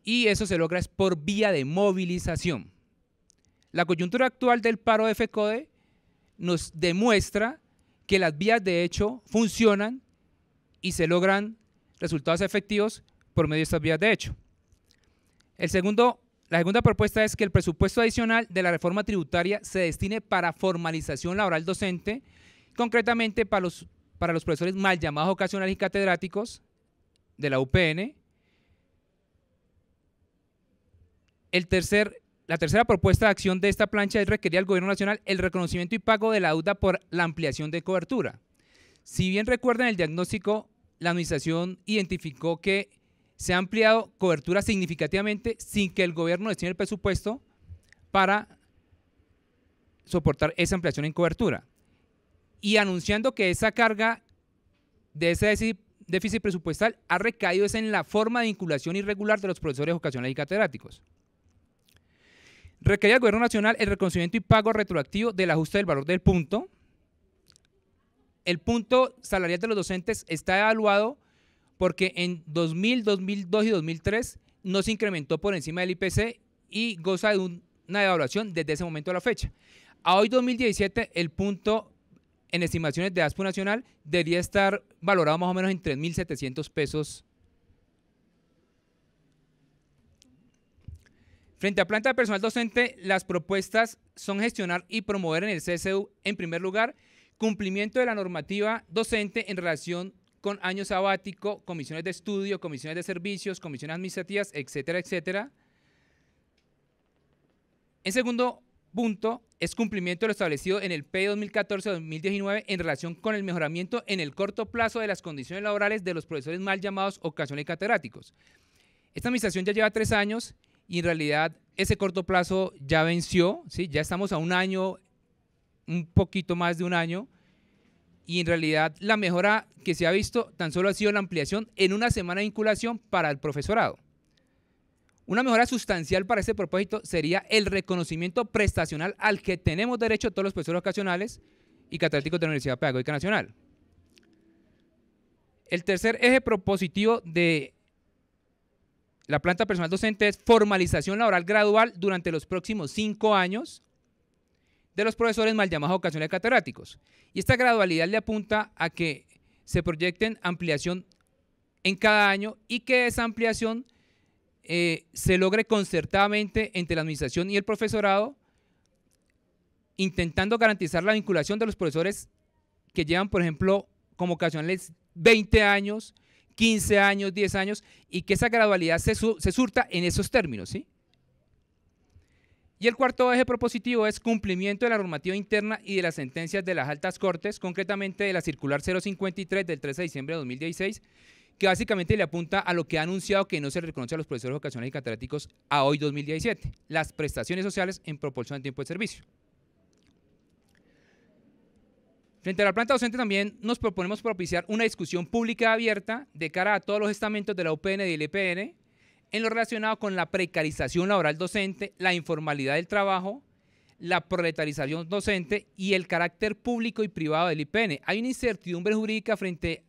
[SPEAKER 4] y eso se logra por vía de movilización. La coyuntura actual del paro de FECODE nos demuestra que las vías de hecho funcionan y se logran resultados efectivos por medio de estas vías de hecho. El segundo, la segunda propuesta es que el presupuesto adicional de la reforma tributaria se destine para formalización laboral docente, concretamente para los, para los profesores mal llamados ocasionales y catedráticos de la UPN. El tercer, la tercera propuesta de acción de esta plancha es requerir al Gobierno Nacional el reconocimiento y pago de la deuda por la ampliación de cobertura. Si bien recuerdan el diagnóstico, la Administración identificó que se ha ampliado cobertura significativamente sin que el gobierno destine el presupuesto para soportar esa ampliación en cobertura. Y anunciando que esa carga de ese déficit presupuestal ha recaído en la forma de vinculación irregular de los profesores ocasionales y catedráticos. Requería al Gobierno Nacional el reconocimiento y pago retroactivo del ajuste del valor del punto. El punto salarial de los docentes está evaluado porque en 2000, 2002 y 2003 no se incrementó por encima del IPC y goza de una evaluación desde ese momento a la fecha. A hoy 2017 el punto en estimaciones de ASPO Nacional debería estar valorado más o menos en 3.700 pesos. Frente a planta de personal docente, las propuestas son gestionar y promover en el CSU, en primer lugar, cumplimiento de la normativa docente en relación con año sabático, comisiones de estudio, comisiones de servicios, comisiones administrativas, etcétera, etcétera. En segundo punto, es cumplimiento de lo establecido en el P 2014-2019 en relación con el mejoramiento en el corto plazo de las condiciones laborales de los profesores mal llamados ocasionales catedráticos. Esta administración ya lleva tres años y en realidad ese corto plazo ya venció, ¿sí? ya estamos a un año, un poquito más de un año, y en realidad la mejora que se ha visto tan solo ha sido la ampliación en una semana de vinculación para el profesorado. Una mejora sustancial para este propósito sería el reconocimiento prestacional al que tenemos derecho todos los profesores ocasionales y catedráticos de la Universidad Pedagógica Nacional. El tercer eje propositivo de la planta personal docente es formalización laboral gradual durante los próximos cinco años de los profesores mal llamados ocasionales catedráticos. Y esta gradualidad le apunta a que se proyecten ampliación en cada año y que esa ampliación eh, se logre concertadamente entre la administración y el profesorado, intentando garantizar la vinculación de los profesores que llevan, por ejemplo, como ocasionales 20 años, 15 años, 10 años, y que esa gradualidad se, surta en esos términos, ¿sí? Y el cuarto eje propositivo es cumplimiento de la normativa interna y de las sentencias de las altas cortes, concretamente de la circular 053 del 13 de diciembre de 2016, que básicamente le apunta a lo que ha anunciado que no se reconoce a los profesores ocasionales y catedráticos a hoy 2017, las prestaciones sociales en proporción al tiempo de servicio. Frente a la planta docente también nos proponemos propiciar una discusión pública abierta de cara a todos los estamentos de la UPN y del EPN en lo relacionado con la precarización laboral docente, la informalidad del trabajo, la proletarización docente y el carácter público y privado del IPN. Hay una incertidumbre jurídica frente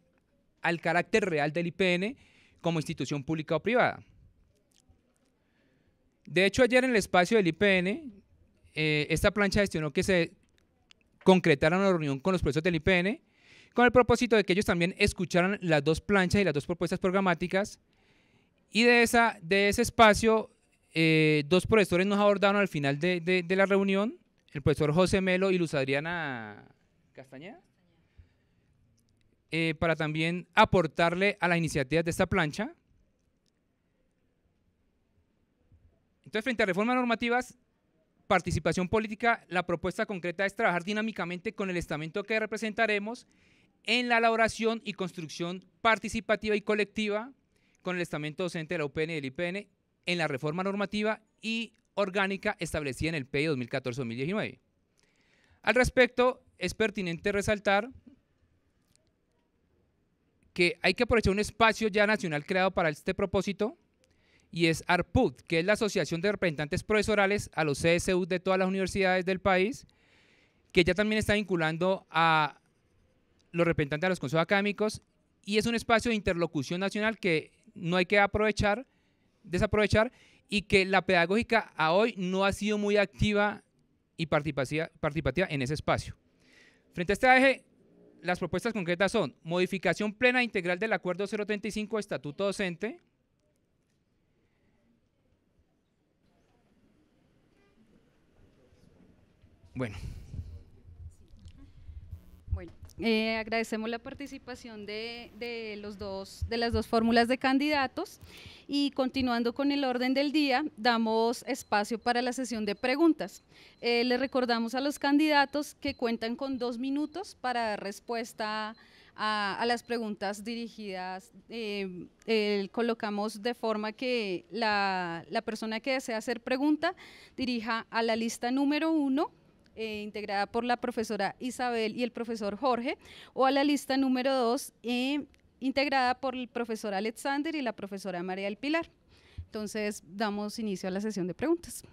[SPEAKER 4] al carácter real del IPN como institución pública o privada. De hecho, ayer en el espacio del IPN, eh, esta plancha gestionó que se concretara una reunión con los profesores del IPN con el propósito de que ellos también escucharan las dos planchas y las dos propuestas programáticas y de, esa, de ese espacio, eh, dos profesores nos abordaron al final de, la reunión, el profesor José Melo y Luz Adriana Castañeda, eh, para también aportarle a las iniciativas de esta plancha. Entonces, frente a reformas normativas, participación política, la propuesta concreta es trabajar dinámicamente con el estamento que representaremos en la elaboración y construcción participativa y colectiva con el estamento docente de la UPN y del IPN en la reforma normativa y orgánica establecida en el PI 2014-2019. Al respecto, es pertinente resaltar que hay que aprovechar un espacio ya nacional creado para este propósito y es ARPUD, que es la Asociación de Representantes Profesorales a los CSU de todas las universidades del país, que ya también está vinculando a los representantes de los consejos académicos y es un espacio de interlocución nacional que no hay que aprovechar, desaprovechar y que la pedagógica a hoy no ha sido muy activa y participativa, en ese espacio. Frente a este eje, las propuestas concretas son modificación plena e integral del Acuerdo 035 Estatuto Docente, Bueno.
[SPEAKER 6] Bueno, eh, agradecemos la participación de, los dos, de las dos fórmulas de candidatos y continuando con el orden del día, damos espacio para la sesión de preguntas. Eh, le recordamos a los candidatos que cuentan con dos minutos para dar respuesta a, las preguntas dirigidas. Eh, colocamos de forma que la, la persona que desea hacer pregunta dirija a la lista número uno eh, integrada por la profesora Isabel y el profesor Jorge, o a la lista número dos, eh, integrada por el profesor Alexander y la profesora María del Pilar. Entonces, damos inicio a la sesión de preguntas.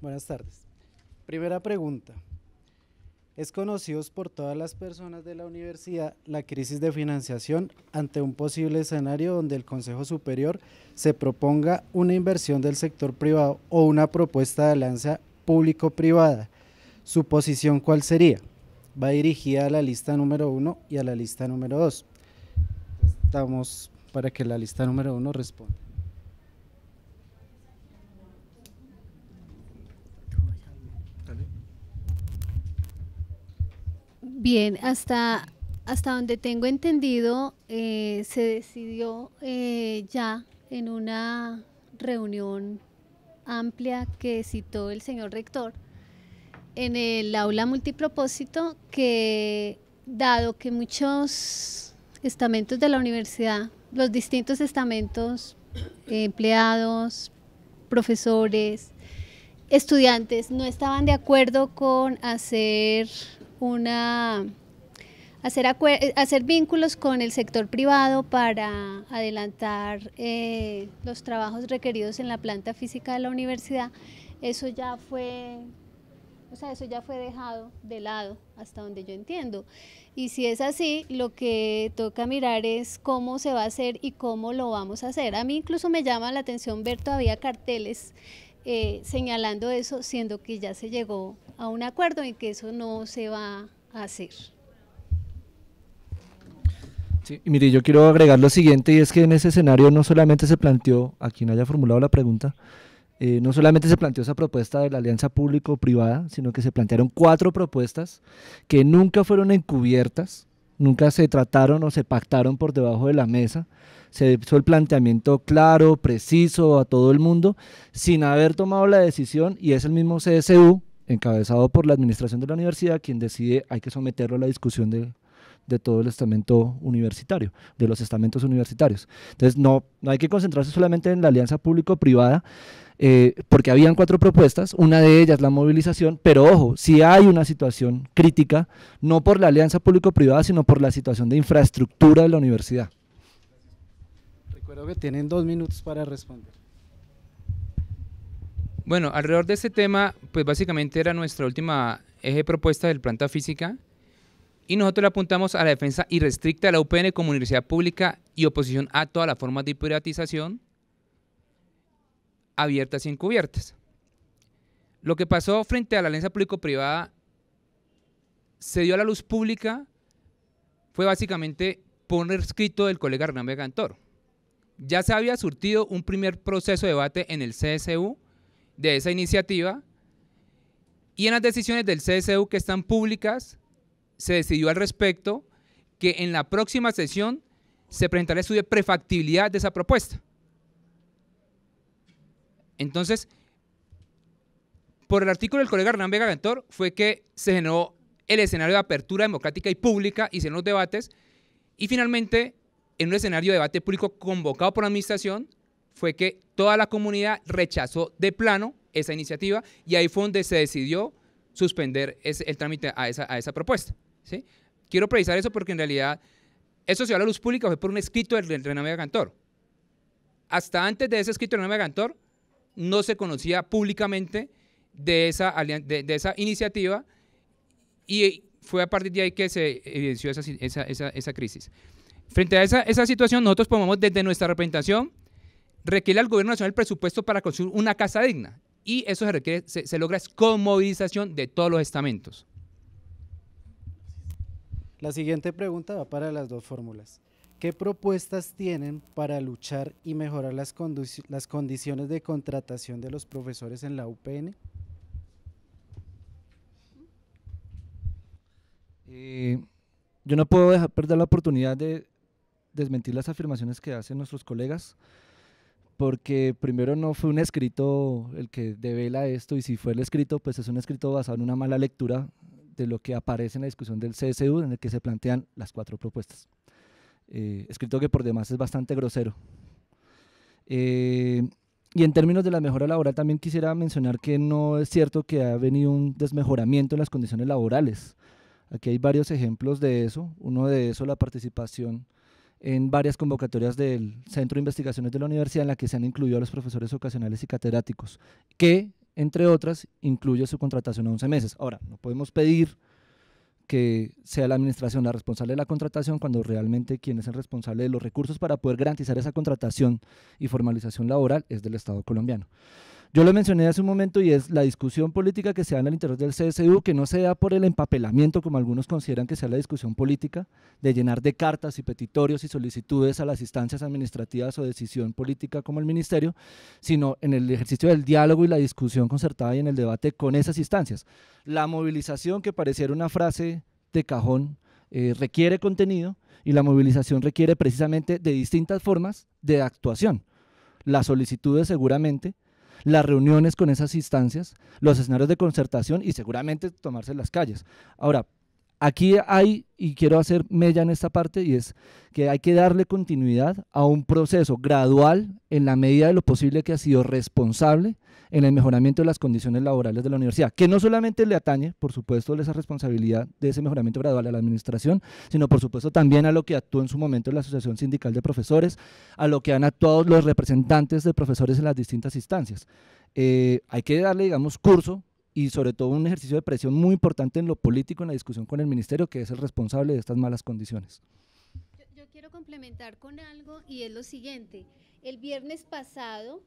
[SPEAKER 7] Buenas tardes. Primera pregunta. Es conocido por todas las personas de la universidad la crisis de financiación ante un posible escenario donde el Consejo Superior se proponga una inversión del sector privado o una propuesta de alianza público-privada. ¿Su posición cuál sería? Va dirigida a la lista número uno y a la lista número dos. Estamos para que la lista número uno responda.
[SPEAKER 2] Bien, hasta, hasta donde tengo entendido, eh, se decidió eh, ya en una reunión amplia que citó el señor rector en el aula multipropósito que dado que muchos estamentos de la universidad, los distintos estamentos, empleados, profesores, estudiantes no estaban de acuerdo con hacer una hacer, hacer vínculos con el sector privado para adelantar eh, los trabajos requeridos en la planta física de la universidad, eso ya fue, o sea, eso ya fue dejado de lado hasta donde yo entiendo. Y si es así, lo que toca mirar es cómo se va a hacer y cómo lo vamos a hacer. A mí incluso me llama la atención ver todavía carteles eh, señalando eso, siendo que ya se llegó a un acuerdo y que eso no se va a hacer.
[SPEAKER 3] Sí, y mire, yo quiero agregar lo siguiente y es que en ese escenario no solamente se planteó, a quien haya formulado la pregunta, eh, no solamente se planteó esa propuesta de la alianza público-privada, sino que se plantearon cuatro propuestas que nunca fueron encubiertas, nunca se trataron o se pactaron por debajo de la mesa, se hizo el planteamiento claro, preciso a todo el mundo, sin haber tomado la decisión, y es el mismo CSU, encabezado por la administración de la universidad, quien decide hay que someterlo a la discusión de, todo el estamento universitario, de los estamentos universitarios. Entonces, no, no hay que concentrarse solamente en la alianza público-privada, eh, porque habían cuatro propuestas, una de ellas la movilización, pero ojo, si hay una situación crítica, no por la alianza público-privada, sino por la situación de infraestructura de la universidad.
[SPEAKER 7] Tienen dos minutos para responder.
[SPEAKER 4] Bueno, alrededor de este tema, pues básicamente era nuestra última eje propuesta del planta física y nosotros le apuntamos a la defensa irrestricta de la UPN como universidad pública y oposición a todas las formas de privatización abiertas y encubiertas. Lo que pasó frente a la alianza público-privada se dio a la luz pública fue básicamente poner escrito del colega Hernán Cantor ya se había surtido un primer proceso de debate en el CSU de esa iniciativa y en las decisiones del CSU que están públicas se decidió al respecto que en la próxima sesión se presentará el estudio de prefactibilidad de esa propuesta. Entonces, por el artículo del colega Hernán Vega Gantor fue que se generó el escenario de apertura democrática y pública se los debates y finalmente en un escenario de debate público convocado por la administración fue que toda la comunidad rechazó de plano esa iniciativa y ahí fue donde se decidió suspender el trámite a esa, a esa propuesta. ¿sí? Quiero precisar eso porque en realidad eso se dio a la luz pública fue por un escrito del René Cantor. Hasta antes de ese escrito del René Cantor no se conocía públicamente de esa, de, esa iniciativa y fue a partir de ahí que se evidenció esa, esa, esa crisis. Frente a esa, esa situación, nosotros promovemos desde nuestra representación requiere al gobierno nacional el presupuesto para construir una casa digna. Y eso se, requiere, se, logra con movilización de todos los estamentos.
[SPEAKER 7] La siguiente pregunta va para las dos fórmulas. ¿Qué propuestas tienen para luchar y mejorar las, las condiciones de contratación de los profesores en la UPN?
[SPEAKER 3] Eh, yo no puedo dejar perder la oportunidad de desmentir las afirmaciones que hacen nuestros colegas, porque primero no fue un escrito el que devela esto, y si fue el escrito, pues es un escrito basado en una mala lectura de lo que aparece en la discusión del CSU, en el que se plantean las cuatro propuestas. Eh, escrito que por demás es bastante grosero. Eh, y en términos de la mejora laboral, también quisiera mencionar que no es cierto que ha venido un desmejoramiento en las condiciones laborales. Aquí hay varios ejemplos de eso. Uno de eso, la participación en varias convocatorias del Centro de Investigaciones de la Universidad en la que se han incluido a los profesores ocasionales y catedráticos, que, entre otras, incluye su contratación a 11 meses. Ahora, no podemos pedir que sea la administración la responsable de la contratación cuando realmente quien es el responsable de los recursos para poder garantizar esa contratación y formalización laboral es del Estado colombiano. Yo lo mencioné hace un momento y es la discusión política que se da en el interior del CSU, que no se da por el empapelamiento, como algunos consideran que sea la discusión política, de llenar de cartas y petitorios y solicitudes a las instancias administrativas o decisión política como el ministerio, sino en el ejercicio del diálogo y la discusión concertada y en el debate con esas instancias. La movilización, que pareciera una frase de cajón, eh, requiere contenido y la movilización requiere precisamente de distintas formas de actuación. Las solicitudes seguramente, las reuniones con esas instancias, los escenarios de concertación y seguramente tomarse las calles. Ahora, aquí hay, y quiero hacer mella en esta parte, y es que hay que darle continuidad a un proceso gradual en la medida de lo posible que ha sido responsable en el mejoramiento de las condiciones laborales de la universidad, que no solamente le atañe, por supuesto, esa responsabilidad de ese mejoramiento gradual a la administración, sino por supuesto también a lo que actuó en su momento la Asociación Sindical de Profesores, a lo que han actuado los representantes de profesores en las distintas instancias. Eh, hay que darle, digamos, curso y sobre todo un ejercicio de presión muy importante en lo político, en la discusión con el ministerio, que es el responsable de estas malas condiciones.
[SPEAKER 2] Yo, quiero complementar con algo y es lo siguiente. El viernes pasado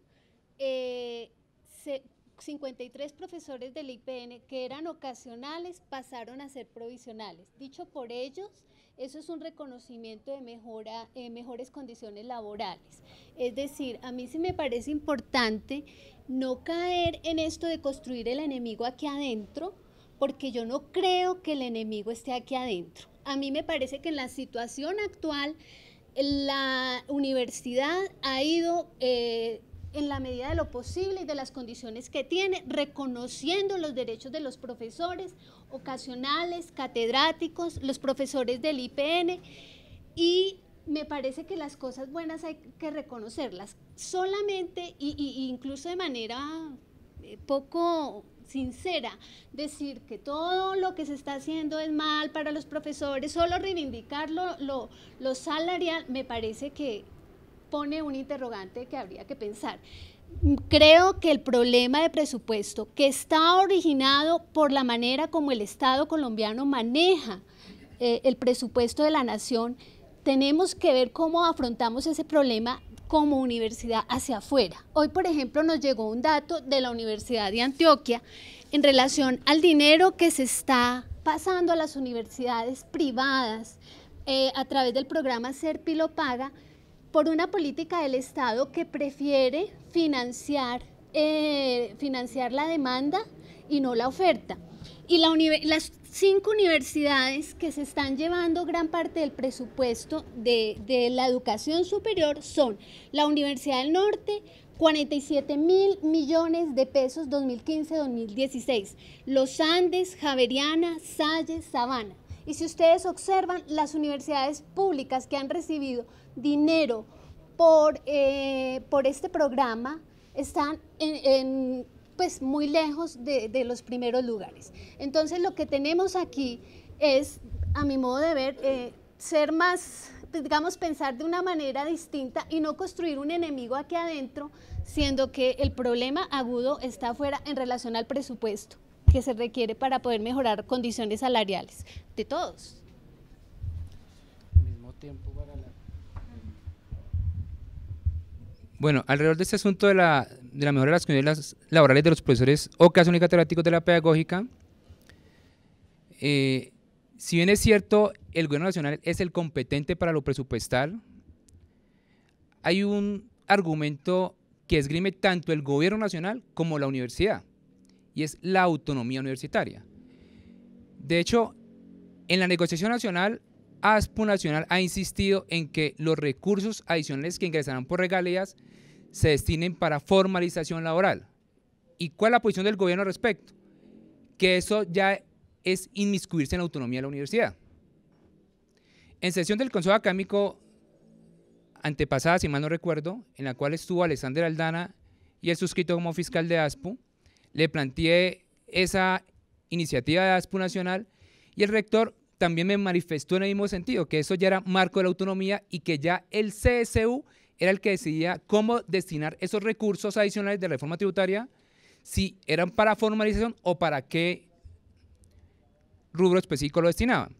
[SPEAKER 2] eh, 53 profesores del IPN que eran ocasionales pasaron a ser provisionales. Dicho por ellos, eso es un reconocimiento de mejora, eh, mejores condiciones laborales. Es decir, a mí sí me parece importante no caer en esto de construir el enemigo aquí adentro, porque yo no creo que el enemigo esté aquí adentro. A mí me parece que en la situación actual la universidad ha ido eh, en la medida de lo posible y de las condiciones que tiene, reconociendo los derechos de los profesores ocasionales, catedráticos, los profesores del IPN y me parece que las cosas buenas hay que reconocerlas. Solamente, y, incluso de manera eh, poco sincera, decir que todo lo que se está haciendo es mal para los profesores, solo reivindicar lo, lo salarial, me parece que pone un interrogante que habría que pensar. Creo que el problema de presupuesto que está originado por la manera como el Estado colombiano maneja eh, el presupuesto de la nación, tenemos que ver cómo afrontamos ese problema como universidad hacia afuera. Hoy, por ejemplo, nos llegó un dato de la Universidad de Antioquia en relación al dinero que se está pasando a las universidades privadas eh, a través del programa Serpilo Paga por una política del Estado que prefiere financiar, eh, financiar la demanda y no la oferta. Y las cinco universidades que se están llevando gran parte del presupuesto de, de la educación superior son la Universidad del Norte, 47 mil millones de pesos 2015-2016. Los Andes, Javeriana, Salles, Sabana. Y si ustedes observan, las universidades públicas que han recibido dinero por, eh, por este programa están en, pues muy lejos de, los primeros lugares. Entonces lo que tenemos aquí es, a mi modo de ver, eh, ser más, digamos, pensar de una manera distinta y no construir un enemigo aquí adentro, siendo que el problema agudo está afuera en relación al presupuesto que se requiere para poder mejorar condiciones salariales de todos.
[SPEAKER 7] Al mismo tiempo
[SPEAKER 4] Bueno, alrededor de este asunto de la, de la mejora de las condiciones laborales de los profesores ocasionales y catedráticos de la pedagógica, eh, si bien es cierto, el gobierno nacional es el competente para lo presupuestal, hay un argumento que esgrime tanto el gobierno nacional como la universidad, y es la autonomía universitaria. De hecho, en la negociación nacional, ASPU Nacional ha insistido en que los recursos adicionales que ingresarán por regalías se destinen para formalización laboral. ¿Y cuál es la posición del gobierno al respecto? Que eso ya es inmiscuirse en la autonomía de la universidad. En sesión del Consejo Académico antepasada, si mal no recuerdo, en la cual estuvo Alexander Aldana y el suscrito como fiscal de ASPU, le planteé esa iniciativa de ASPU Nacional y el rector también me manifestó en el mismo sentido, que eso ya era marco de la autonomía y que ya el CSU era el que decidía cómo destinar esos recursos adicionales de reforma tributaria, si eran para formalización o para qué rubro específico lo destinaban.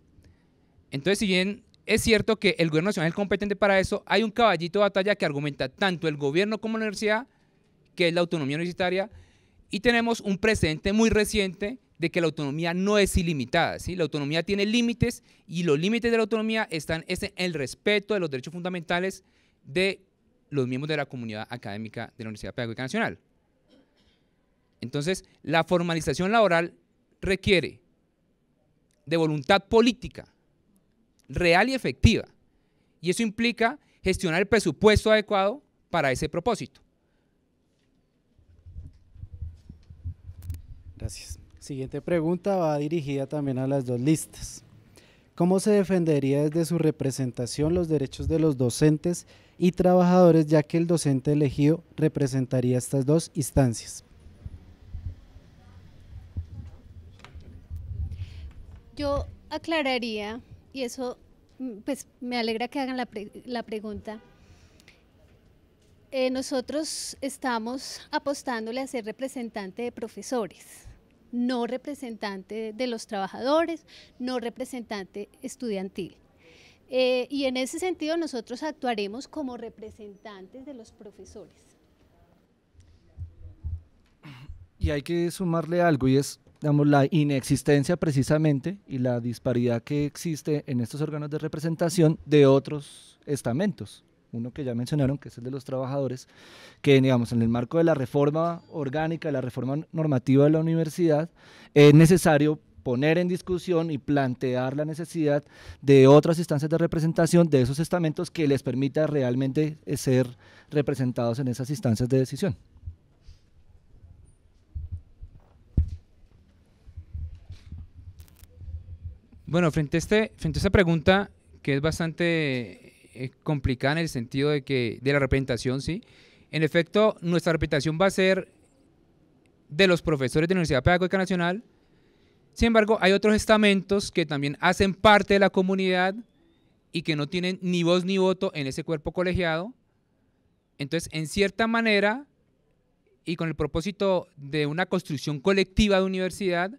[SPEAKER 4] Entonces, si bien es cierto que el gobierno nacional es competente para eso, hay un caballito de batalla que argumenta tanto el gobierno como la universidad, que es la autonomía universitaria, y tenemos un precedente muy reciente de que la autonomía no es ilimitada. ¿sí? La autonomía tiene límites y los límites de la autonomía están en el respeto de los derechos fundamentales de los miembros de la comunidad académica de la Universidad Pedagógica Nacional. Entonces, la formalización laboral requiere de voluntad política real y efectiva. Y eso implica gestionar el presupuesto adecuado para ese propósito.
[SPEAKER 7] Gracias. Siguiente pregunta va dirigida también a las dos listas. ¿Cómo se defendería desde su representación los derechos de los docentes y trabajadores, ya que el docente elegido representaría estas dos instancias?
[SPEAKER 2] Yo aclararía, y eso mm, pues me alegra que hagan la, pregunta. Eh, nosotros estamos apostándole a ser representante de profesores no representante de los trabajadores, no representante estudiantil. Eh, y en ese sentido nosotros actuaremos como representantes de los profesores.
[SPEAKER 3] Y hay que sumarle algo y es digamos, la inexistencia precisamente y la disparidad que existe en estos órganos de representación de otros estamentos uno que ya mencionaron, que es el de los trabajadores, que digamos, en el marco de la reforma orgánica, la reforma normativa de la universidad, es necesario poner en discusión y plantear la necesidad de otras instancias de representación de esos estamentos que les permita realmente eh, ser representados en esas instancias de decisión.
[SPEAKER 4] Bueno, frente a, este, frente a esta pregunta, que es bastante eh, complicada en el sentido de que de la representación, sí. En efecto, nuestra representación va a ser de los profesores de la Universidad Pedagógica Nacional. Sin embargo, hay otros estamentos que también hacen parte de la comunidad y que no tienen ni voz ni voto en ese cuerpo colegiado. Entonces, en cierta manera, y con el propósito de una construcción colectiva de universidad,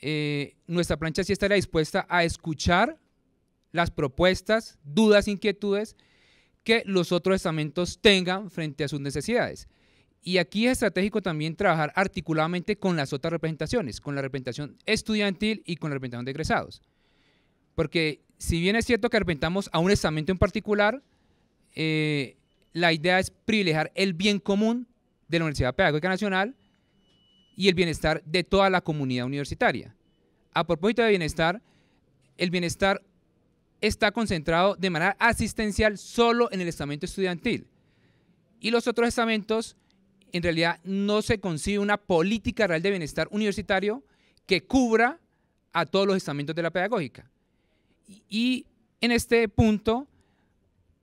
[SPEAKER 4] eh, nuestra plancha sí estará dispuesta a escuchar las propuestas, dudas, inquietudes que los otros estamentos tengan frente a sus necesidades. Y aquí es estratégico también trabajar articuladamente con las otras representaciones, con la representación estudiantil y con la representación de egresados. Porque si bien es cierto que representamos a un estamento en particular, eh, la idea es privilegiar el bien común de la Universidad Pedagógica Nacional y el bienestar de toda la comunidad universitaria. A propósito de bienestar, el bienestar está concentrado de manera asistencial solo en el estamento estudiantil. Y los otros estamentos, en realidad, no se concibe una política real de bienestar universitario que cubra a todos los estamentos de la pedagógica. Y en este punto,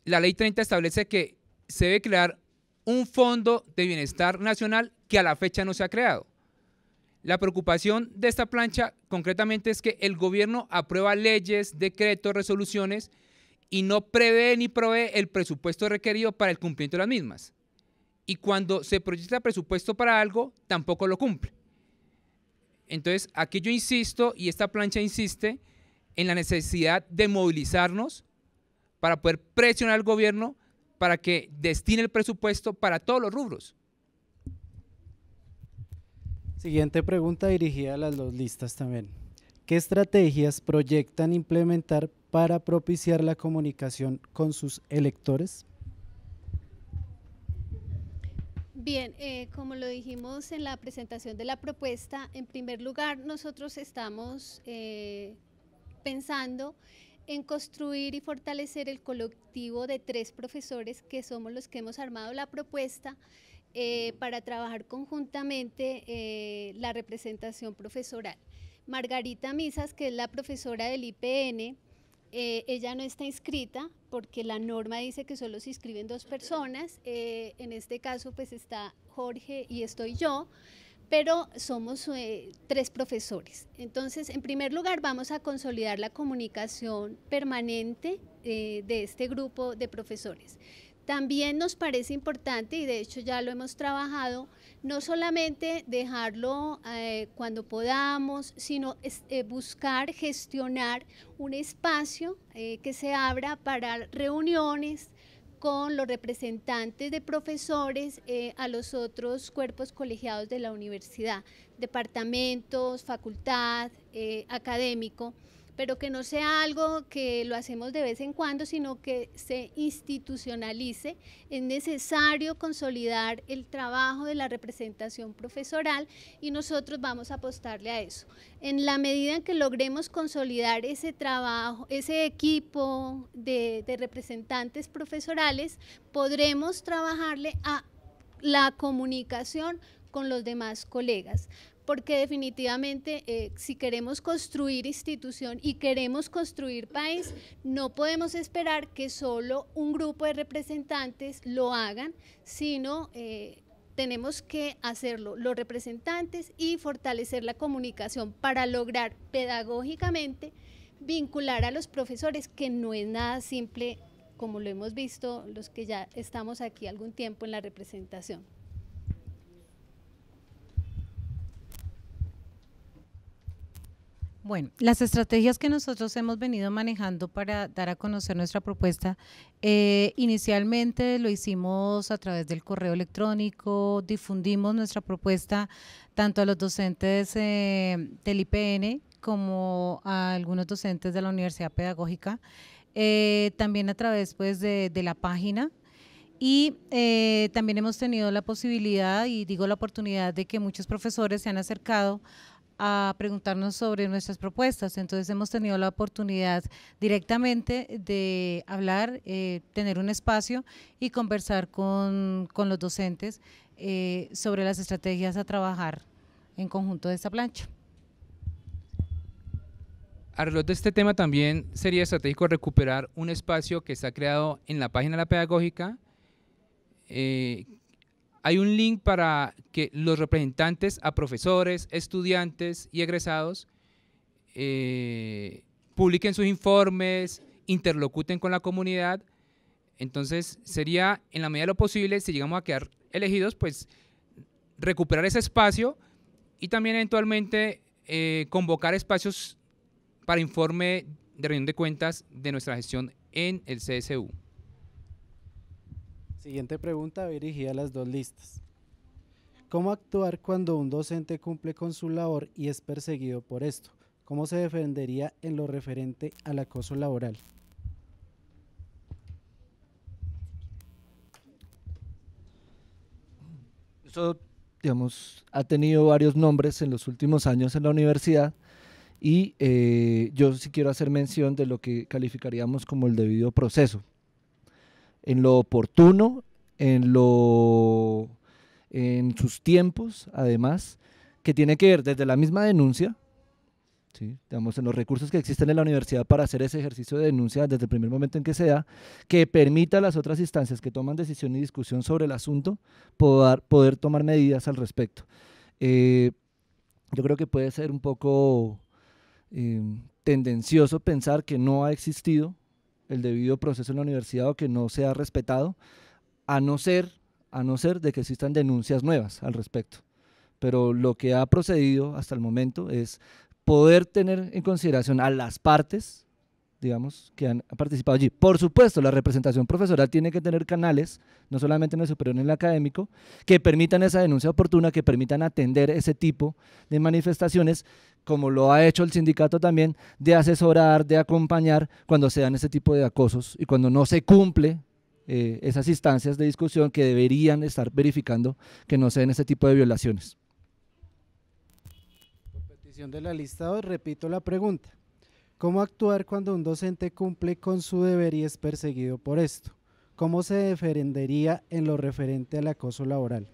[SPEAKER 4] la ley 30 establece que se debe crear un fondo de bienestar nacional que a la fecha no se ha creado. La preocupación de esta plancha concretamente es que el gobierno aprueba leyes, decretos, resoluciones y no prevé ni provee el presupuesto requerido para el cumplimiento de las mismas. Y cuando se proyecta presupuesto para algo, tampoco lo cumple. Entonces, aquí yo insisto, y esta plancha insiste, en la necesidad de movilizarnos para poder presionar al gobierno para que destine el presupuesto para todos los rubros.
[SPEAKER 7] Siguiente pregunta dirigida a las dos listas también. ¿Qué estrategias proyectan implementar para propiciar la comunicación con sus electores?
[SPEAKER 2] Bien, eh, como lo dijimos en la presentación de la propuesta, en primer lugar nosotros estamos eh, pensando en construir y fortalecer el colectivo de tres profesores que somos los que hemos armado la propuesta eh, para trabajar conjuntamente la representación profesoral. Margarita Misas, que es la profesora del IPN, eh, ella no está inscrita porque la norma dice que solo se inscriben dos personas. Eh, en este caso, pues está Jorge y estoy yo, pero somos eh, tres profesores. Entonces, en primer lugar, vamos a consolidar la comunicación permanente de este grupo de profesores. También nos parece importante, y de hecho ya lo hemos trabajado, no solamente dejarlo eh, cuando podamos, sino eh, buscar gestionar un espacio eh, que se abra para reuniones con los representantes de profesores a los otros cuerpos colegiados de la universidad, departamentos, facultad, académico pero que no sea algo que lo hacemos de vez en cuando, sino que se institucionalice. Es necesario consolidar el trabajo de la representación profesoral y nosotros vamos a apostarle a eso. En la medida en que logremos consolidar ese trabajo, ese equipo de, de representantes profesorales, podremos trabajarle a la comunicación con los demás colegas porque definitivamente eh, si queremos construir institución y queremos construir país, no podemos esperar que solo un grupo de representantes lo hagan, sino eh, tenemos que hacerlo los representantes y fortalecer la comunicación para lograr pedagógicamente vincular a los profesores, que no es nada simple, como lo hemos visto los que ya estamos aquí algún tiempo en la representación.
[SPEAKER 5] Bueno, las estrategias que nosotros hemos venido manejando para dar a conocer nuestra propuesta, eh, inicialmente lo hicimos a través del correo electrónico, difundimos nuestra propuesta tanto a los docentes eh, del IPN como a algunos docentes de la Universidad Pedagógica, eh, también a través pues, de, de la página. Y también hemos tenido la posibilidad, y digo la oportunidad, de que muchos profesores se han acercado a preguntarnos sobre nuestras propuestas. Entonces hemos tenido la oportunidad directamente de hablar, eh, tener un espacio y conversar con, los docentes eh, sobre las estrategias a trabajar en conjunto de esta plancha.
[SPEAKER 4] Alrededor de este tema también sería estratégico recuperar un espacio que está creado en la página de la pedagógica, eh, hay un link para que los representantes a profesores, estudiantes y egresados eh, publiquen sus informes, interlocuten con la comunidad. Entonces sería, en la medida de lo posible, si llegamos a quedar elegidos, pues recuperar ese espacio y también eventualmente eh, convocar espacios para informe de reunión de cuentas de nuestra gestión en el CSU.
[SPEAKER 7] Siguiente pregunta dirigida a las dos listas. ¿Cómo actuar cuando un docente cumple con su labor y es perseguido por esto? ¿Cómo se defendería en lo referente al acoso laboral?
[SPEAKER 3] Eso, digamos, ha tenido varios nombres en los últimos años en la universidad y eh, yo sí quiero hacer mención de lo que calificaríamos como el debido proceso en lo oportuno, en lo en sus tiempos, además, que tiene que ver desde la misma denuncia, digamos, en los recursos que existen en la universidad para hacer ese ejercicio de denuncia desde el primer momento en que se da, que permita a las otras instancias que toman decisión y discusión sobre el asunto poder, poder tomar medidas al respecto. Eh, yo creo que puede ser un poco eh, tendencioso pensar que no ha existido el debido proceso en la universidad o que no se ha respetado, a no ser, a no ser de que existan denuncias nuevas al respecto. Pero lo que ha procedido hasta el momento es poder tener en consideración a las partes digamos, que han participado allí. Por supuesto, la representación profesoral tiene que tener canales, no solamente en el superior en el académico, que permitan esa denuncia oportuna, que permitan atender ese tipo de manifestaciones, como lo ha hecho el sindicato también, de asesorar, de acompañar cuando se dan ese tipo de acosos y cuando no se cumple eh, esas instancias de discusión que deberían estar verificando que no se den ese tipo de violaciones.
[SPEAKER 7] Por petición de la lista, repito la pregunta. ¿Cómo actuar cuando un docente cumple con su deber y es perseguido por esto? ¿Cómo se defendería en lo referente al acoso laboral?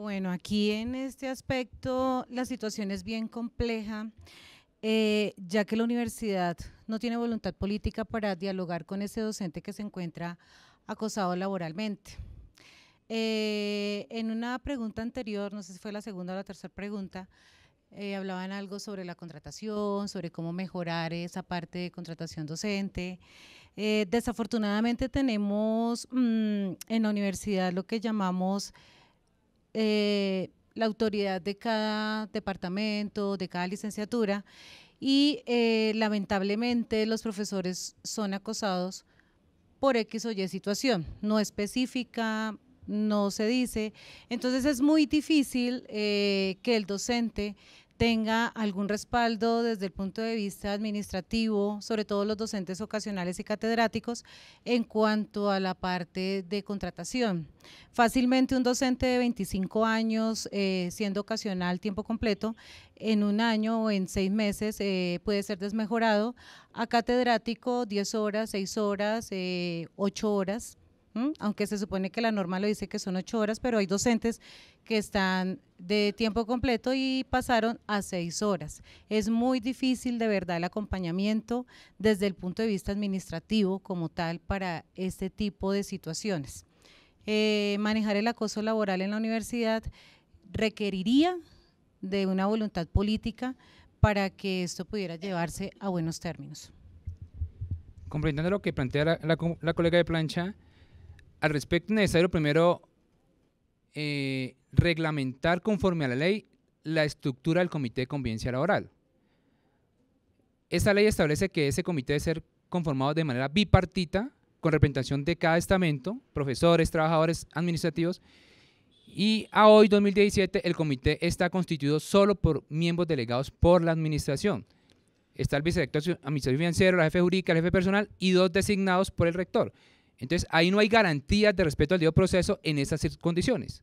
[SPEAKER 5] Bueno, aquí en este aspecto la situación es bien compleja, eh, ya que la universidad no tiene voluntad política para dialogar con ese docente que se encuentra acosado laboralmente. Eh, en una pregunta anterior, no sé si fue la segunda o la tercera pregunta, eh, hablaban algo sobre la contratación, sobre cómo mejorar esa parte de contratación docente. Desafortunadamente tenemos mm, en la universidad lo que llamamos eh, la autoridad de cada departamento, de cada licenciatura, y lamentablemente los profesores son acosados por X o Y situación, no específica, no se dice. Entonces es muy difícil que el docente tenga algún respaldo desde el punto de vista administrativo, sobre todo los docentes ocasionales y catedráticos, en cuanto a la parte de contratación. Fácilmente un docente de 25 años, eh, siendo ocasional tiempo completo, en un año o en seis meses eh, puede ser desmejorado a catedrático 10 horas, 6 horas, eh, 8 horas aunque se supone que la norma lo dice que son ocho horas, pero hay docentes que están de tiempo completo y pasaron a seis horas. Es muy difícil de verdad el acompañamiento desde el punto de vista administrativo como tal para este tipo de situaciones. Eh, manejar el acoso laboral en la universidad requeriría de una voluntad política para que esto pudiera llevarse a buenos términos.
[SPEAKER 4] Comprendiendo lo que plantea la, la colega de plancha, al respecto es necesario primero eh, reglamentar conforme a la ley la estructura del comité de convivencia laboral. Esta ley establece que ese comité debe ser conformado de manera bipartita, con representación de cada estamento, profesores, trabajadores administrativos, y a hoy, 2017, el comité está constituido solo por miembros delegados por la administración. Está el vicedirector administrativo financiero, la jefe jurídica, el jefe personal y dos designados por el rector. Entonces, ahí no hay garantías de respeto al debido proceso en esas condiciones.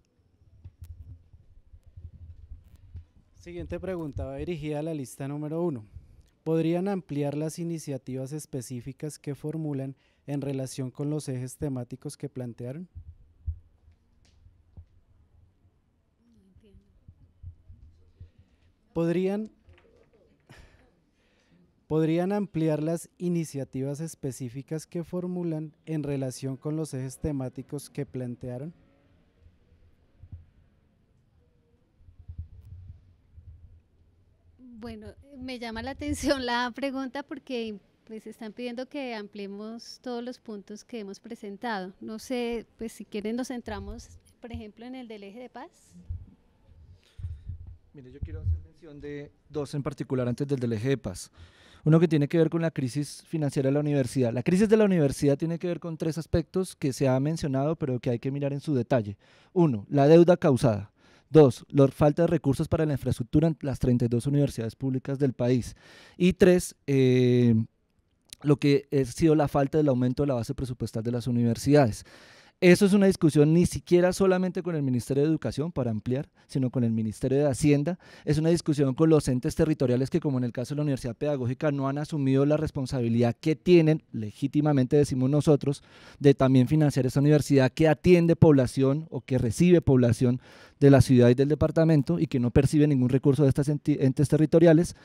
[SPEAKER 7] Siguiente pregunta va dirigida a la lista número uno. ¿Podrían ampliar las iniciativas específicas que formulan en relación con los ejes temáticos que plantearon? ¿Podrían ¿Podrían ampliar las iniciativas específicas que formulan en relación con los ejes temáticos que plantearon?
[SPEAKER 2] Bueno, me llama la atención la pregunta porque pues están pidiendo que ampliemos todos los puntos que hemos presentado. No sé, pues si quieren nos centramos, por ejemplo, en el del eje de paz.
[SPEAKER 3] Mire, yo quiero hacer mención de dos en particular antes del del eje de paz. Uno que tiene que ver con la crisis financiera de la universidad. La crisis de la universidad tiene que ver con tres aspectos que se ha mencionado, pero que hay que mirar en su detalle. Uno, la deuda causada. Dos, la falta de recursos para la infraestructura en las 32 universidades públicas del país. Y tres, eh, lo que ha sido la falta del aumento de la base presupuestal de las universidades. Eso es una discusión ni siquiera solamente con el Ministerio de Educación para ampliar, sino con el Ministerio de Hacienda. Es una discusión con los entes territoriales que, como en el caso de la Universidad Pedagógica, no han asumido la responsabilidad que tienen, legítimamente decimos nosotros, de también financiar esa universidad que atiende población o que recibe población de la ciudad y del departamento y que no percibe ningún recurso de estas entes territoriales,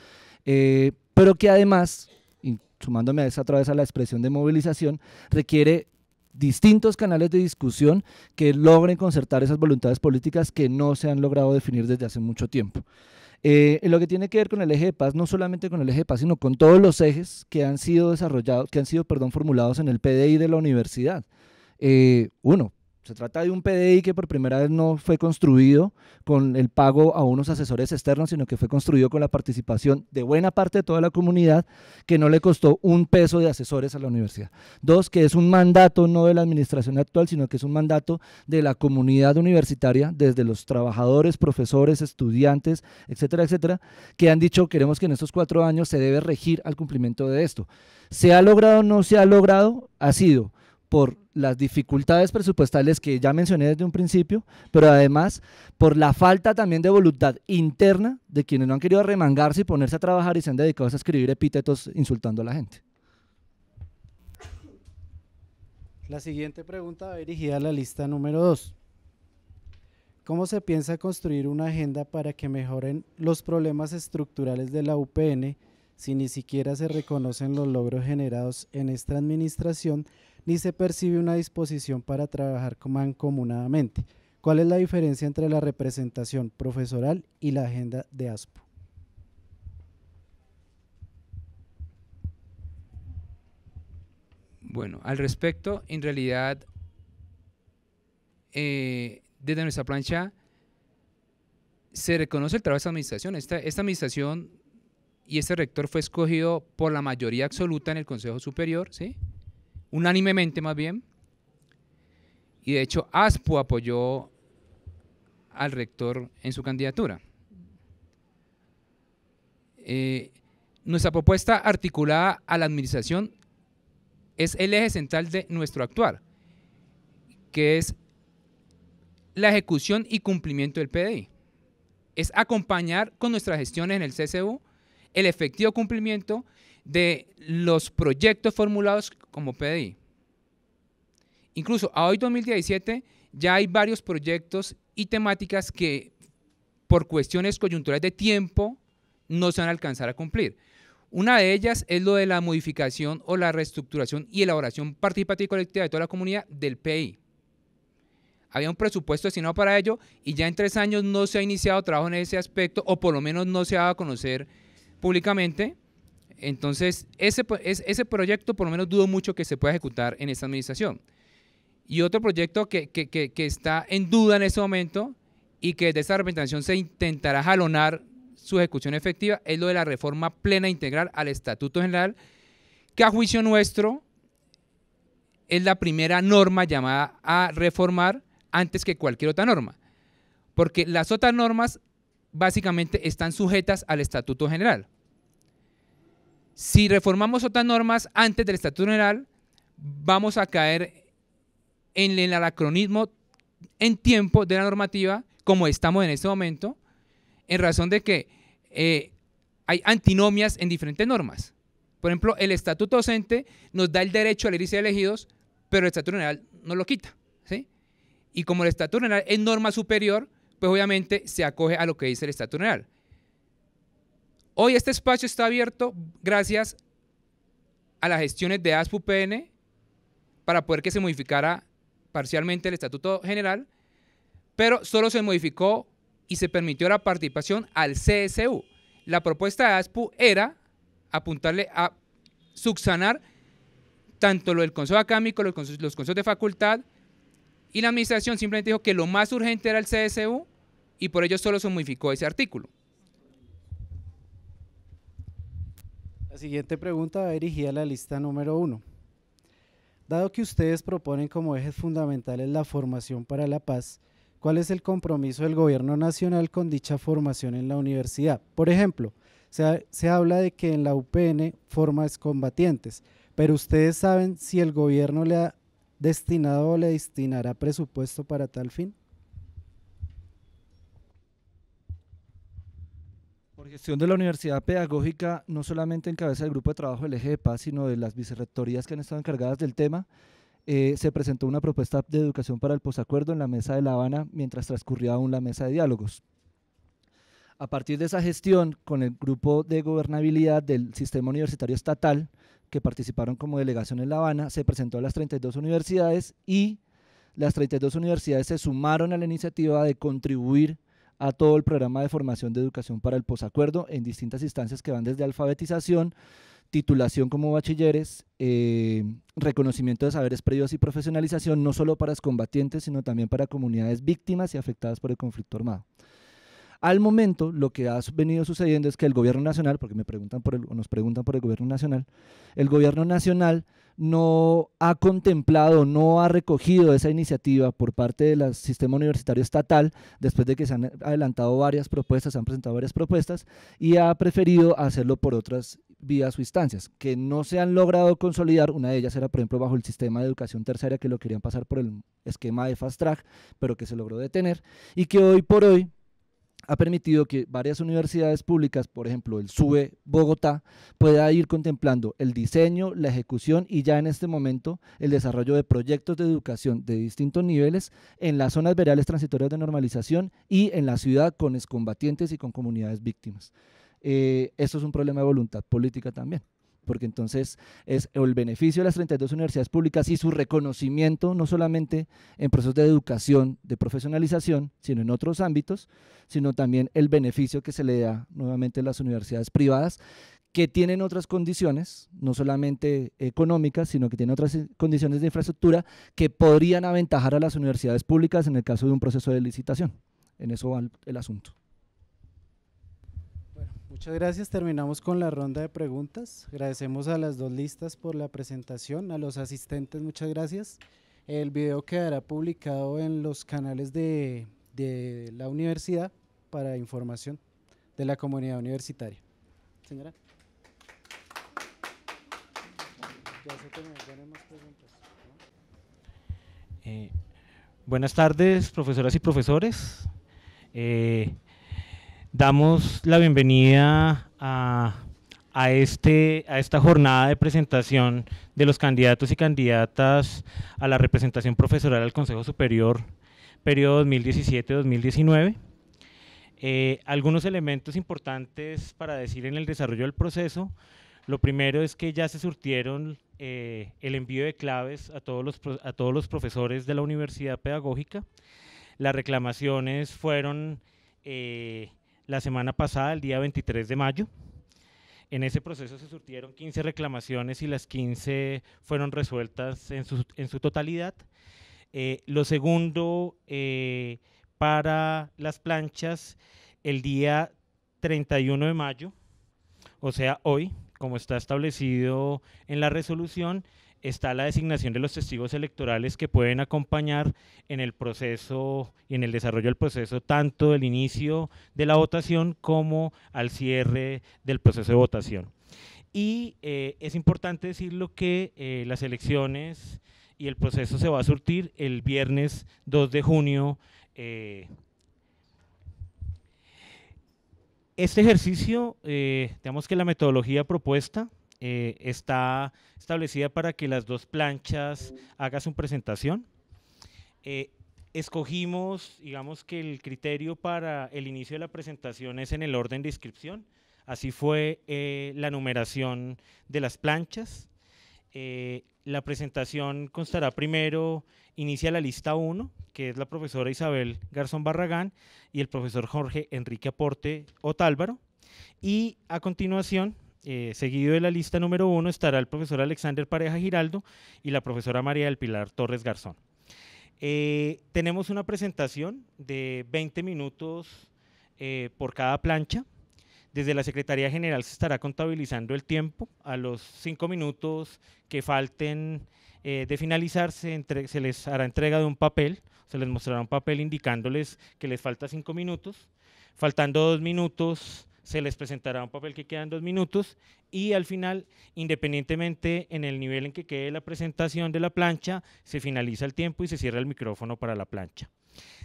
[SPEAKER 3] eh, pero que además sumándome a esa otra vez a la expresión de movilización, requiere distintos canales de discusión que logren concertar esas voluntades políticas que no se han logrado definir desde hace mucho tiempo. Eh, en lo que tiene que ver con el eje de paz, no solamente con el eje de paz, sino con todos los ejes que han sido desarrollados, que han sido, perdón, formulados en el PDI de la universidad. Eh, uno, Se trata de un PDI que por primera vez no fue construido con el pago a unos asesores externos, sino que fue construido con la participación de buena parte de toda la comunidad, que no le costó un peso de asesores a la universidad. Dos, que es un mandato no de la administración actual, sino que es un mandato de la comunidad universitaria, desde los trabajadores, profesores, estudiantes, etcétera, etcétera, que han dicho queremos que en estos cuatro años se debe regir al cumplimiento de esto. ¿Se ha logrado o no se ha logrado? Ha sido por las dificultades presupuestales que ya mencioné desde un principio, pero además por la falta también de voluntad interna de quienes no han querido remangarse y ponerse a trabajar y se han dedicado a escribir epítetos insultando a la gente.
[SPEAKER 7] La siguiente pregunta va dirigida a la lista número 2. ¿Cómo se piensa construir una agenda para que mejoren los problemas estructurales de la UPN si ni siquiera se reconocen los logros generados en esta administración ni se percibe una disposición para trabajar mancomunadamente. ¿Cuál es la diferencia entre la representación profesoral y la agenda de ASPO?
[SPEAKER 4] Bueno, al respecto, en realidad, eh, desde nuestra plancha se reconoce el trabajo de esta administración. Esta, esta administración y este rector fue escogido por la mayoría absoluta en el Consejo Superior, ¿sí? Unánimemente más bien. Y de hecho, ASPO apoyó al rector en su candidatura. Eh, nuestra propuesta articulada a la administración es el eje central de nuestro actuar, que es la ejecución y cumplimiento del PDI. Es acompañar con nuestras gestiones en el CCU el efectivo cumplimiento de los proyectos formulados como PDI. Incluso a hoy 2017 ya hay varios proyectos y temáticas que por cuestiones coyunturales de tiempo no se van a alcanzar a cumplir. Una de ellas es lo de la modificación o la reestructuración y elaboración participativa y colectiva de toda la comunidad del PI. Había un presupuesto destinado para ello y ya en tres años no se ha iniciado trabajo en ese aspecto o por lo menos no se ha dado a conocer públicamente. Entonces, ese, ese proyecto por lo menos dudo mucho que se pueda ejecutar en esta administración. Y otro proyecto que, está en duda en este momento y que desde esta representación se intentará jalonar su ejecución efectiva es lo de la reforma plena e integral al Estatuto General, que a juicio nuestro es la primera norma llamada a reformar antes que cualquier otra norma. Porque las otras normas básicamente están sujetas al Estatuto General. Si reformamos otras normas antes del Estatuto General, vamos a caer en el anacronismo en tiempo de la normativa, como estamos en este momento, en razón de que eh, hay antinomias en diferentes normas. Por ejemplo, el estatuto docente nos da el derecho a elegir y elegidos, pero el estatuto general no lo quita. ¿sí? Y como el estatuto general es norma superior, pues obviamente se acoge a lo que dice el estatuto general. Hoy este espacio está abierto gracias a las gestiones de ASPU-PN para poder que se modificara parcialmente el Estatuto General, pero solo se modificó y se permitió la participación al CSU. La propuesta de ASPU era apuntarle a subsanar tanto lo del Consejo Académico, los los consejos de facultad, y la administración simplemente dijo que lo más urgente era el CSU y por ello solo se modificó ese artículo.
[SPEAKER 7] La siguiente pregunta va dirigida a la lista número uno. Dado que ustedes proponen como ejes fundamentales la formación para la paz, ¿cuál es el compromiso del gobierno nacional con dicha formación en la universidad? Por ejemplo, se, se habla de que en la UPN forma combatientes, pero ustedes saben si el gobierno le ha destinado o le destinará presupuesto para tal fin.
[SPEAKER 3] Por gestión de la Universidad Pedagógica, no solamente en cabeza del grupo de trabajo del eje de paz, sino de las vicerrectorías que han estado encargadas del tema, eh, se presentó una propuesta de educación para el posacuerdo en la mesa de La Habana mientras transcurría aún la mesa de diálogos. A partir de esa gestión, con el grupo de gobernabilidad del sistema universitario estatal, que participaron como delegación en La Habana, se presentó a las 32 universidades y las 32 universidades se sumaron a la iniciativa de contribuir a todo el programa de formación de educación para el posacuerdo en distintas instancias que van desde alfabetización, titulación como bachilleres, eh, reconocimiento de saberes previos y profesionalización, no solo para excombatientes, sino también para comunidades víctimas y afectadas por el conflicto armado. Al momento, lo que ha venido sucediendo es que el gobierno nacional, porque me preguntan por el, nos preguntan por el gobierno nacional, el gobierno nacional no ha contemplado, no ha recogido esa iniciativa por parte del sistema universitario estatal, después de que se han adelantado varias propuestas, se han presentado varias propuestas, y ha preferido hacerlo por otras vías o instancias, que no se han logrado consolidar. Una de ellas era, por ejemplo, bajo el sistema de educación terciaria, que lo querían pasar por el esquema de Fast Track, pero que se logró detener, y que hoy por hoy ha permitido que varias universidades públicas, por ejemplo el SUBE Bogotá, pueda ir contemplando el diseño, la ejecución y ya en este momento el desarrollo de proyectos de educación de distintos niveles en las zonas vereales transitorias de normalización y en la ciudad con excombatientes y con comunidades víctimas. Eh, esto es un problema de voluntad política también porque entonces es el beneficio de las 32 universidades públicas y su reconocimiento no solamente en procesos de educación, de profesionalización, sino en otros ámbitos, sino también el beneficio que se le da nuevamente a las universidades privadas que tienen otras condiciones, no solamente económicas, sino que tienen otras condiciones de infraestructura que podrían aventajar a las universidades públicas en el caso de un proceso de licitación. En eso va el asunto.
[SPEAKER 7] Muchas gracias. Terminamos con la ronda de preguntas. Agradecemos a las dos listas por la presentación, a los asistentes, muchas gracias. El video quedará publicado en los canales de, la universidad para información de la comunidad universitaria. Señora.
[SPEAKER 1] Eh, buenas tardes, profesoras y profesores. Eh, Damos la bienvenida a, este, a esta jornada de presentación de los candidatos y candidatas a la representación profesoral al Consejo Superior, periodo 2017-2019. Eh, algunos elementos importantes para decir en el desarrollo del proceso. Lo primero es que ya se surtieron eh, el envío de claves a todos, los, a todos los profesores de la universidad pedagógica. Las reclamaciones fueron eh, la semana pasada, el día 23 de mayo. En ese proceso se surtieron 15 reclamaciones y las 15 fueron resueltas en su, totalidad. Eh, lo segundo, eh, para las planchas, el día 31 de mayo, o sea, hoy, como está establecido en la resolución, está la designación de los testigos electorales que pueden acompañar en el proceso y en el desarrollo del proceso, tanto del inicio de la votación como al cierre del proceso de votación. Y eh, es importante decirlo que eh, las elecciones y el proceso se va a surtir el viernes 2 de junio. Eh, este ejercicio, digamos que la metodología propuesta eh, está establecida para que las dos planchas hagan su presentación. Eh, escogimos, digamos que el criterio para el inicio de la presentación es en el orden de inscripción. Así fue eh, la numeración de las planchas. la presentación constará primero, inicia la lista 1, que es la profesora Isabel Garzón Barragán y el profesor Jorge Enrique Aporte Otálvaro. Y a continuación eh, seguido de la lista número uno estará el profesor Alexander Pareja Giraldo y la profesora María del Pilar Torres Garzón. Eh, tenemos una presentación de 20 minutos eh, por cada plancha. Desde la Secretaría General se estará contabilizando el tiempo. A los cinco minutos que falten de finalizar se, se, les hará entrega de un papel, se les mostrará un papel indicándoles que les falta cinco minutos. Faltando dos minutos se les presentará un papel que queda en dos minutos y al final, independientemente en el nivel en que quede la presentación de la plancha, se finaliza el tiempo y se cierra el micrófono para la plancha.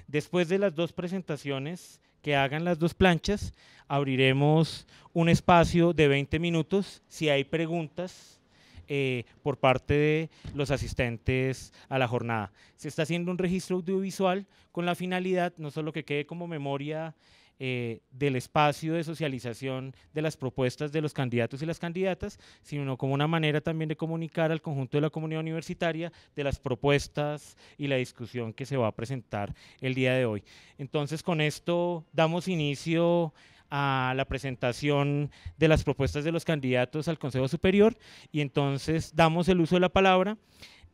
[SPEAKER 1] Después de las dos presentaciones que hagan las dos planchas, abriremos un espacio de 20 minutos si hay preguntas eh, por parte de los asistentes a la jornada. Se está haciendo un registro audiovisual con la finalidad no solo que quede como memoria eh, del espacio de socialización de las propuestas de los candidatos y las candidatas, sino como una manera también de comunicar al conjunto de la comunidad universitaria de las propuestas y la discusión que se va a presentar el día de hoy. Entonces, con esto damos inicio a la presentación de las propuestas de los candidatos al Consejo Superior y entonces damos el uso de la palabra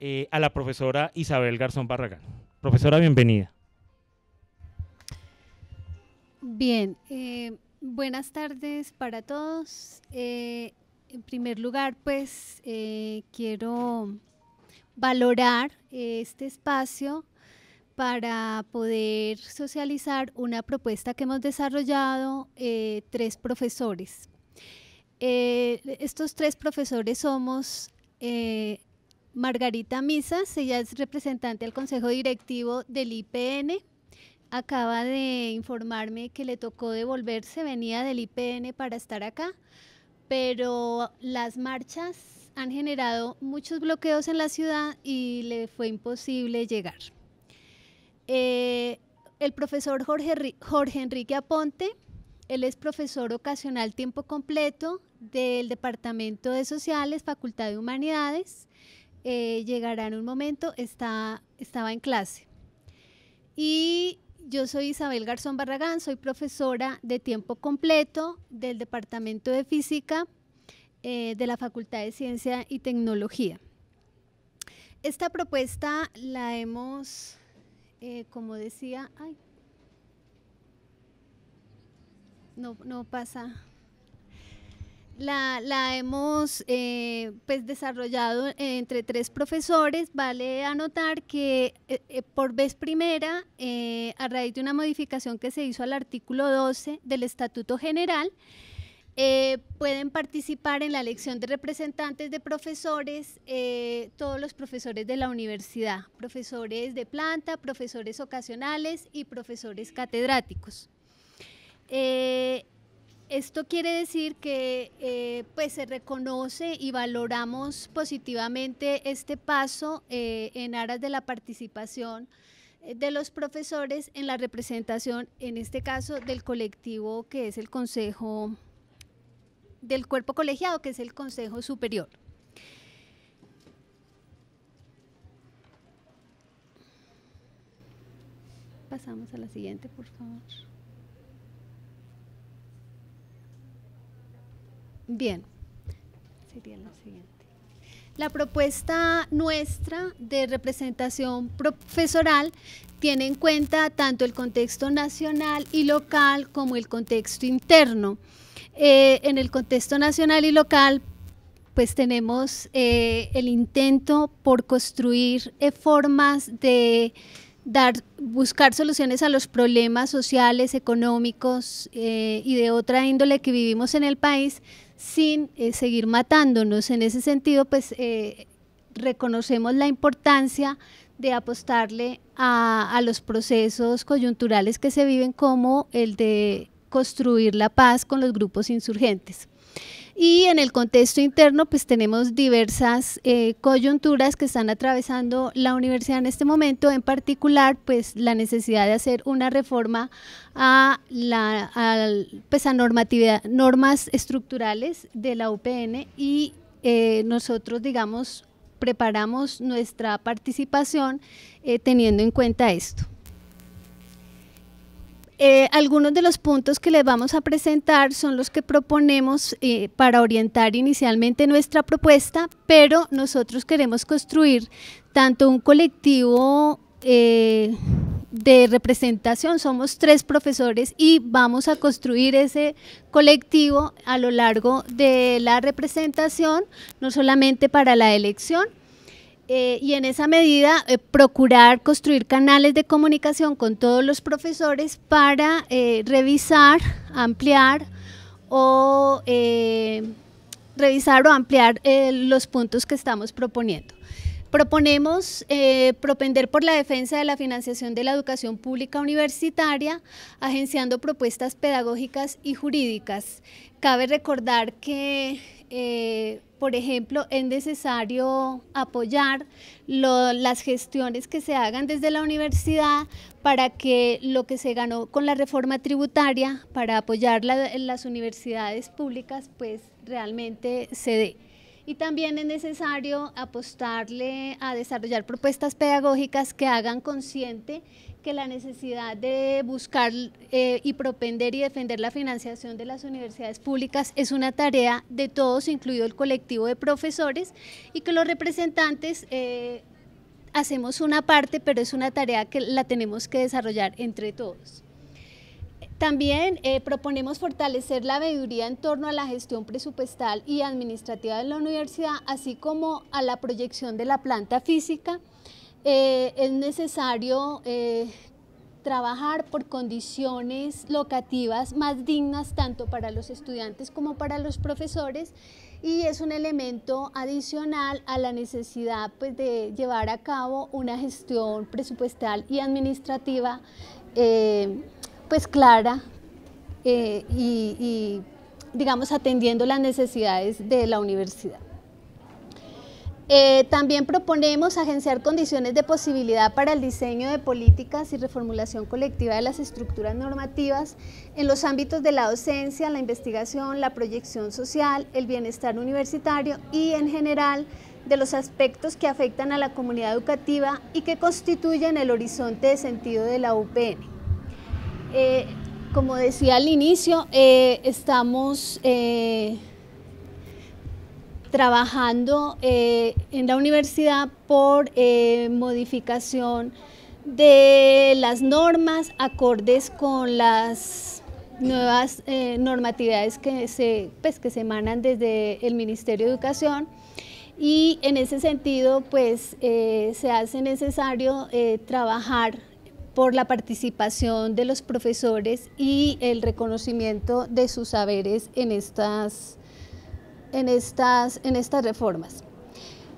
[SPEAKER 1] eh, a la profesora Isabel Garzón Barragán. Profesora, bienvenida.
[SPEAKER 2] Bien, eh, buenas tardes para todos. Eh, en primer lugar, pues quiero valorar este espacio para poder socializar una propuesta que hemos desarrollado eh, tres profesores. Eh, estos tres profesores somos eh, Margarita Misas, ella es representante del Consejo Directivo del IPN, acaba de informarme que le tocó devolverse, venía del IPN para estar acá, pero las marchas han generado muchos bloqueos en la ciudad y le fue imposible llegar. Eh, el profesor Jorge, Jorge Enrique Aponte, él es profesor ocasional tiempo completo del Departamento de Sociales, Facultad de Humanidades. Eh, llegará en un momento, está, estaba en clase. Y yo soy Isabel Garzón Barragán, soy profesora de tiempo completo del Departamento de Física eh, de la Facultad de Ciencia y Tecnología. Esta propuesta la hemos eh, como decía, ay, no, no pasa. La, hemos eh, pues desarrollado entre tres profesores. Vale anotar que eh, por vez primera, a raíz de una modificación que se hizo al artículo 12 del Estatuto General, eh, pueden participar en la elección de representantes de profesores, eh, todos los profesores de la universidad, profesores de planta, profesores ocasionales y profesores catedráticos. Eh, esto quiere decir que pues se reconoce y valoramos positivamente este paso en aras de la participación de los profesores en la representación, en este caso del colectivo que es el Consejo del cuerpo colegiado, que es el Consejo Superior. Pasamos a la siguiente, por favor. Bien, sería la siguiente. La propuesta nuestra de representación profesoral tiene en cuenta tanto el contexto nacional y local como el contexto interno. Eh, en el contexto nacional y local, pues tenemos eh, el intento por construir eh, formas de dar, buscar soluciones a los problemas sociales, económicos y de otra índole que vivimos en el país sin seguir matándonos. En ese sentido, pues reconocemos la importancia de apostarle a, los procesos coyunturales que se viven como el de construir la paz con los grupos insurgentes. Y en el contexto interno, pues tenemos diversas eh, coyunturas que están atravesando la universidad en este momento, en particular, pues la necesidad de hacer una reforma a, la, pues, normatividad, normas estructurales de la UPN y eh, nosotros, digamos, preparamos nuestra participación eh, teniendo en cuenta esto. Eh, algunos de los puntos que les vamos a presentar son los que proponemos eh, para orientar inicialmente nuestra propuesta, pero nosotros queremos construir tanto un colectivo eh, de representación, somos tres profesores y vamos a construir ese colectivo a lo largo de la representación, no solamente para la elección, eh, y en esa medida eh, procurar construir canales de comunicación con todos los profesores para eh, revisar, ampliar o revisar o ampliar los puntos que estamos proponiendo. Proponemos propender por la defensa de la financiación de la educación pública universitaria, agenciando propuestas pedagógicas y jurídicas. Cabe recordar que por ejemplo, es necesario apoyar las gestiones que se hagan desde la universidad para que lo que se ganó con la reforma tributaria, para apoyar las universidades públicas, pues realmente se dé. Y también es necesario apostarle a desarrollar propuestas pedagógicas que hagan consciente que la necesidad de buscar eh, y propender y defender la financiación de las universidades públicas es una tarea de todos, incluido el colectivo de profesores, y que los representantes eh, hacemos una parte, pero es una tarea que la tenemos que desarrollar entre todos. También eh, proponemos fortalecer la veeduría en torno a la gestión presupuestal y administrativa de la universidad, así como a la proyección de la planta física. Eh, es necesario eh, trabajar por condiciones locativas más dignas tanto para los estudiantes como para los profesores y es un elemento adicional a la necesidad pues, de llevar a cabo una gestión presupuestal y administrativa pues clara eh, y, digamos atendiendo las necesidades de la universidad. Eh, también proponemos agenciar condiciones de posibilidad para el diseño de políticas y reformulación colectiva de las estructuras normativas en los ámbitos de la docencia, la investigación, la proyección social, el bienestar universitario y en general de los aspectos que afectan a la comunidad educativa y que constituyen el horizonte de sentido de la UPN. Eh, como decía al inicio, eh, estamos eh, trabajando en la universidad por modificación de las normas acordes con las nuevas normatividades que se, pues, que se emanan desde el Ministerio de Educación. Y en ese sentido pues se hace necesario trabajar por la participación de los profesores y el reconocimiento de sus saberes en estas, en estas, en estas reformas.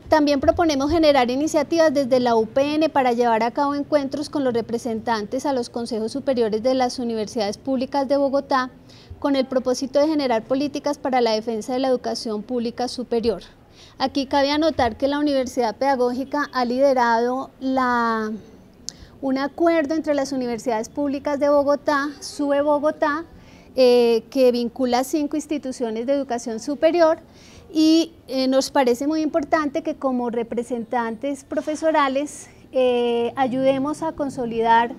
[SPEAKER 2] También proponemos generar iniciativas desde la UPN para llevar a cabo encuentros con los representantes a los consejos superiores de las universidades públicas de Bogotá con el propósito de generar políticas para la defensa de la educación pública superior. Aquí cabe anotar que la Universidad Pedagógica ha liderado la un acuerdo entre las universidades públicas de Bogotá, SUBE Bogotá, eh, que vincula cinco instituciones de educación superior y eh, nos parece muy importante que como representantes profesorales eh, ayudemos a consolidar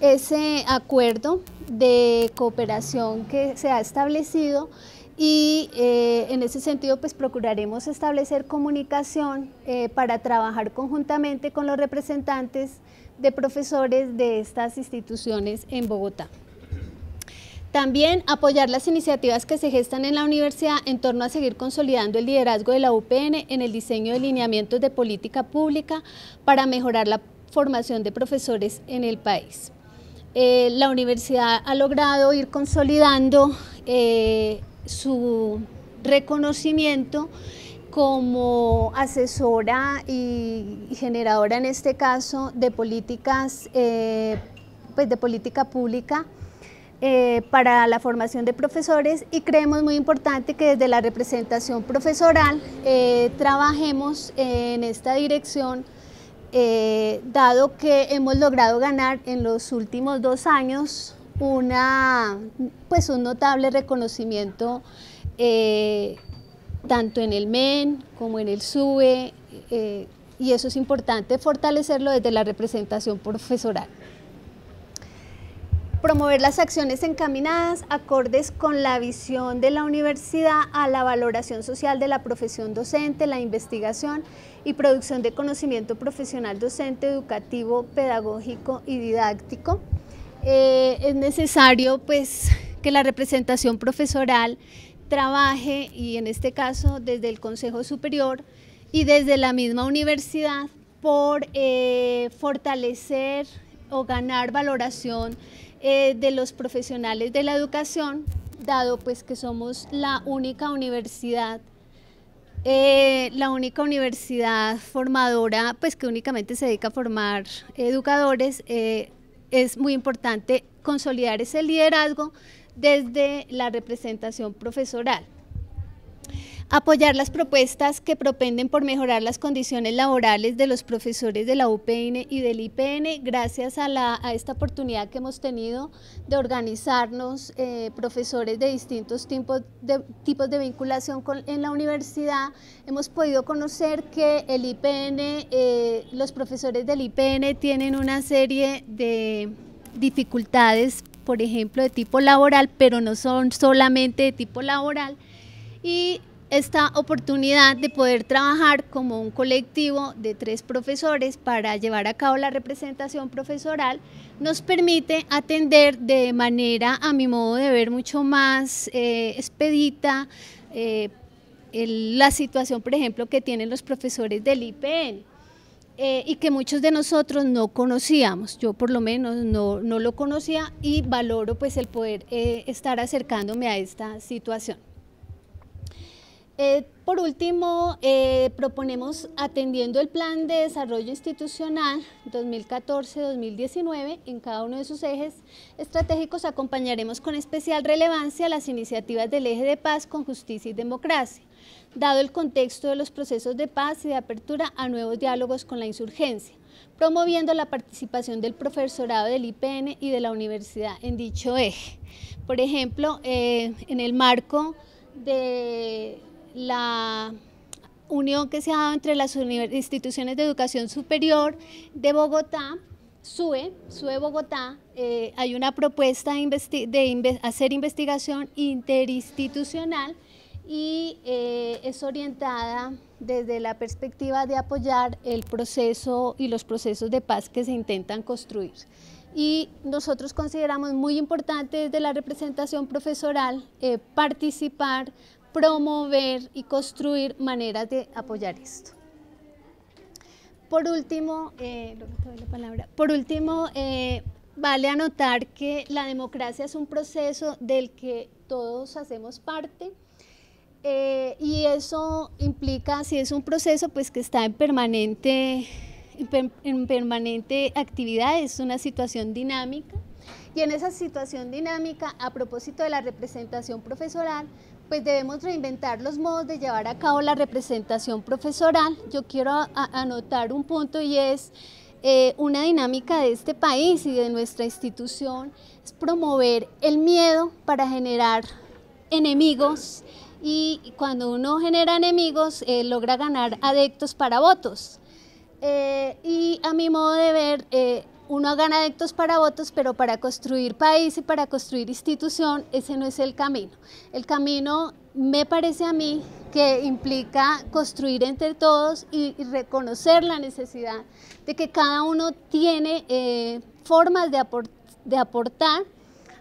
[SPEAKER 2] ese acuerdo de cooperación que se ha establecido y en ese sentido pues procuraremos establecer comunicación para trabajar conjuntamente con los representantes de profesores de estas instituciones en Bogotá. También apoyar las iniciativas que se gestan en la universidad en torno a seguir consolidando el liderazgo de la UPN en el diseño de lineamientos de política pública para mejorar la formación de profesores en el país. Eh, la universidad ha logrado ir consolidando eh, su reconocimiento como asesora y generadora en este caso de políticas, eh, pues de política pública eh, para la formación de profesores y creemos muy importante que desde la representación profesoral eh, trabajemos en esta dirección dado que hemos logrado ganar en los últimos dos años una, pues un notable reconocimiento tanto en el MEN como en el SUBE, eh, y eso es importante fortalecerlo desde la representación profesoral. Promover las acciones encaminadas acordes con la visión de la universidad a la valoración social de la profesión docente, la investigación y producción de conocimiento profesional docente, educativo, pedagógico y didáctico. Eh, es necesario pues, que la representación profesoral trabaje, y en este caso desde el Consejo Superior y desde la misma universidad, por eh, fortalecer o ganar valoración eh, de los profesionales de la educación, dado pues que somos la única universidad eh, la única universidad formadora, pues que únicamente se dedica a formar educadores, es muy importante consolidar ese liderazgo desde la representación profesoral. Apoyar las propuestas que propenden por mejorar las condiciones laborales de los profesores de la UPN y del IPN, gracias a, esta oportunidad que hemos tenido de organizarnos eh, profesores de distintos tipos de, vinculación en la universidad, hemos podido conocer que el IPN, eh, los profesores del IPN tienen una serie de dificultades, por ejemplo, de tipo laboral, pero no son solamente de tipo laboral, y esta oportunidad de poder trabajar como un colectivo de tres profesores para llevar a cabo la representación profesoral nos permite atender de manera, a mi modo de ver, mucho más eh, expedita eh, la situación, por ejemplo, que tienen los profesores del IPN. Eh, y que muchos de nosotros no conocíamos, yo por lo menos no, no lo conocía y valoro pues el poder estar acercándome a esta situación. Eh, por último, eh, proponemos, atendiendo el Plan de Desarrollo Institucional 2014-2019, en cada uno de sus ejes estratégicos acompañaremos con especial relevancia las iniciativas del eje de paz con justicia y democracia, dado el contexto de los procesos de paz y de apertura a nuevos diálogos con la insurgencia, promoviendo la participación del profesorado del IPN y de la universidad en dicho eje. Por ejemplo, eh, en el marco de la unión que se ha dado entre las instituciones de educación superior de Bogotá, SUE, SUE Bogotá, eh, hay una propuesta de, hacer investigación interinstitucional y eh, es orientada desde la perspectiva de apoyar el proceso y los procesos de paz que se intentan construir. Y nosotros consideramos muy importante desde la representación profesoral eh, participar promover y construir maneras de apoyar esto. Por último, eh, por último eh, vale anotar que la democracia es un proceso del que todos hacemos parte eh, y eso implica, si es un proceso pues que está en permanente, en permanente actividad, es una situación dinámica y en esa situación dinámica, a propósito de la representación profesoral, pues debemos reinventar los modos de llevar a cabo la representación profesoral. Yo quiero anotar un punto y es eh, una dinámica de este país y de nuestra institución, es promover el miedo para generar enemigos y cuando uno genera enemigos eh, logra ganar adeptos para votos. Eh, y a mi modo de ver, uno gana adeptos para votos, pero para construir país y para construir institución, ese no es el camino. El camino me parece a mí que implica construir entre todos y, reconocer la necesidad de que cada uno tiene eh, formas de, de aportar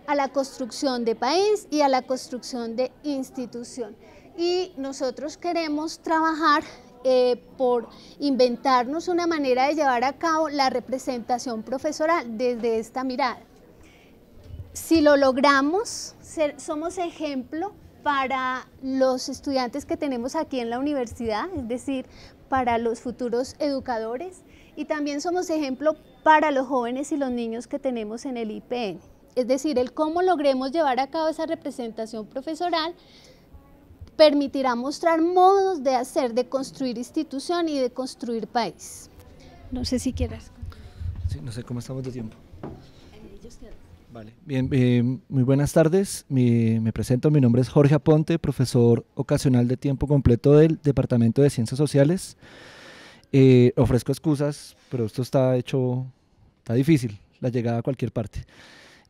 [SPEAKER 2] a la construcción de país y a la construcción de institución. Y nosotros queremos trabajar eh, por inventarnos una manera de llevar a cabo la representación profesoral desde esta mirada. Si lo logramos, somos ejemplo para los estudiantes que tenemos aquí en la universidad, es decir, para los futuros educadores y también somos ejemplo para los jóvenes y los niños que tenemos en el IPN. Es decir, el cómo logremos llevar a cabo esa representación profesoral permitirá mostrar modos de hacer, de construir institución y de construir país. No sé si quieres.
[SPEAKER 3] Sí, no sé cómo estamos de tiempo. Vale, bien, eh, muy buenas tardes. me presento, mi nombre es Jorge Aponte, profesor ocasional de tiempo completo del Departamento de Ciencias Sociales. Eh, ofrezco excusas, pero esto está hecho, está difícil, la llegada a cualquier parte.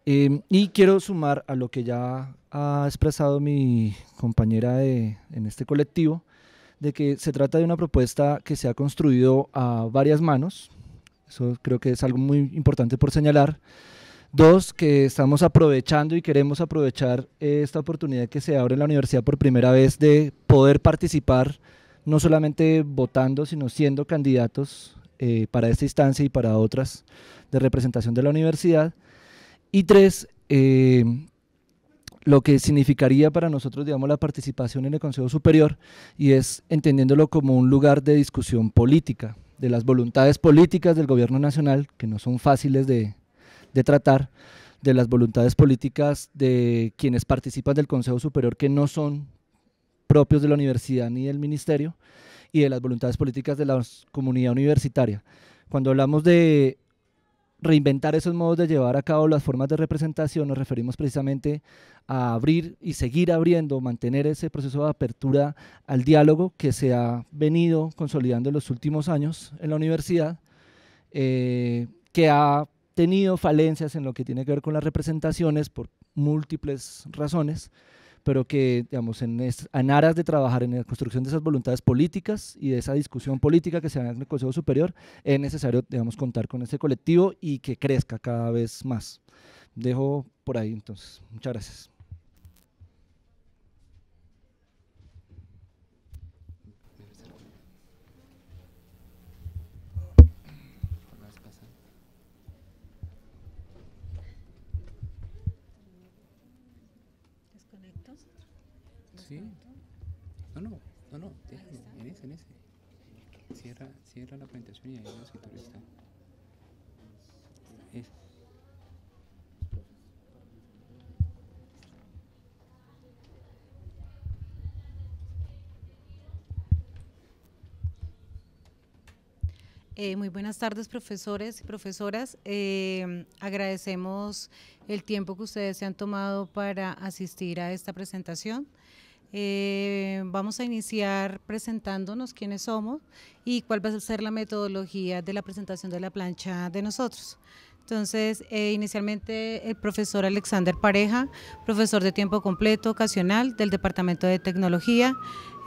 [SPEAKER 3] Em, y quiero sumar a lo que ya ha expresado mi compañera en este colectivo, de que se trata de una propuesta que se ha construido a varias manos. Eso creo que es algo muy importante por señalar. Dos, que estamos aprovechando y queremos aprovechar esta oportunidad que se abre en la universidad por primera vez de poder participar, no solamente votando, sino siendo candidatos eh, para esta instancia y para otras de representación de la universidad. Y tres, eh, lo que significaría para nosotros, digamos, la participación en el Consejo Superior y es entendiéndolo como un lugar de discusión política, de las voluntades políticas del gobierno nacional, que no son fáciles de, de tratar, de las voluntades políticas de quienes participan del Consejo Superior, que no son propios de la universidad ni del ministerio y de las voluntades políticas de la comunidad universitaria. Cuando hablamos de reinventar esos modos de llevar a cabo las formas de representación, nos referimos precisamente a abrir y seguir abriendo, mantener ese proceso de apertura al diálogo que se ha venido consolidando en los últimos años en la universidad, eh, que ha tenido falencias en lo que tiene que ver con las representaciones por múltiples razones, pero que, digamos, en, en, aras de trabajar en la construcción de esas voluntades políticas y de esa discusión política que se da en el Consejo Superior, es necesario, digamos, contar con ese colectivo y que crezca cada vez más. Dejo por ahí, entonces. Muchas gracias.
[SPEAKER 4] Sí. No, no, no, no, en ese, en ese. Cierra, cierra la presentación y ahí el escritorio está. Es.
[SPEAKER 5] Eh, muy buenas tardes, profesores y profesoras. Eh, agradecemos el tiempo que ustedes se han tomado para asistir a esta presentación. Eh, vamos a iniciar presentándonos quiénes somos y cuál va a ser la metodología de la presentación de la plancha de nosotros. Entonces, eh, inicialmente el profesor Alexander Pareja, profesor de tiempo completo ocasional del Departamento de Tecnología,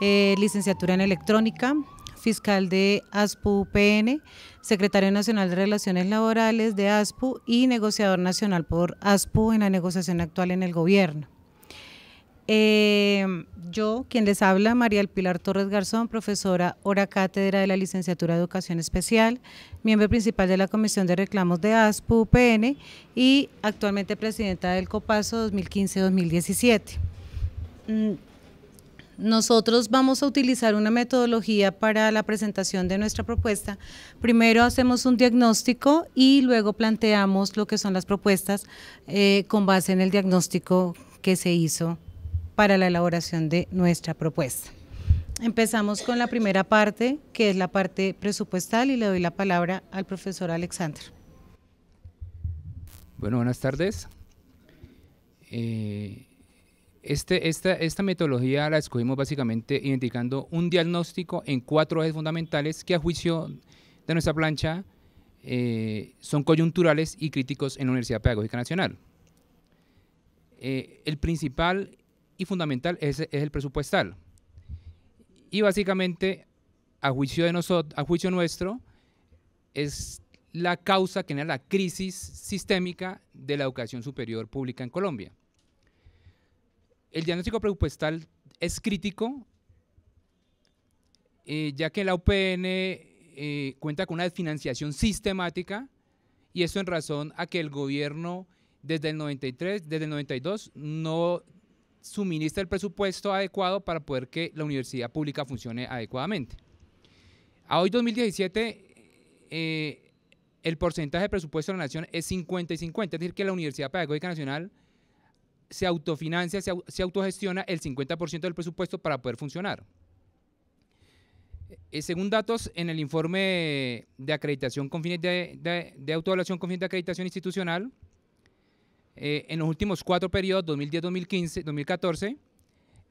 [SPEAKER 5] eh, licenciatura en electrónica, fiscal de ASPU-PN, secretario nacional de Relaciones Laborales de ASPU y negociador nacional por ASPU en la negociación actual en el gobierno. Eh, yo, quien les habla, María El Pilar Torres Garzón, profesora hora cátedra de la licenciatura de Educación Especial, miembro principal de la Comisión de Reclamos de ASPU UPN y actualmente presidenta del COPASO 2015-2017. Mm, nosotros vamos a utilizar una metodología para la presentación de nuestra propuesta. Primero hacemos un diagnóstico y luego planteamos lo que son las propuestas eh, con base en el diagnóstico que se hizo para la elaboración de nuestra propuesta. Empezamos con la primera parte, que es la parte presupuestal, y le doy la palabra al profesor Alexander.
[SPEAKER 4] Bueno, buenas tardes. Eh, este, esta, metodología la escogimos básicamente identificando un diagnóstico en cuatro ejes fundamentales que a juicio de nuestra plancha eh, son coyunturales y críticos en la Universidad Pedagógica Nacional. Eh, el principal y fundamental es, el presupuestal. Y básicamente, a juicio, de a juicio nuestro, es la causa que genera la crisis sistémica de la educación superior pública en Colombia. El diagnóstico presupuestal es crítico, eh, ya que la UPN eh, cuenta con una desfinanciación sistemática, y eso en razón a que el gobierno desde el 93, desde el 92, no suministra el presupuesto adecuado para poder que la universidad pública funcione adecuadamente. A hoy 2017, eh, el porcentaje de presupuesto de la nación es 50 y 50, es decir, que la Universidad Pedagógica Nacional se autofinancia, se, autogestiona el 50% del presupuesto para poder funcionar. Eh, según datos en el informe de acreditación con fines de, de, de autoevaluación con fines de acreditación institucional, eh, en los últimos cuatro periodos, 2010, 2015, 2014,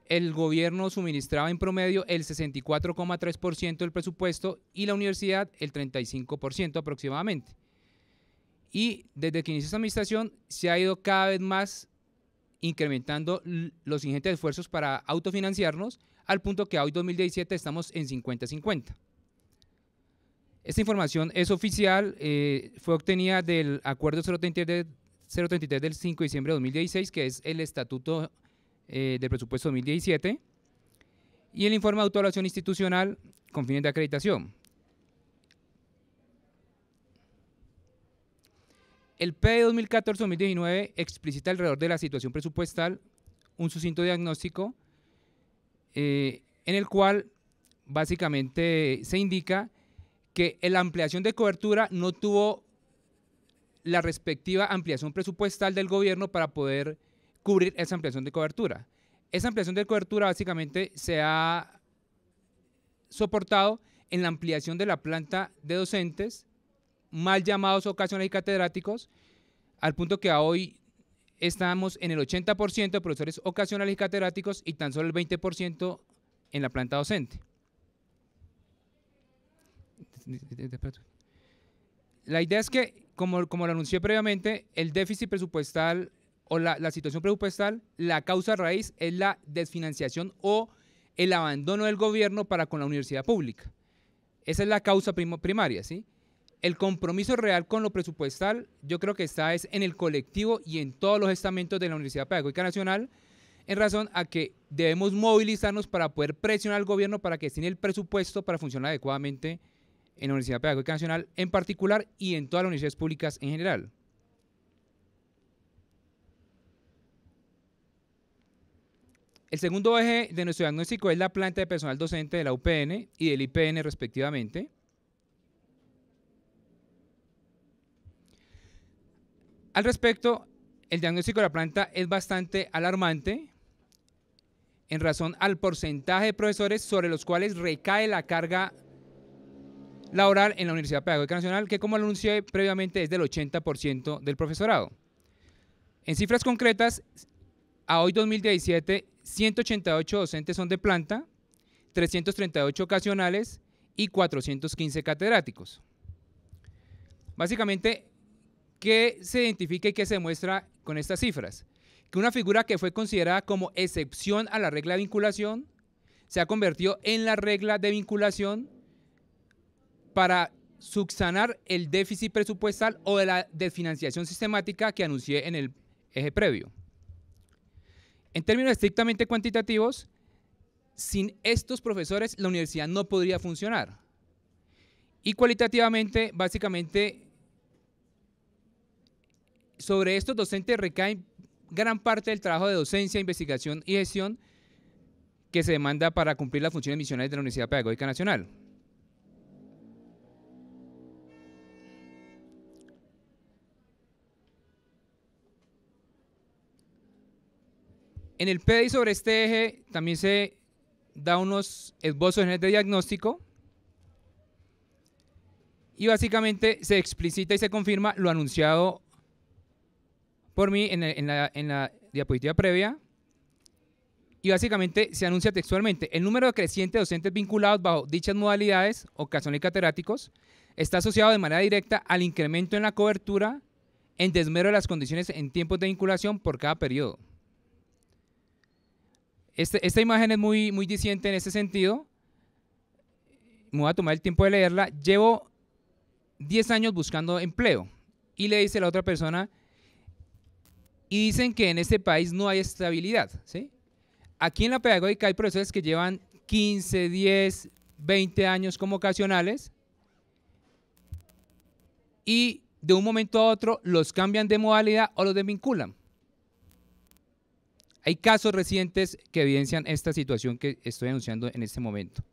[SPEAKER 4] el gobierno suministraba en promedio el 64,3% del presupuesto y la universidad el 35% aproximadamente. Y desde que inició esta administración se ha ido cada vez más incrementando los ingentes esfuerzos para autofinanciarnos al punto que hoy 2017 estamos en 50-50. Esta información es oficial, eh, fue obtenida del Acuerdo 033 033 del 5 de diciembre de 2016, que es el Estatuto eh, del Presupuesto 2017, y el informe de autoevaluación institucional con fines de acreditación. El P 2014-2019 explicita alrededor de la situación presupuestal un sucinto diagnóstico eh, en el cual básicamente se indica que la ampliación de cobertura no tuvo la respectiva ampliación presupuestal del gobierno para poder cubrir esa ampliación de cobertura. esa ampliación de cobertura básicamente se ha soportado en la ampliación de la planta de docentes, mal llamados ocasionales y catedráticos, al punto que hoy estamos en el 80% de profesores ocasionales y catedráticos y tan solo el 20% en la planta docente. La idea es que, como, como lo anuncié previamente, el déficit presupuestal o la, la, situación presupuestal, la causa raíz es la desfinanciación o el abandono del gobierno para con la universidad pública. Esa es la causa primaria, ¿sí? El compromiso real con lo presupuestal, yo creo que está es en el colectivo y en todos los estamentos de la Universidad Pedagógica Nacional, en razón a que debemos movilizarnos para poder presionar al gobierno para que destine el presupuesto para funcionar adecuadamente en la Universidad Pedagógica Nacional en particular y en todas las universidades públicas en general. El segundo eje de nuestro diagnóstico es la planta de personal docente de la UPN y del IPN respectivamente. Al respecto, el diagnóstico de la planta es bastante alarmante en razón al porcentaje de profesores sobre los cuales recae la carga laboral en la Universidad Pedagógica Nacional, que como anuncié previamente es del 80% del profesorado. En cifras concretas, a hoy 2017, 188 docentes son de planta, 338 ocasionales y 415 catedráticos. Básicamente, ¿qué se identifica y qué se demuestra con estas cifras? Que una figura que fue considerada como excepción a la regla de vinculación se ha convertido en la regla de vinculación para subsanar el déficit presupuestal o de la desfinanciación sistemática que anuncié en el eje previo. En términos estrictamente cuantitativos, sin estos profesores la universidad no podría funcionar. Y cualitativamente, básicamente, sobre estos docentes recae gran parte del trabajo de docencia, investigación y gestión que se demanda para cumplir las funciones misionales de la Universidad Pedagógica Nacional. En el PDI sobre este eje también se da unos esbozos en de diagnóstico y básicamente se explicita y se confirma lo anunciado por mí en, la, diapositiva previa y básicamente se anuncia textualmente el número creciente de docentes vinculados bajo dichas modalidades, ocasionales y catedráticos, está asociado de manera directa al incremento en la cobertura en desmero de las condiciones en tiempos de vinculación por cada periodo. Este, esta imagen es muy, muy diciente en ese sentido. Me voy a tomar el tiempo de leerla. Llevo 10 años buscando empleo. Y le dice la otra persona, y dicen que en este país no hay estabilidad. ¿sí? Aquí en la pedagógica hay profesores que llevan 15, 10, 20 años como ocasionales y de un momento a otro los cambian de modalidad o los desvinculan. Hay casos recientes que evidencian esta situación que estoy anunciando en este momento.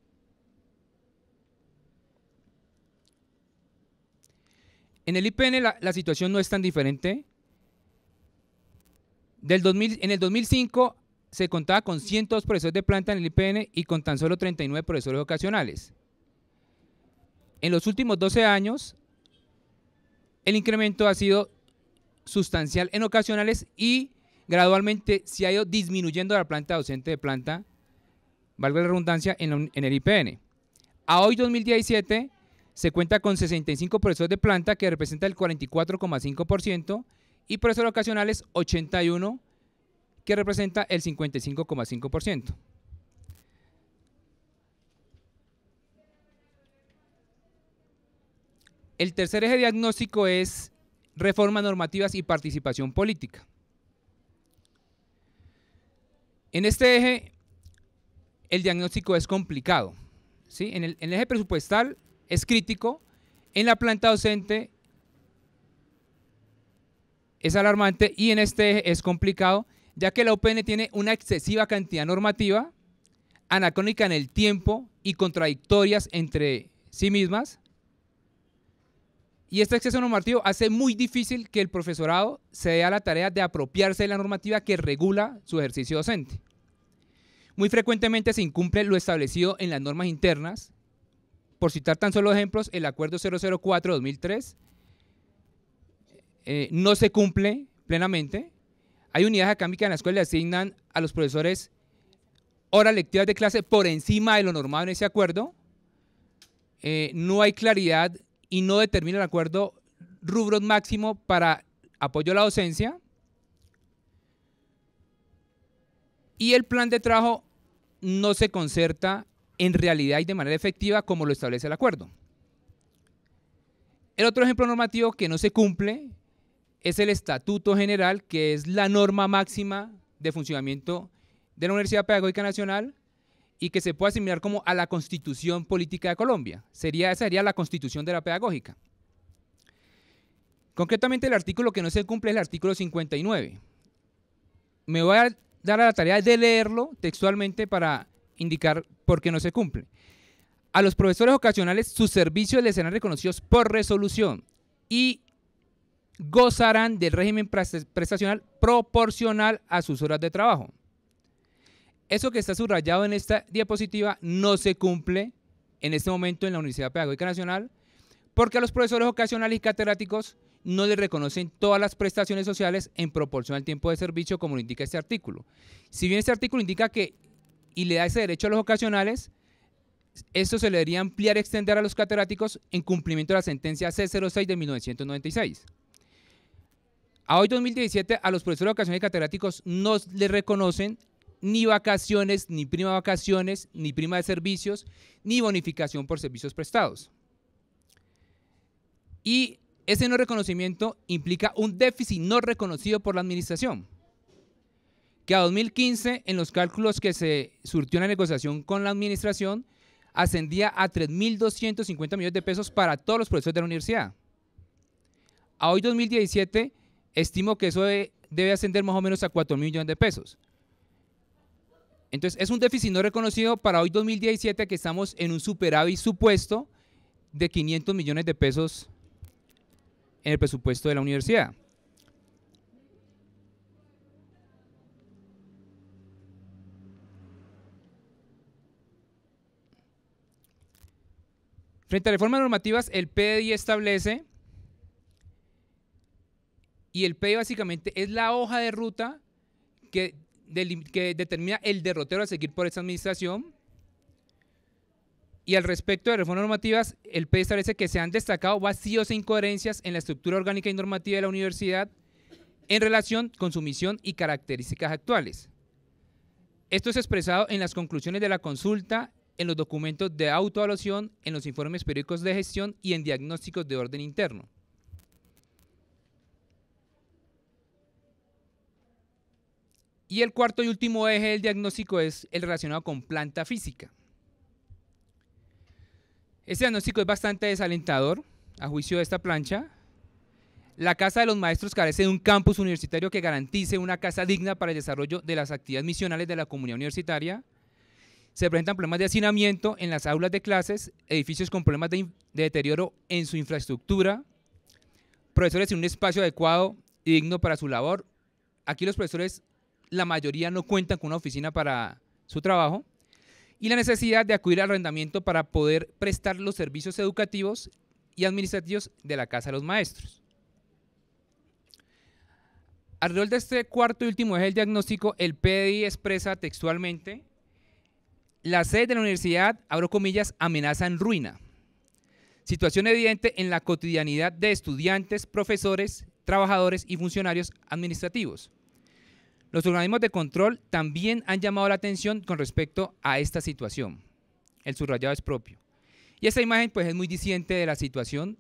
[SPEAKER 4] En el IPN la, situación no es tan diferente. Del 2000, en el 2005 se contaba con 102 profesores de planta en el IPN y con tan solo 39 profesores ocasionales. En los últimos 12 años, el incremento ha sido sustancial en ocasionales y gradualmente se ha ido disminuyendo la planta docente de planta, valga la redundancia, en, el IPN. A hoy 2017 se cuenta con 65 profesores de planta que representa el 44,5% y profesores ocasionales 81 que representa el 55,5%. El tercer eje diagnóstico es reformas normativas y participación política. En este eje, el diagnóstico es complicado. ¿sí? En, el, eje presupuestal es crítico, en la planta docente es alarmante y en este eje es complicado, ya que la UPN tiene una excesiva cantidad normativa, anacrónica en el tiempo y contradictorias entre sí mismas. Y este exceso normativo hace muy difícil que el profesorado se dé a la tarea de apropiarse de la normativa que regula su ejercicio docente. Muy frecuentemente se incumple lo establecido en las normas internas. Por citar tan solo ejemplos, el Acuerdo 004-2003 eh, no se cumple plenamente. Hay unidades académicas en las cuales le asignan a los profesores horas lectivas de clase por encima de lo normado en ese acuerdo. Eh, no hay claridad y no determina el acuerdo rubros máximo para apoyo a la docencia. Y el plan de trabajo no se concerta en realidad y de manera efectiva como lo establece el acuerdo. El otro ejemplo normativo que no se cumple es el Estatuto General, que es la norma máxima de funcionamiento de la Universidad Pedagógica Nacional y que se puede asimilar como a la Constitución Política de Colombia. Sería, esa sería la Constitución de la Pedagógica. Concretamente el artículo que no se cumple es el artículo 59. Me voy a dar a la tarea de leerlo textualmente para indicar por qué no se cumple. A los profesores ocasionales sus servicios les serán reconocidos por resolución y gozarán del régimen prestacional proporcional a sus horas de trabajo. Eso que está subrayado en esta diapositiva no se cumple en este momento en la Universidad Pedagógica Nacional porque a los profesores ocasionales y catedráticos no les reconocen todas las prestaciones sociales en proporción al tiempo de servicio como lo indica este artículo. Si bien este artículo indica que y le da ese derecho a los ocasionales, esto se le debería ampliar y extender a los catedráticos en cumplimiento de la sentencia C06 de 1996. A hoy 2017 a los profesores ocasionales y catedráticos no les reconocen ni vacaciones, ni prima de vacaciones, ni prima de servicios, ni bonificación por servicios prestados. Y ese no reconocimiento implica un déficit no reconocido por la administración, que a 2015, en los cálculos que se surtió en la negociación con la administración, ascendía a 3.250 millones de pesos para todos los profesores de la universidad. A hoy 2017, estimo que eso debe ascender más o menos a 4 millones de pesos. Entonces, es un déficit no reconocido para hoy 2017 que estamos en un superávit supuesto de 500 millones de pesos en el presupuesto de la universidad. Frente a reformas normativas, el PDI establece, y el PDI básicamente es la hoja de ruta que, que determina el derrotero a seguir por esta administración, y al respecto de reformas normativas, el PDI establece que se han destacado vacíos e incoherencias en la estructura orgánica y normativa de la universidad en relación con su misión y características actuales. Esto es expresado en las conclusiones de la consulta, en los documentos de autoevaluación, en los informes periódicos de gestión y en diagnósticos de orden interno. Y el cuarto y último eje del diagnóstico es el relacionado con planta física. Este diagnóstico es bastante desalentador, a juicio de esta plancha. La Casa de los Maestros carece de un campus universitario que garantice una casa digna para el desarrollo de las actividades misionales de la comunidad universitaria. Se presentan problemas de hacinamiento en las aulas de clases, edificios con problemas de, de deterioro en su infraestructura, profesores sin un espacio adecuado y digno para su labor. Aquí los profesores, la mayoría no cuentan con una oficina para su trabajo y la necesidad de acudir al arrendamiento para poder prestar los servicios educativos y administrativos de la Casa de los Maestros. Alrededor de este cuarto y último eje del diagnóstico, el PDI expresa textualmente, la sede de la universidad, abro comillas, amenaza en ruina. Situación evidente en la cotidianidad de estudiantes, profesores, trabajadores y funcionarios administrativos. Los organismos de control también han llamado la atención con respecto a esta situación. El subrayado es propio. Y esta imagen pues es muy disidente de la situación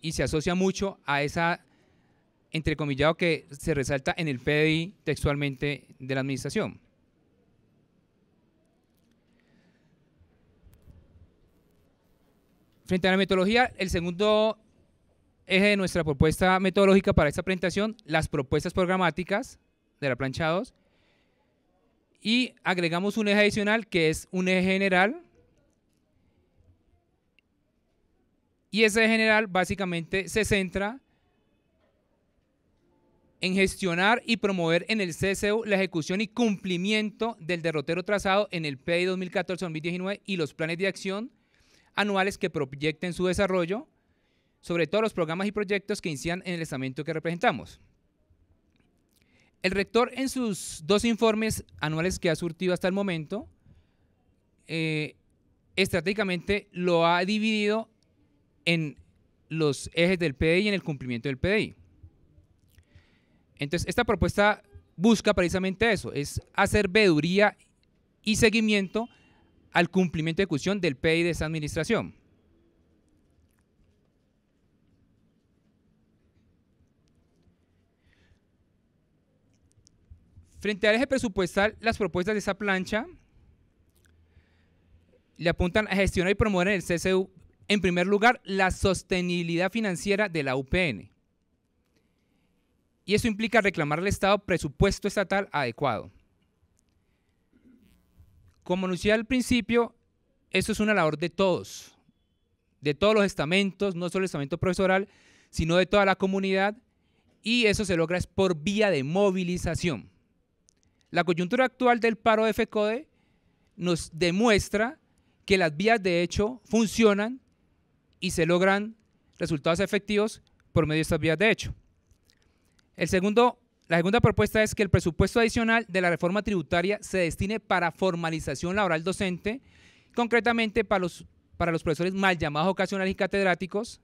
[SPEAKER 4] y se asocia mucho a esa entrecomillado que se resalta en el PDI textualmente de la administración. Frente a la metodología, el segundo eje de nuestra propuesta metodológica para esta presentación, las propuestas programáticas, de la plancha 2. Y agregamos un eje adicional que es un eje general. Y ese eje general básicamente se centra en gestionar y promover en el CSU la ejecución y cumplimiento del derrotero trazado en el PDI 2014-2019 y los planes de acción anuales que proyecten su desarrollo, sobre todo los programas y proyectos que incidan en el estamento que representamos. El rector en sus dos informes anuales que ha surtido hasta el momento, eh, estratégicamente lo ha dividido en los ejes del PDI y en el cumplimiento del PDI. Entonces, esta propuesta busca precisamente eso, es hacer veeduría y seguimiento al cumplimiento de ejecución del PI de esa administración. Frente al eje presupuestal, las propuestas de esa plancha le apuntan a gestionar y promover en el CCU, en primer lugar, la sostenibilidad financiera de la UPN y eso implica reclamar al Estado presupuesto estatal adecuado. Como anuncié al principio, eso es una labor de todos, de todos los estamentos, no solo el estamento profesoral, sino de toda la comunidad, y eso se logra es por vía de movilización. La coyuntura actual del paro de FECODE nos demuestra que las vías de hecho funcionan y se logran resultados efectivos por medio de estas vías de hecho. El segundo, la segunda propuesta es que el presupuesto adicional de la reforma tributaria se destine para formalización laboral docente, concretamente para los, para los profesores mal llamados ocasionales y catedráticos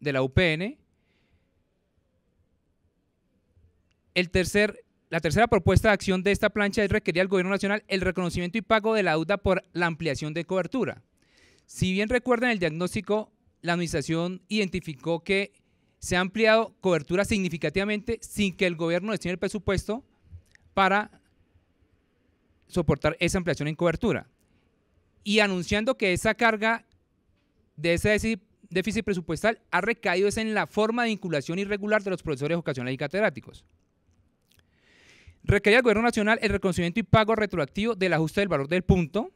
[SPEAKER 4] de la UPN. El tercer, la tercera propuesta de acción de esta plancha es requerir al Gobierno Nacional el reconocimiento y pago de la deuda por la ampliación de cobertura. Si bien recuerdan el diagnóstico, la Administración identificó que se ha ampliado cobertura significativamente sin que el gobierno destine el presupuesto para soportar esa ampliación en cobertura. Y anunciando que esa carga de ese déficit presupuestal ha recaído en la forma de vinculación irregular de los profesores ocasionales y catedráticos. Requería al Gobierno Nacional el reconocimiento y pago retroactivo del ajuste del valor del punto.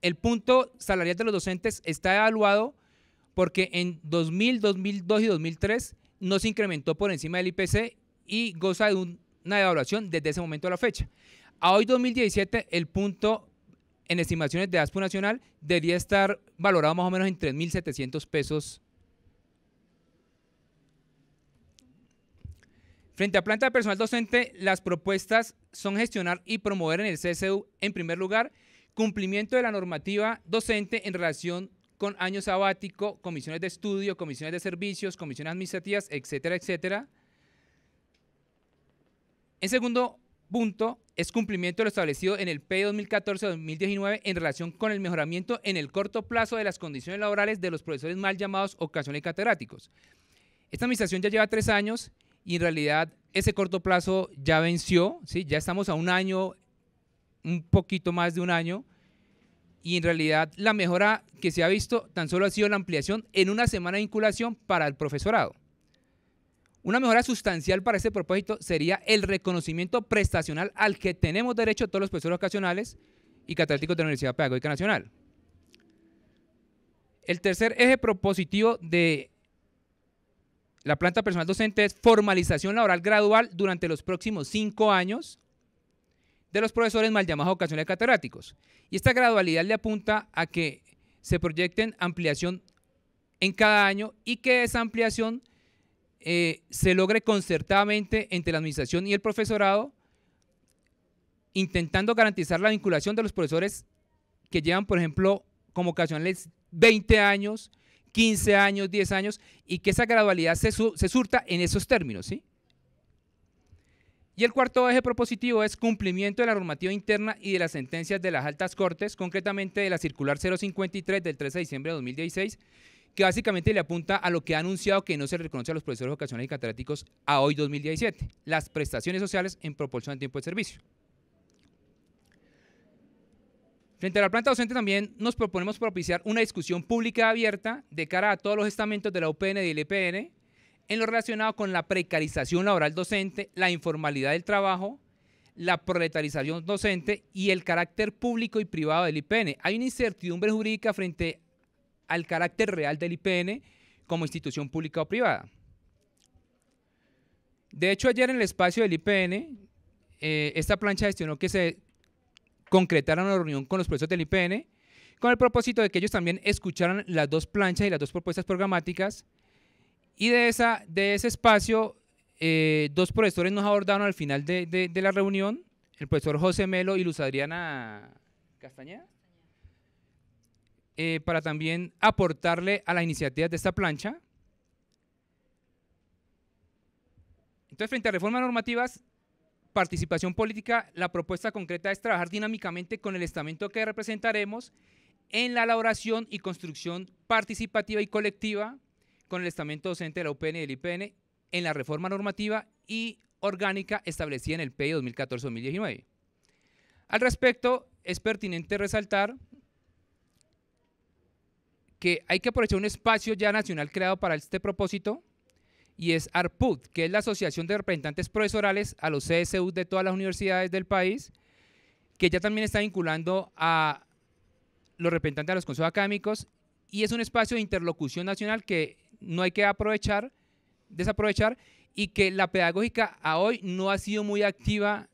[SPEAKER 4] El punto salarial de los docentes está evaluado porque en 2000, 2002 y 2003 no se incrementó por encima del IPC y goza de una evaluación desde ese momento a la fecha. A hoy 2017 el punto en estimaciones de ASPO Nacional debería estar valorado más o menos en 3.700 pesos. Frente a planta de personal docente, las propuestas son gestionar y promover en el CSU, en primer lugar, cumplimiento de la normativa docente en relación con año sabático, comisiones de estudio, comisiones de servicios, comisiones administrativas, etcétera, etcétera. En segundo punto, es cumplimiento de lo establecido en el P 2014-2019 en relación con el mejoramiento en el corto plazo de las condiciones laborales de los profesores mal llamados ocasionales catedráticos. Esta administración ya lleva tres años y en realidad ese corto plazo ya venció, ¿sí? ya estamos a un año, un poquito más de un año y en realidad la mejora que se ha visto tan solo ha sido la ampliación en una semana de vinculación para el profesorado. Una mejora sustancial para este propósito sería el reconocimiento prestacional al que tenemos derecho todos los profesores ocasionales y catedráticos de la Universidad Pedagógica Nacional. El tercer eje propositivo de la planta personal docente es formalización laboral gradual durante los próximos cinco años de los profesores mal llamados ocasionales catedráticos. Y esta gradualidad le apunta a que se proyecten ampliación en cada año y que esa ampliación eh, se logre concertadamente entre la administración y el profesorado, intentando garantizar la vinculación de los profesores que llevan, por ejemplo, como ocasionales 20 años, 15 años, 10 años, y que esa gradualidad se, surta en esos términos, ¿sí? Y el cuarto eje propositivo es cumplimiento de la normativa interna y de las sentencias de las altas cortes, concretamente de la circular 053 del 13 de diciembre de 2016, que básicamente le apunta a lo que ha anunciado que no se reconoce a los profesores ocasionales y catedráticos a hoy 2017, las prestaciones sociales en proporción al tiempo de servicio. Frente a la planta docente también nos proponemos propiciar una discusión pública abierta de cara a todos los estamentos de la UPN y del IPN en lo relacionado con la precarización laboral docente, la informalidad del trabajo, la proletarización docente y el carácter público y privado del IPN. Hay una incertidumbre jurídica frente al carácter real del IPN como institución pública o privada. De hecho, ayer en el espacio del IPN, eh, esta plancha gestionó que se concretara una reunión con los profesores del IPN con el propósito de que ellos también escucharan las dos planchas y las dos propuestas programáticas. Y de, esa, de ese espacio, eh, dos profesores nos abordaron al final de, de, la reunión, el profesor José Melo y Luz Adriana Castañeda, eh, para también aportarle a las iniciativas de esta plancha. Entonces, frente a reformas normativas, participación política, la propuesta concreta es trabajar dinámicamente con el estamento que representaremos en la elaboración y construcción participativa y colectiva con el estamento docente de la UPN y del IPN en la reforma normativa y orgánica establecida en el PI 2014-2019. Al respecto, es pertinente resaltar que hay que aprovechar un espacio ya nacional creado para este propósito y es ARPUD, que es la Asociación de Representantes Profesorales a los CSU de todas las universidades del país, que ya también está vinculando a los representantes de los consejos académicos y es un espacio de interlocución nacional que no hay que aprovechar, desaprovechar y que la pedagógica a hoy no ha sido muy activa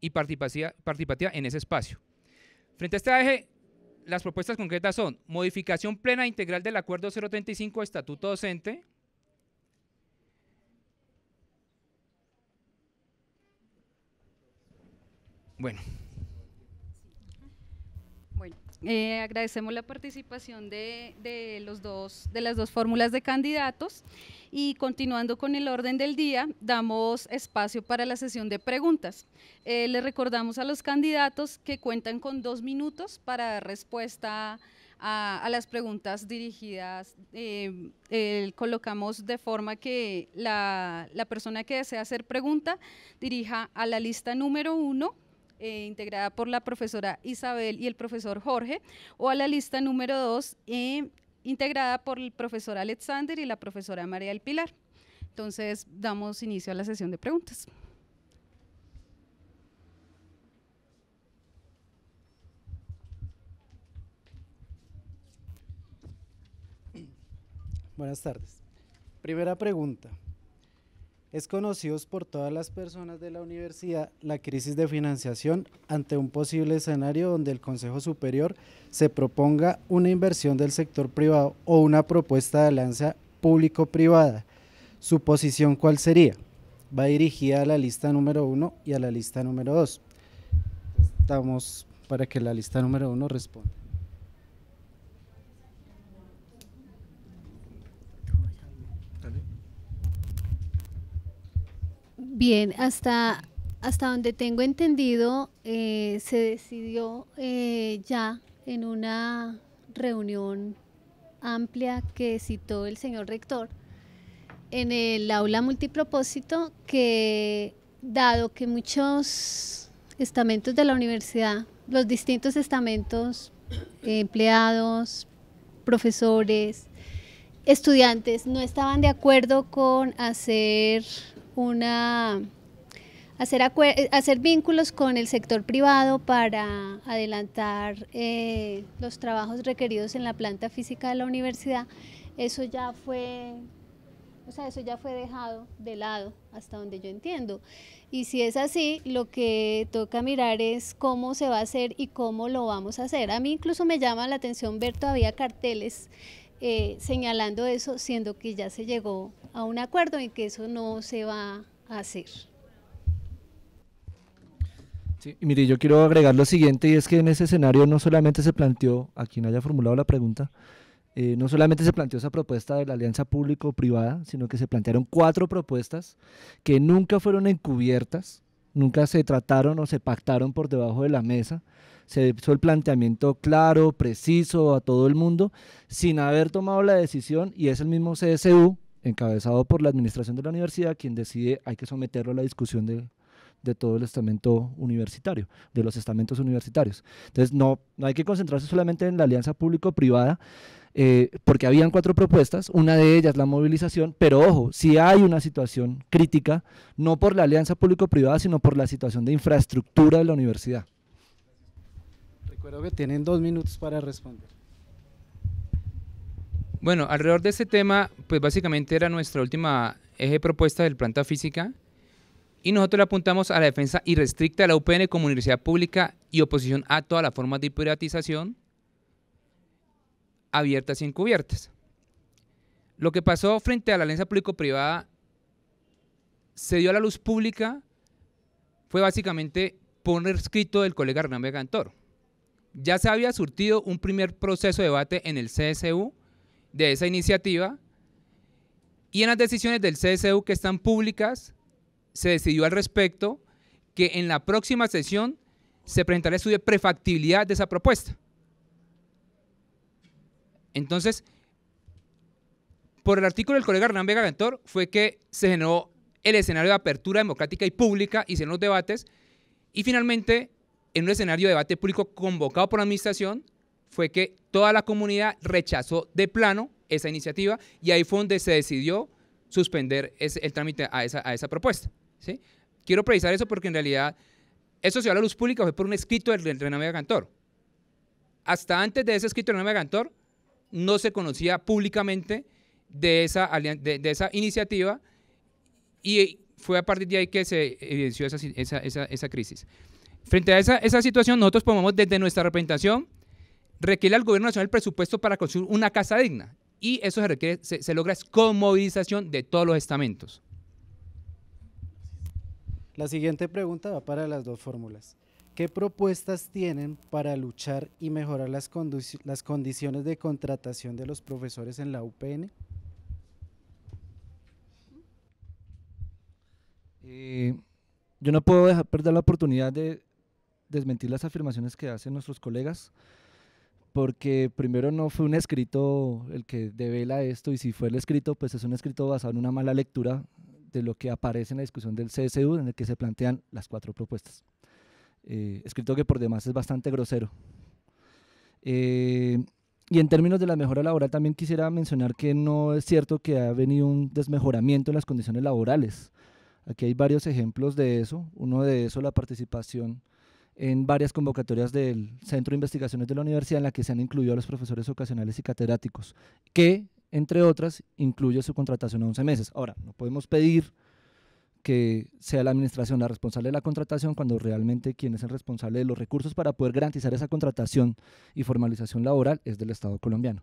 [SPEAKER 4] y participativa, participativa en ese espacio. Frente a este eje, las propuestas concretas son modificación plena e integral del Acuerdo 035 Estatuto Docente, Bueno,
[SPEAKER 6] eh, agradecemos la participación de, los dos, de las dos fórmulas de candidatos y continuando con el orden del día, damos espacio para la sesión de preguntas. Eh, le recordamos a los candidatos que cuentan con dos minutos para dar respuesta a, las preguntas dirigidas. Eh, colocamos de forma que la, la persona que desea hacer pregunta dirija a la lista número uno eh, integrada por la profesora Isabel y el profesor Jorge, o a la lista número dos, eh, integrada por el profesor Alexander y la profesora María del Pilar. Entonces, damos inicio a la sesión de preguntas.
[SPEAKER 7] Buenas tardes. Primera pregunta. Es conocido por todas las personas de la universidad la crisis de financiación ante un posible escenario donde el Consejo Superior se proponga una inversión del sector privado o una propuesta de alianza público-privada. ¿Su posición cuál sería? Va dirigida a la lista número uno y a la lista número dos. Estamos para que la lista número uno responda.
[SPEAKER 2] Bien, hasta, hasta donde tengo entendido, eh, se decidió eh, ya en una reunión amplia que citó el señor rector en el aula multipropósito que dado que muchos estamentos de la universidad, los distintos estamentos, empleados, profesores, estudiantes no estaban de acuerdo con hacer una hacer, hacer vínculos con el sector privado para adelantar eh, los trabajos requeridos en la planta física de la universidad, eso ya fue, o sea, eso ya fue dejado de lado hasta donde yo entiendo. Y si es así, lo que toca mirar es cómo se va a hacer y cómo lo vamos a hacer. A mí incluso me llama la atención ver todavía carteles eh, señalando eso, siendo que ya se llegó a un acuerdo en que eso no se va a hacer.
[SPEAKER 3] Sí, mire, yo quiero agregar lo siguiente, y es que en ese escenario no solamente se planteó, a quien haya formulado la pregunta, eh, no solamente se planteó esa propuesta de la alianza público-privada, sino que se plantearon cuatro propuestas que nunca fueron encubiertas, nunca se trataron o se pactaron por debajo de la mesa, se hizo el planteamiento claro, preciso a todo el mundo, sin haber tomado la decisión, y es el mismo CSU, encabezado por la administración de la universidad, quien decide hay que someterlo a la discusión de, de todo el estamento universitario, de los estamentos universitarios. Entonces, no, no hay que concentrarse solamente en la alianza público-privada, eh, porque habían cuatro propuestas, una de ellas la movilización, pero ojo, si hay una situación crítica, no por la alianza público-privada, sino por la situación de infraestructura de la universidad.
[SPEAKER 7] Recuerdo que tienen dos minutos para responder.
[SPEAKER 4] Bueno, alrededor de este tema, pues básicamente era nuestra última eje propuesta del planta física, Y nosotros le apuntamos a la defensa irrestricta de la UPN como universidad pública y oposición a todas las formas de privatización abiertas y encubiertas. Lo que pasó frente a la alianza público-privada se dio a la luz pública fue básicamente poner escrito del colega Hernán Cantor. Ya se había surtido un primer proceso de debate en el CSU de esa iniciativa y en las decisiones del CSU que están públicas se decidió al respecto que en la próxima sesión se presentará el estudio de prefactibilidad de esa propuesta. Entonces, por el artículo del colega Hernán Vega Gantor fue que se generó el escenario de apertura democrática y pública se los debates y finalmente en un escenario de debate público convocado por la administración fue que toda la comunidad rechazó de plano esa iniciativa y ahí fue donde se decidió suspender el trámite a esa, a esa propuesta. ¿sí? Quiero precisar eso porque en realidad eso se dio a la luz pública fue por un escrito del Hernán Vega Gantor. Hasta antes de ese escrito del Hernán Vega Gantor no se conocía públicamente de esa, de, esa iniciativa y fue a partir de ahí que se evidenció esa, esa, esa, crisis. Frente a esa, esa situación, nosotros promovemos desde nuestra representación requiere al gobierno nacional el presupuesto para construir una casa digna y eso se, requiere, se, se logra con movilización de todos los estamentos.
[SPEAKER 7] La siguiente pregunta va para las dos fórmulas. ¿Qué propuestas tienen para luchar y mejorar las, las condiciones de contratación de los profesores en la UPN?
[SPEAKER 3] Eh, yo no puedo dejar perder la oportunidad de desmentir las afirmaciones que hacen nuestros colegas, porque primero no fue un escrito el que devela esto, y si fue el escrito, pues es un escrito basado en una mala lectura de lo que aparece en la discusión del CSU, en el que se plantean las cuatro propuestas. Eh, escrito que por demás es bastante grosero. Eh, y en términos de la mejora laboral también quisiera mencionar que no es cierto que ha venido un desmejoramiento en las condiciones laborales. Aquí hay varios ejemplos de eso. Uno de eso, la participación en varias convocatorias del Centro de Investigaciones de la Universidad en la que se han incluido a los profesores ocasionales y catedráticos, que, entre otras, incluye su contratación a 11 meses. Ahora, no podemos pedir que sea la administración la responsable de la contratación cuando realmente quien es el responsable de los recursos para poder garantizar esa contratación y formalización laboral es del Estado colombiano.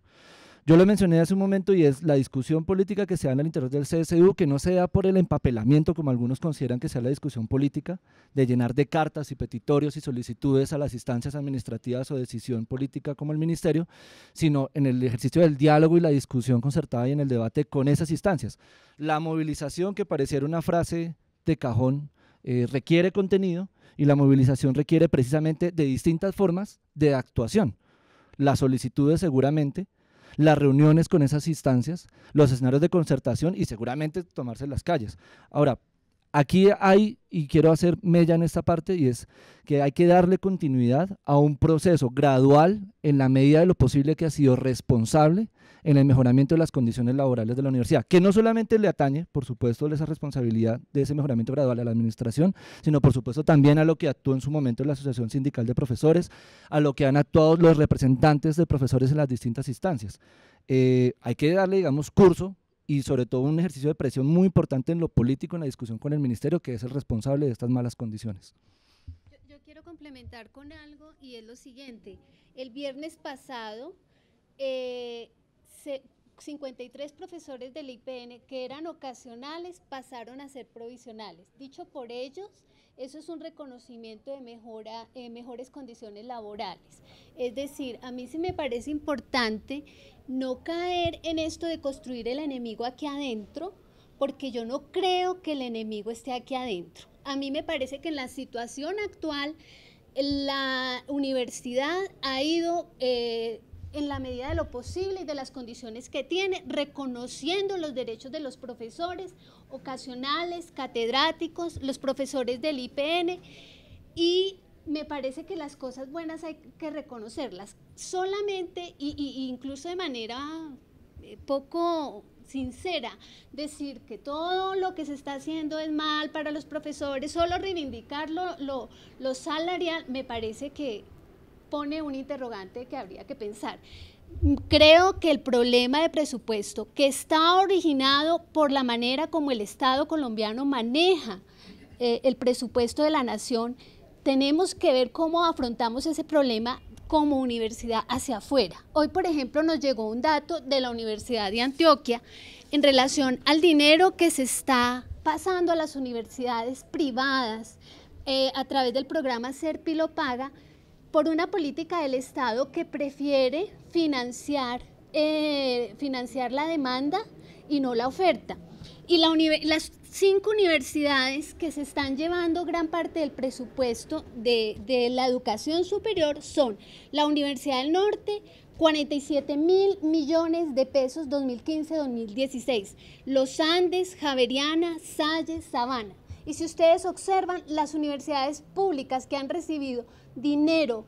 [SPEAKER 3] Yo lo mencioné hace un momento y es la discusión política que se da en el interior del CSU, que no se da por el empapelamiento, como algunos consideran que sea la discusión política, de llenar de cartas y petitorios y solicitudes a las instancias administrativas o decisión política como el ministerio, sino en el ejercicio del diálogo y la discusión concertada y en el debate con esas instancias. La movilización, que pareciera una frase de cajón, eh, requiere contenido y la movilización requiere precisamente de distintas formas de actuación. Las solicitudes seguramente, las reuniones con esas instancias, los escenarios de concertación y seguramente tomarse las calles. Ahora, aquí hay, y quiero hacer mella en esta parte, y es que hay que darle continuidad a un proceso gradual en la medida de lo posible que ha sido responsable en el mejoramiento de las condiciones laborales de la universidad, que no solamente le atañe, por supuesto, esa responsabilidad de ese mejoramiento gradual a la administración, sino por supuesto también a lo que actuó en su momento la Asociación Sindical de Profesores, a lo que han actuado los representantes de profesores en las distintas instancias. Eh, hay que darle, digamos, curso y sobre todo un ejercicio de presión muy importante en lo político, en la discusión con el ministerio, que es el responsable de estas malas condiciones.
[SPEAKER 2] Yo, quiero complementar con algo y es lo siguiente. El viernes pasado eh, 53 profesores del IPN que eran ocasionales pasaron a ser provisionales. Dicho por ellos, eso es un reconocimiento de mejora, eh, mejores condiciones laborales. Es decir, a mí sí me parece importante no caer en esto de construir el enemigo aquí adentro, porque yo no creo que el enemigo esté aquí adentro. A mí me parece que en la situación actual la universidad ha ido eh, en la medida de lo posible y de las condiciones que tiene, reconociendo los derechos de los profesores ocasionales, catedráticos, los profesores del IPN y me parece que las cosas buenas hay que reconocerlas. Solamente, y, incluso de manera eh, poco sincera, decir que todo lo que se está haciendo es mal para los profesores, solo reivindicar lo, lo salarial, me parece que pone un interrogante que habría que pensar. Creo que el problema de presupuesto que está originado por la manera como el Estado colombiano maneja eh, el presupuesto de la nación, tenemos que ver cómo afrontamos ese problema como universidad hacia afuera. Hoy, por ejemplo, nos llegó un dato de la Universidad de Antioquia en relación al dinero que se está pasando a las universidades privadas eh, a través del programa Serpilo Paga por una política del Estado que prefiere financiar, eh, financiar la demanda y no la oferta. Y las cinco universidades que se están llevando gran parte del presupuesto de, de la educación superior son la Universidad del Norte, 47 mil millones de pesos 2015-2016. Los Andes, Javeriana, Salles, Sabana. Y si ustedes observan, las universidades públicas que han recibido dinero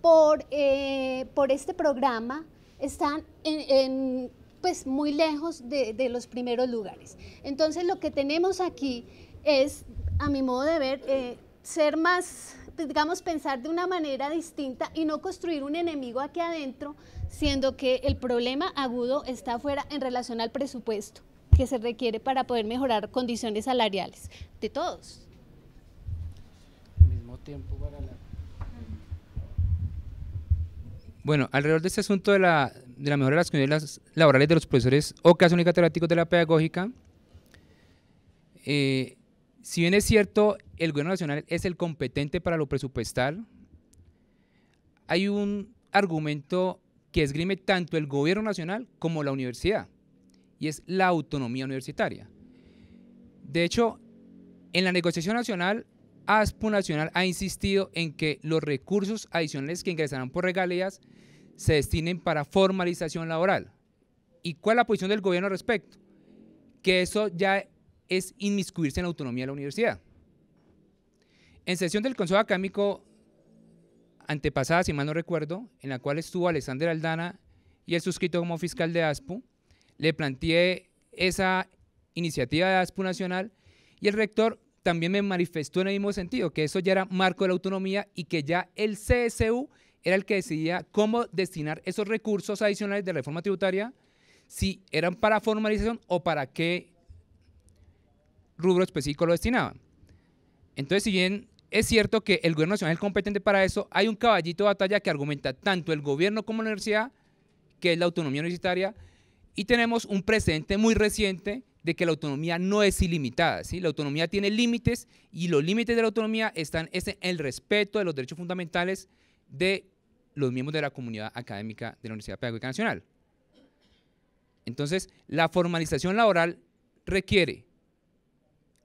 [SPEAKER 2] por, eh, por este programa están en, pues muy lejos de, los primeros lugares. Entonces lo que tenemos aquí es, a mi modo de ver, eh, ser más, digamos, pensar de una manera distinta y no construir un enemigo aquí adentro, siendo que el problema agudo está afuera en relación al presupuesto que se requiere para poder mejorar condiciones salariales de todos.
[SPEAKER 7] Al mismo tiempo para la
[SPEAKER 4] Bueno, alrededor de este asunto de la, mejora de las condiciones laborales de los profesores o casos catedráticos de la pedagógica, eh, si bien es cierto, el gobierno nacional es el competente para lo presupuestal, hay un argumento que esgrime tanto el gobierno nacional como la universidad, y es la autonomía universitaria. De hecho, en la negociación nacional, ASPO Nacional ha insistido en que los recursos adicionales que ingresarán por regalías se destinen para formalización laboral. ¿Y cuál es la posición del gobierno al respecto? Que eso ya es inmiscuirse en la autonomía de la universidad. En sesión del Consejo Académico antepasada, si mal no recuerdo, en la cual estuvo Alexander Aldana y el suscrito como fiscal de ASPO, le planteé esa iniciativa de ASPO Nacional y el rector también me manifestó en el mismo sentido, que eso ya era marco de la autonomía y que ya el CSU era el que decidía cómo destinar esos recursos adicionales de reforma tributaria, si eran para formalización o para qué rubro específico lo destinaban. Entonces, si bien es cierto que el gobierno nacional es competente para eso, hay un caballito de batalla que argumenta tanto el gobierno como la universidad, que es la autonomía universitaria, y tenemos un precedente muy reciente de que la autonomía no es ilimitada. ¿sí? La autonomía tiene límites y los límites de la autonomía están en el respeto de los derechos fundamentales de los miembros de la comunidad académica de la Universidad Pedagógica Nacional. Entonces, la formalización laboral requiere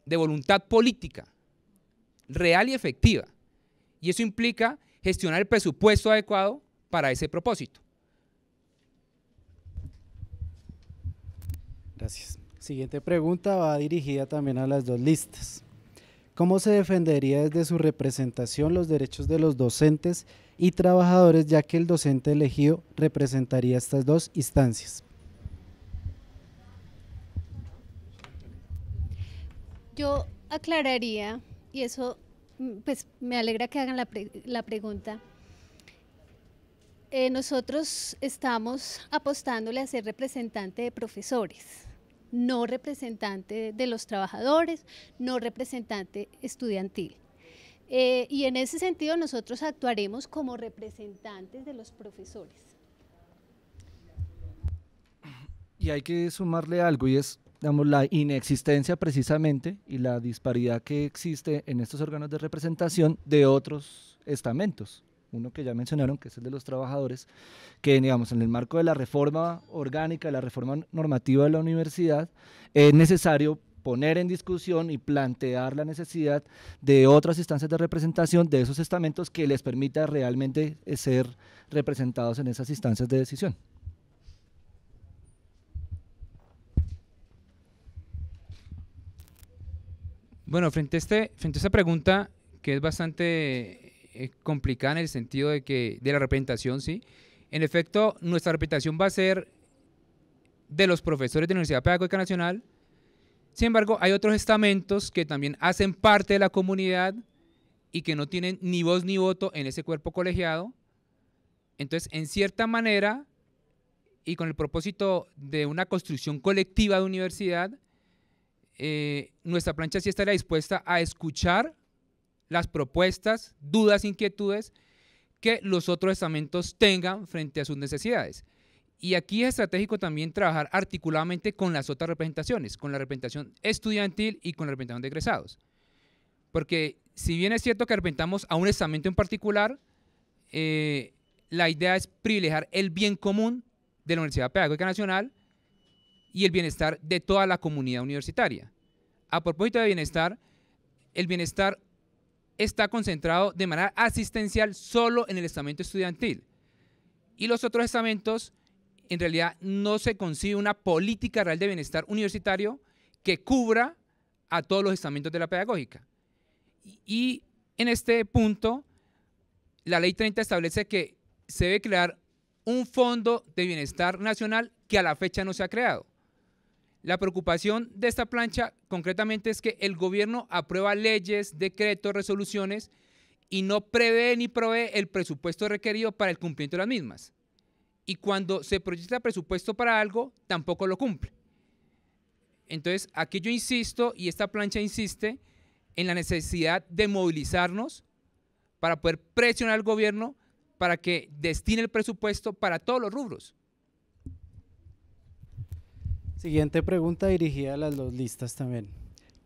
[SPEAKER 4] de voluntad política real y efectiva. Y eso implica gestionar el presupuesto adecuado para ese propósito.
[SPEAKER 7] Gracias. Siguiente pregunta va dirigida también a las dos listas. ¿Cómo se defendería desde su representación los derechos de los docentes y trabajadores, ya que el docente elegido representaría estas dos instancias?
[SPEAKER 2] Yo aclararía, y eso mm, pues me alegra que hagan la, pregunta, eh, nosotros estamos apostándole a ser representante de profesores no representante de los trabajadores, no representante estudiantil. Eh, y en ese sentido nosotros actuaremos como representantes de los profesores.
[SPEAKER 3] Y hay que sumarle algo y es la inexistencia precisamente y la disparidad que existe en estos órganos de representación de otros estamentos uno que ya mencionaron, que es el de los trabajadores, que digamos, en el marco de la reforma orgánica, de la reforma normativa de la universidad, es necesario poner en discusión y plantear la necesidad de otras instancias de representación de esos estamentos que les permita realmente eh, ser representados en esas instancias de decisión.
[SPEAKER 4] Bueno, frente a, este, frente a esta pregunta, que es bastante eh, complicada en el sentido de que de la representación, sí. En efecto, nuestra representación va a ser de los profesores de la Universidad Pedagógica Nacional. Sin embargo, hay otros estamentos que también hacen parte de la comunidad y que no tienen ni voz ni voto en ese cuerpo colegiado. Entonces, en cierta manera, y con el propósito de una construcción colectiva de universidad, eh, nuestra plancha sí estaría dispuesta a escuchar las propuestas, dudas, inquietudes que los otros estamentos tengan frente a sus necesidades. Y aquí es estratégico también trabajar articuladamente con las otras representaciones, con la representación estudiantil y con la representación de egresados. Porque si bien es cierto que representamos a un estamento en particular, eh, la idea es privilegiar el bien común de la Universidad Pedagógica Nacional y el bienestar de toda la comunidad universitaria. A propósito de bienestar, el bienestar está concentrado de manera asistencial solo en el estamento estudiantil. Y los otros estamentos, en realidad, no se concibe una política real de bienestar universitario que cubra a todos los estamentos de la pedagógica. Y en este punto, la ley 30 establece que se debe crear un fondo de bienestar nacional que a la fecha no se ha creado. La preocupación de esta plancha concretamente es que el gobierno aprueba leyes, decretos, resoluciones y no prevé ni provee el presupuesto requerido para el cumplimiento de las mismas. Y cuando se proyecta presupuesto para algo, tampoco lo cumple. Entonces, aquí yo insisto, y esta plancha insiste, en la necesidad de movilizarnos para poder presionar al gobierno para que destine el presupuesto para todos los rubros.
[SPEAKER 7] Siguiente pregunta dirigida a las dos listas también.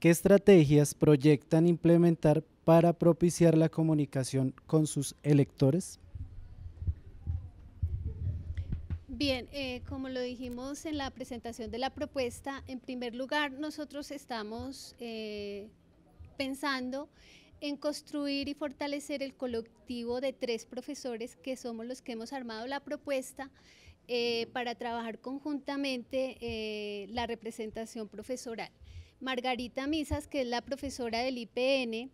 [SPEAKER 7] ¿Qué estrategias proyectan implementar para propiciar la comunicación con sus electores?
[SPEAKER 2] Bien, eh, como lo dijimos en la presentación de la propuesta, en primer lugar nosotros estamos eh, pensando en construir y fortalecer el colectivo de tres profesores que somos los que hemos armado la propuesta eh, para trabajar conjuntamente eh, la representación profesoral. Margarita Misas, que es la profesora del IPN,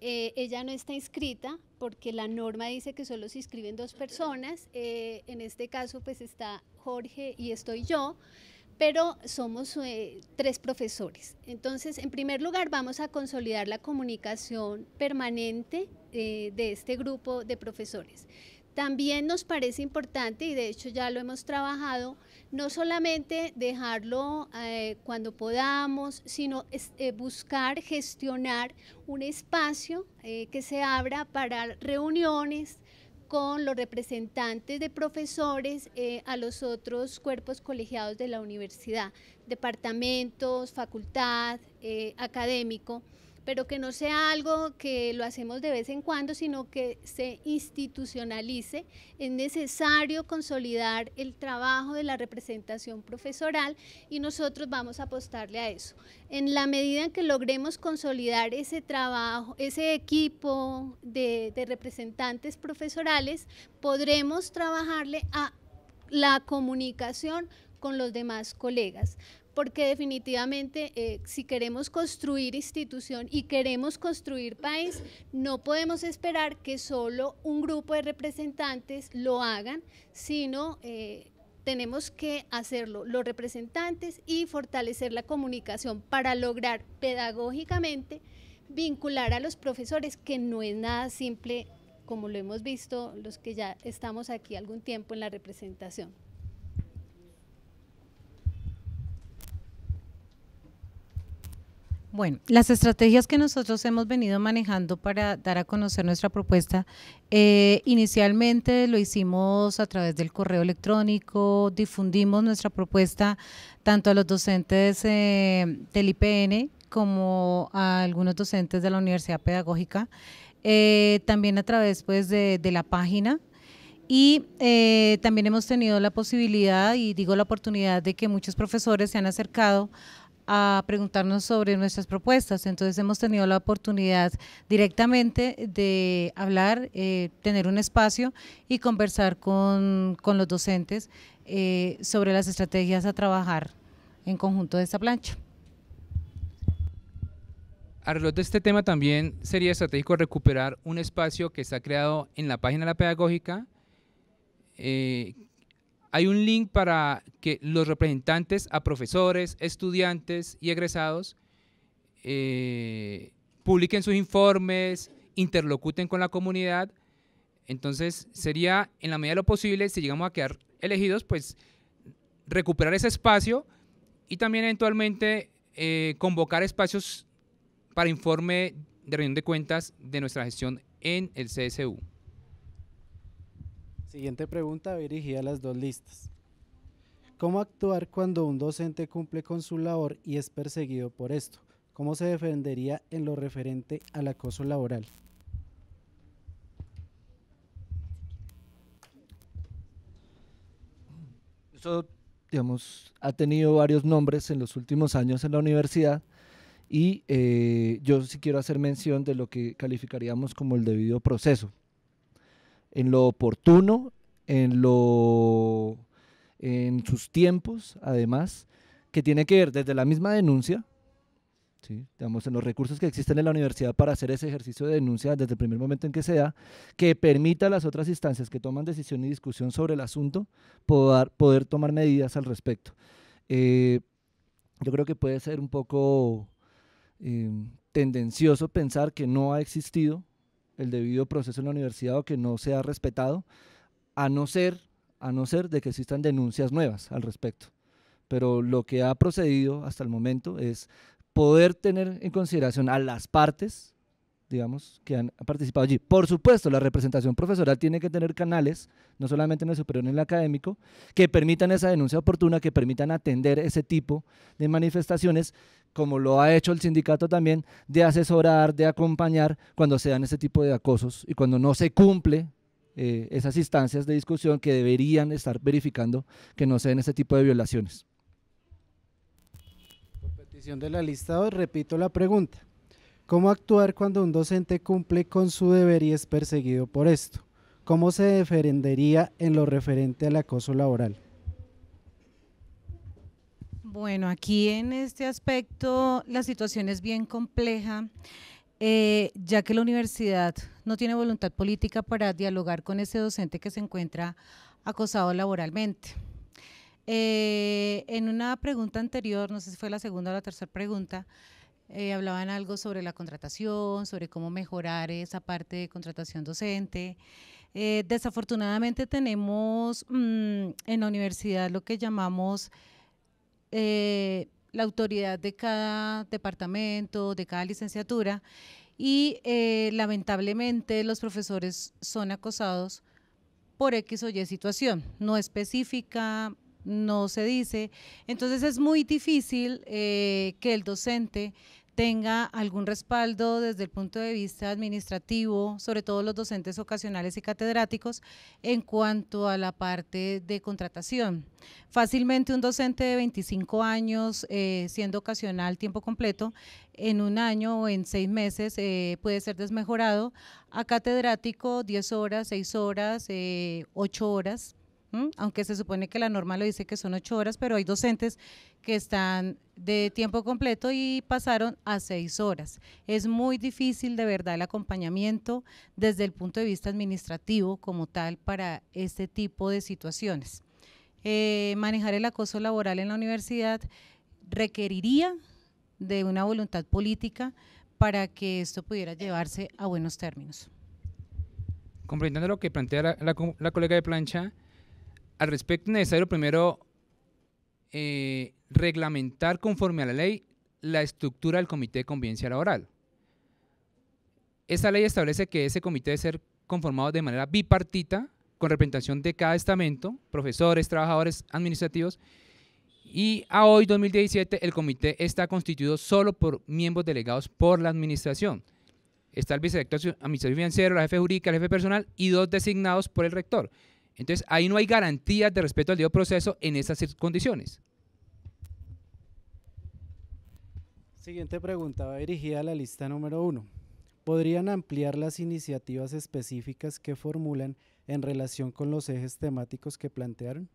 [SPEAKER 2] eh, ella no está inscrita porque la norma dice que solo se inscriben dos personas. en este caso, pues está Jorge y estoy yo pero somos tres profesores. Entonces, en primer lugar, vamos a consolidar la comunicación permanente de este grupo de profesores. También nos parece importante, y de hecho ya lo hemos trabajado, no solamente dejarlo eh, cuando podamos, sino eh, buscar, gestionar un espacio eh, que se abra para reuniones con los representantes de profesores a los otros cuerpos colegiados de la universidad, departamentos, facultad, académico pero que no sea algo que lo hacemos de vez en cuando, sino que se institucionalice. Es necesario consolidar el trabajo de la representación profesoral y nosotros vamos a apostarle a eso. En la medida en que logremos consolidar ese trabajo, ese equipo de, representantes profesorales, podremos trabajarle a la comunicación con los demás colegas porque definitivamente eh, si queremos construir institución y queremos construir país, no podemos esperar que solo un grupo de representantes lo hagan, sino eh, tenemos que hacerlo los representantes y fortalecer la comunicación para lograr pedagógicamente vincular a los profesores, que no es nada simple, como lo hemos visto los que ya estamos aquí algún tiempo en la representación.
[SPEAKER 5] Bueno, las estrategias que nosotros hemos venido manejando para dar a conocer nuestra propuesta, eh, inicialmente lo hicimos a través del correo electrónico, difundimos nuestra propuesta tanto a los docentes eh, del IPN como a algunos docentes de la Universidad Pedagógica, eh, también a través pues, de, de la página. Y también hemos tenido la posibilidad, y digo la oportunidad, de que muchos profesores se han acercado a preguntarnos sobre nuestras propuestas. Entonces hemos tenido la oportunidad directamente de hablar, eh, tener un espacio y conversar con, los docentes eh, sobre las estrategias a trabajar en conjunto de esta plancha.
[SPEAKER 4] Alrededor de este tema también sería estratégico recuperar un espacio que está creado en la página de la pedagógica, eh, hay un link para que los representantes a profesores, estudiantes y egresados eh, publiquen sus informes, interlocuten con la comunidad. Entonces sería, en la medida de lo posible, si llegamos a quedar elegidos, pues recuperar ese espacio y también eventualmente eh, convocar espacios para informe de reunión de cuentas de nuestra gestión en el CSU.
[SPEAKER 7] Siguiente pregunta dirigida a las dos listas. ¿Cómo actuar cuando un docente cumple con su labor y es perseguido por esto? ¿Cómo se defendería en lo referente al acoso laboral?
[SPEAKER 3] Eso, digamos, ha tenido varios nombres en los últimos años en la universidad y eh, yo sí quiero hacer mención de lo que calificaríamos como el debido proceso. En lo oportuno, en, lo, en sus tiempos, además, que tiene que ver desde la misma denuncia, digamos, en los recursos que existen en la universidad para hacer ese ejercicio de denuncia desde el primer momento en que se da, que permita a las otras instancias que toman decisión y discusión sobre el asunto poder, poder tomar medidas al respecto. Eh, yo creo que puede ser un poco eh, tendencioso pensar que no ha existido el debido proceso en la universidad o que no se ha respetado, a no ser, a no ser de que existan denuncias nuevas al respecto. Pero lo que ha procedido hasta el momento es poder tener en consideración a las partes digamos, que han participado allí. Por supuesto, la representación profesoral tiene que tener canales, no solamente en el superior, en el académico, que permitan esa denuncia oportuna, que permitan atender ese tipo de manifestaciones, como lo ha hecho el sindicato también, de asesorar, de acompañar cuando se dan ese tipo de acosos y cuando no se cumple eh, esas instancias de discusión que deberían estar verificando que no se den ese tipo de violaciones.
[SPEAKER 7] Por petición de la lista, repito la pregunta. ¿Cómo actuar cuando un docente cumple con su deber y es perseguido por esto? ¿Cómo se defendería en lo referente al acoso laboral?
[SPEAKER 5] Bueno, aquí en este aspecto la situación es bien compleja, eh, ya que la universidad no tiene voluntad política para dialogar con ese docente que se encuentra acosado laboralmente. Eh, en una pregunta anterior, no sé si fue la segunda o la tercera pregunta, eh, hablaban algo sobre la contratación, sobre cómo mejorar esa parte de contratación docente. Desafortunadamente tenemos mm, en la universidad lo que llamamos eh, la autoridad de cada departamento, de cada licenciatura, y lamentablemente los profesores son acosados por X o Y situación, no específica, no se dice. Entonces es muy difícil eh, que el docente tenga algún respaldo desde el punto de vista administrativo, sobre todo los docentes ocasionales y catedráticos, en cuanto a la parte de contratación. Fácilmente un docente de 25 años, eh, siendo ocasional tiempo completo, en un año o en seis meses eh, puede ser desmejorado a catedrático 10 horas, 6 horas, 8 horas aunque se supone que la norma lo dice que son ocho horas, pero hay docentes que están de tiempo completo y pasaron a seis horas. Es muy difícil de verdad el acompañamiento desde el punto de vista administrativo como tal para este tipo de situaciones. Eh, manejar el acoso laboral en la universidad requeriría de una voluntad política para que esto pudiera llevarse a buenos términos.
[SPEAKER 4] Comprendiendo lo que plantea la colega de plancha, al respecto es necesario primero eh, reglamentar conforme a la ley la estructura del comité de convivencia laboral. Esta ley establece que ese comité debe ser conformado de manera bipartita, con representación de cada estamento, profesores, trabajadores administrativos, y a hoy, 2017, el comité está constituido solo por miembros delegados por la administración. Está el vicerrector administrativo financiero, la jefe jurídica, el jefe personal y dos designados por el rector. Entonces, ahí no hay garantías de respeto al debido proceso en esas condiciones.
[SPEAKER 7] Siguiente pregunta va dirigida a la lista número uno. ¿Podrían ampliar las iniciativas específicas que formulan en relación con los ejes temáticos que plantearon?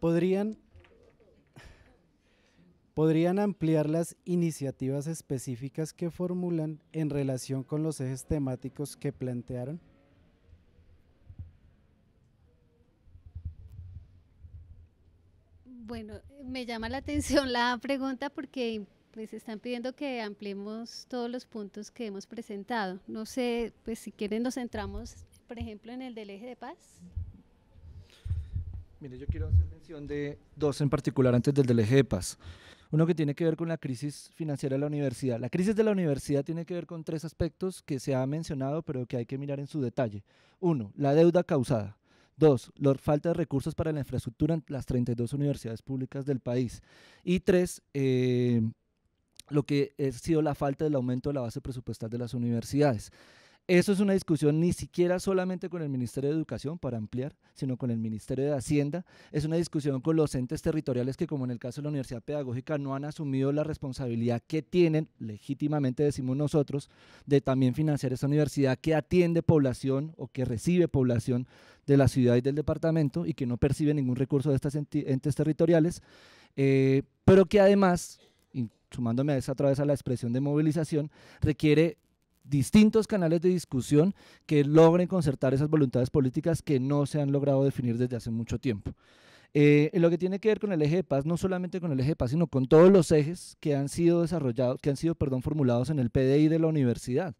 [SPEAKER 7] ¿Podrían ¿Podrían ampliar las iniciativas específicas que formulan en relación con los ejes temáticos que plantearon?
[SPEAKER 2] Bueno, me llama la atención la pregunta porque pues están pidiendo que ampliemos todos los puntos que hemos presentado. No sé, pues si quieren nos centramos, por ejemplo, en el del eje de paz.
[SPEAKER 3] Mire, yo quiero hacer mención de dos en particular antes del del eje de paz. Uno que tiene que ver con la crisis financiera de la universidad. La crisis de la universidad tiene que ver con tres aspectos que se ha mencionado, pero que hay que mirar en su detalle. Uno, la deuda causada. Dos, la falta de recursos para la infraestructura en las 32 universidades públicas del país. Y tres, eh, lo que ha sido la falta del aumento de la base presupuestal de las universidades. Eso es una discusión ni siquiera solamente con el Ministerio de Educación para ampliar, sino con el Ministerio de Hacienda. Es una discusión con los entes territoriales que, como en el caso de la Universidad Pedagógica, no han asumido la responsabilidad que tienen, legítimamente decimos nosotros, de también financiar esta universidad que atiende población o que recibe población de la ciudad y del departamento y que no percibe ningún recurso de estos entes territoriales, eh, pero que además, sumándome a esa otra vez a la expresión de movilización, requiere distintos canales de discusión que logren concertar esas voluntades políticas que no se han logrado definir desde hace mucho tiempo. Eh, en lo que tiene que ver con el eje de paz, no solamente con el eje de paz, sino con todos los ejes que han sido desarrollados, que han sido, perdón, formulados en el PDI de la universidad.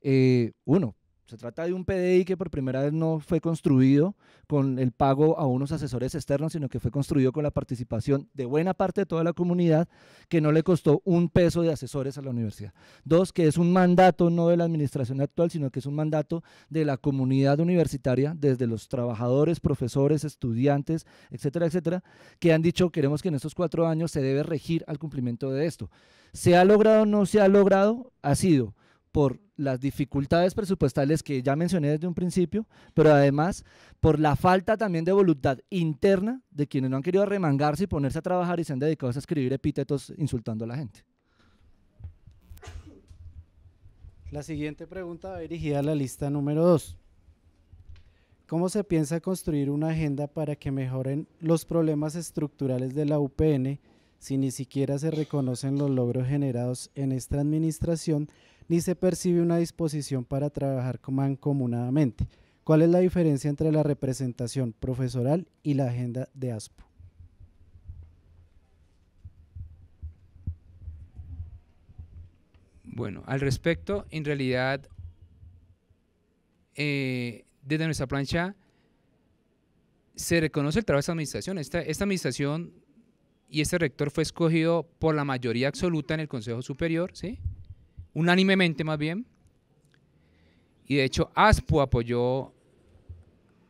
[SPEAKER 3] Eh, uno, se trata de un PDI que por primera vez no fue construido con el pago a unos asesores externos, sino que fue construido con la participación de buena parte de toda la comunidad, que no le costó un peso de asesores a la universidad. Dos, que es un mandato no de la administración actual, sino que es un mandato de la comunidad universitaria, desde los trabajadores, profesores, estudiantes, etcétera, etcétera, que han dicho queremos que en estos cuatro años se debe regir al cumplimiento de esto. ¿Se ha logrado o no se ha logrado? Ha sido por las dificultades presupuestales que ya mencioné desde un principio, pero además por la falta también de voluntad interna de quienes no han querido remangarse y ponerse a trabajar y se han dedicado a escribir epítetos insultando a la gente.
[SPEAKER 7] La siguiente pregunta va dirigida a la lista número 2. ¿Cómo se piensa construir una agenda para que mejoren los problemas estructurales de la UPN si ni siquiera se reconocen los logros generados en esta administración ni se percibe una disposición para trabajar mancomunadamente. ¿Cuál es la diferencia entre la representación profesoral y la agenda de ASPO?
[SPEAKER 4] Bueno, al respecto, en realidad, eh, desde nuestra plancha se reconoce el trabajo de esta administración. Esta, esta administración y este rector fue escogido por la mayoría absoluta en el Consejo Superior, ¿sí? Unánimemente más bien. Y de hecho, ASPO apoyó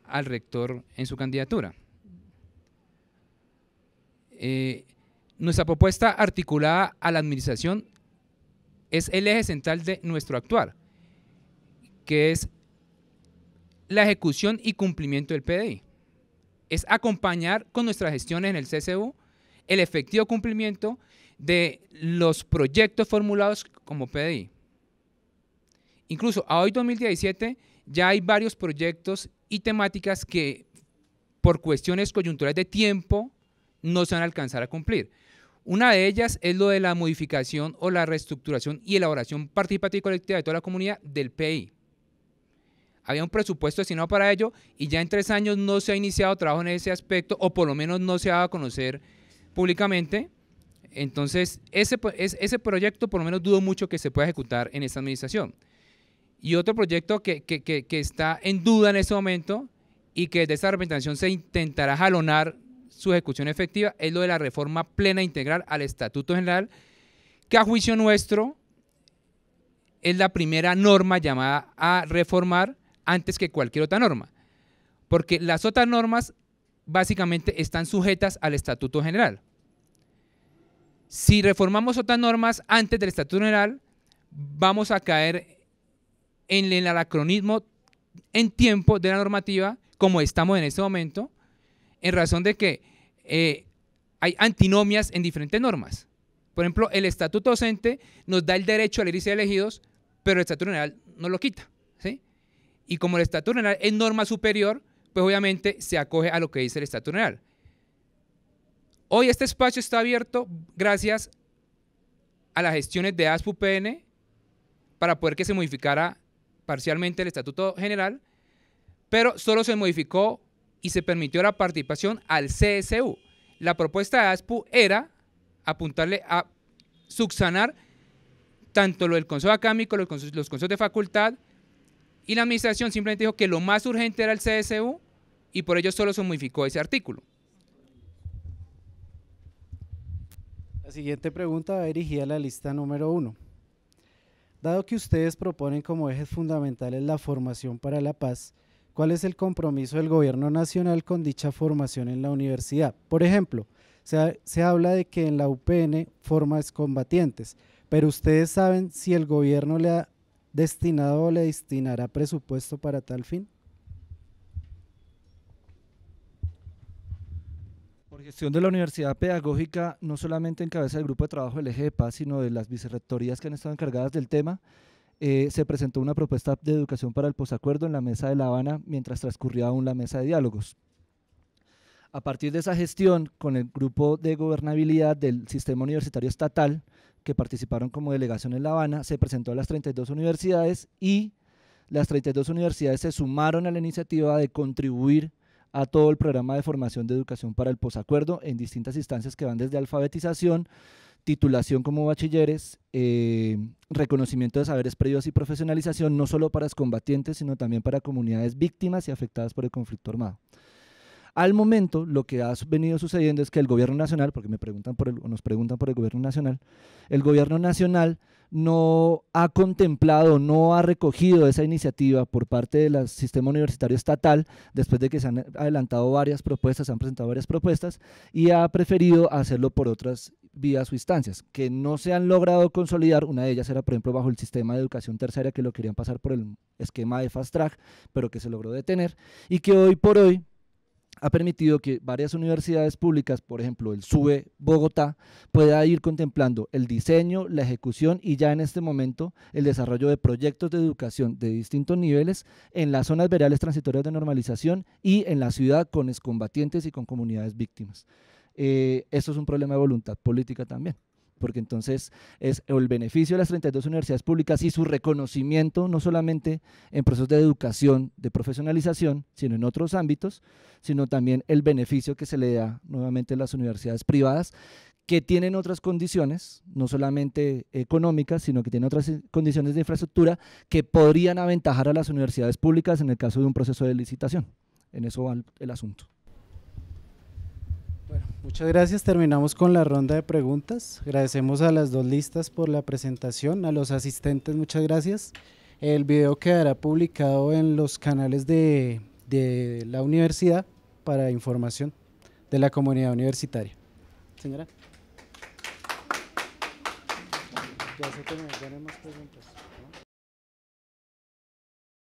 [SPEAKER 4] al rector en su candidatura. Eh, nuestra propuesta articulada a la administración es el eje central de nuestro actuar, que es la ejecución y cumplimiento del PDI. Es acompañar con nuestras gestiones en el CCU el efectivo cumplimiento de los proyectos formulados como PDI. Incluso a hoy 2017 ya hay varios proyectos y temáticas que por cuestiones coyunturales de tiempo no se van a alcanzar a cumplir. Una de ellas es lo de la modificación o la reestructuración y elaboración participativa y colectiva de toda la comunidad del PI. Había un presupuesto destinado para ello y ya en tres años no se ha iniciado trabajo en ese aspecto o por lo menos no se ha dado a conocer públicamente. Entonces, ese, ese proyecto por lo menos dudo mucho que se pueda ejecutar en esta administración. Y otro proyecto que, que, está en duda en este momento y que desde esta representación se intentará jalonar su ejecución efectiva es lo de la reforma plena e integral al Estatuto General, que a juicio nuestro es la primera norma llamada a reformar antes que cualquier otra norma. Porque las otras normas básicamente están sujetas al Estatuto General. Si reformamos otras normas antes del Estatuto General, vamos a caer en el anacronismo en tiempo de la normativa, como estamos en este momento, en razón de que eh, hay antinomias en diferentes normas. Por ejemplo, el estatuto docente nos da el derecho a elegir elegidos, pero el estatuto general no lo quita. ¿sí? Y como el estatuto general es norma superior, pues obviamente se acoge a lo que dice el estatuto general. Hoy este espacio está abierto gracias a las gestiones de ASPU-PN para poder que se modificara parcialmente el Estatuto General, pero solo se modificó y se permitió la participación al CSU. La propuesta de ASPU era apuntarle a subsanar tanto lo del Consejo Académico, los consejos, los consejos de facultad, y la administración simplemente dijo que lo más urgente era el CSU y por ello solo se modificó ese artículo.
[SPEAKER 7] Siguiente pregunta va dirigida a la lista número uno. Dado que ustedes proponen como ejes fundamentales la formación para la paz, ¿cuál es el compromiso del gobierno nacional con dicha formación en la universidad? Por ejemplo, se, se habla de que en la UPN forma combatientes, pero ustedes saben si el gobierno le ha destinado o le destinará presupuesto para tal fin.
[SPEAKER 3] Por gestión de la Universidad Pedagógica, no solamente encabeza el grupo de trabajo del eje de paz, sino de las vicerrectorías que han estado encargadas del tema, eh, se presentó una propuesta de educación para el posacuerdo en la mesa de La Habana mientras transcurría aún la mesa de diálogos. A partir de esa gestión, con el grupo de gobernabilidad del sistema universitario estatal, que participaron como delegación en La Habana, se presentó a las 32 universidades y las 32 universidades se sumaron a la iniciativa de contribuir a todo el programa de formación de educación para el posacuerdo en distintas instancias que van desde alfabetización, titulación como bachilleres, eh, reconocimiento de saberes previos y profesionalización, no solo para excombatientes, sino también para comunidades víctimas y afectadas por el conflicto armado. Al momento, lo que ha venido sucediendo es que el gobierno nacional, porque me preguntan por el, nos preguntan por el gobierno nacional, el gobierno nacional no ha contemplado, no ha recogido esa iniciativa por parte del sistema universitario estatal, después de que se han adelantado varias propuestas, se han presentado varias propuestas, y ha preferido hacerlo por otras vías o instancias, que no se han logrado consolidar. Una de ellas era, por ejemplo, bajo el sistema de educación terciaria, que lo querían pasar por el esquema de Fast Track, pero que se logró detener, y que hoy por hoy ha permitido que varias universidades públicas, por ejemplo el SUBE Bogotá, pueda ir contemplando el diseño, la ejecución y ya en este momento el desarrollo de proyectos de educación de distintos niveles en las zonas verales transitorias de normalización y en la ciudad con excombatientes y con comunidades víctimas. Eh, esto es un problema de voluntad política también porque entonces es el beneficio de las 32 universidades públicas y su reconocimiento, no solamente en procesos de educación, de profesionalización, sino en otros ámbitos, sino también el beneficio que se le da nuevamente a las universidades privadas, que tienen otras condiciones, no solamente económicas, sino que tienen otras condiciones de infraestructura que podrían aventajar a las universidades públicas en el caso de un proceso de licitación. En eso va el asunto.
[SPEAKER 7] Muchas gracias. Terminamos con la ronda de preguntas. Agradecemos a las dos listas por la presentación. A los asistentes, muchas gracias. El video quedará publicado en los canales de, de la universidad para información de la comunidad universitaria. Señora. Ya preguntas.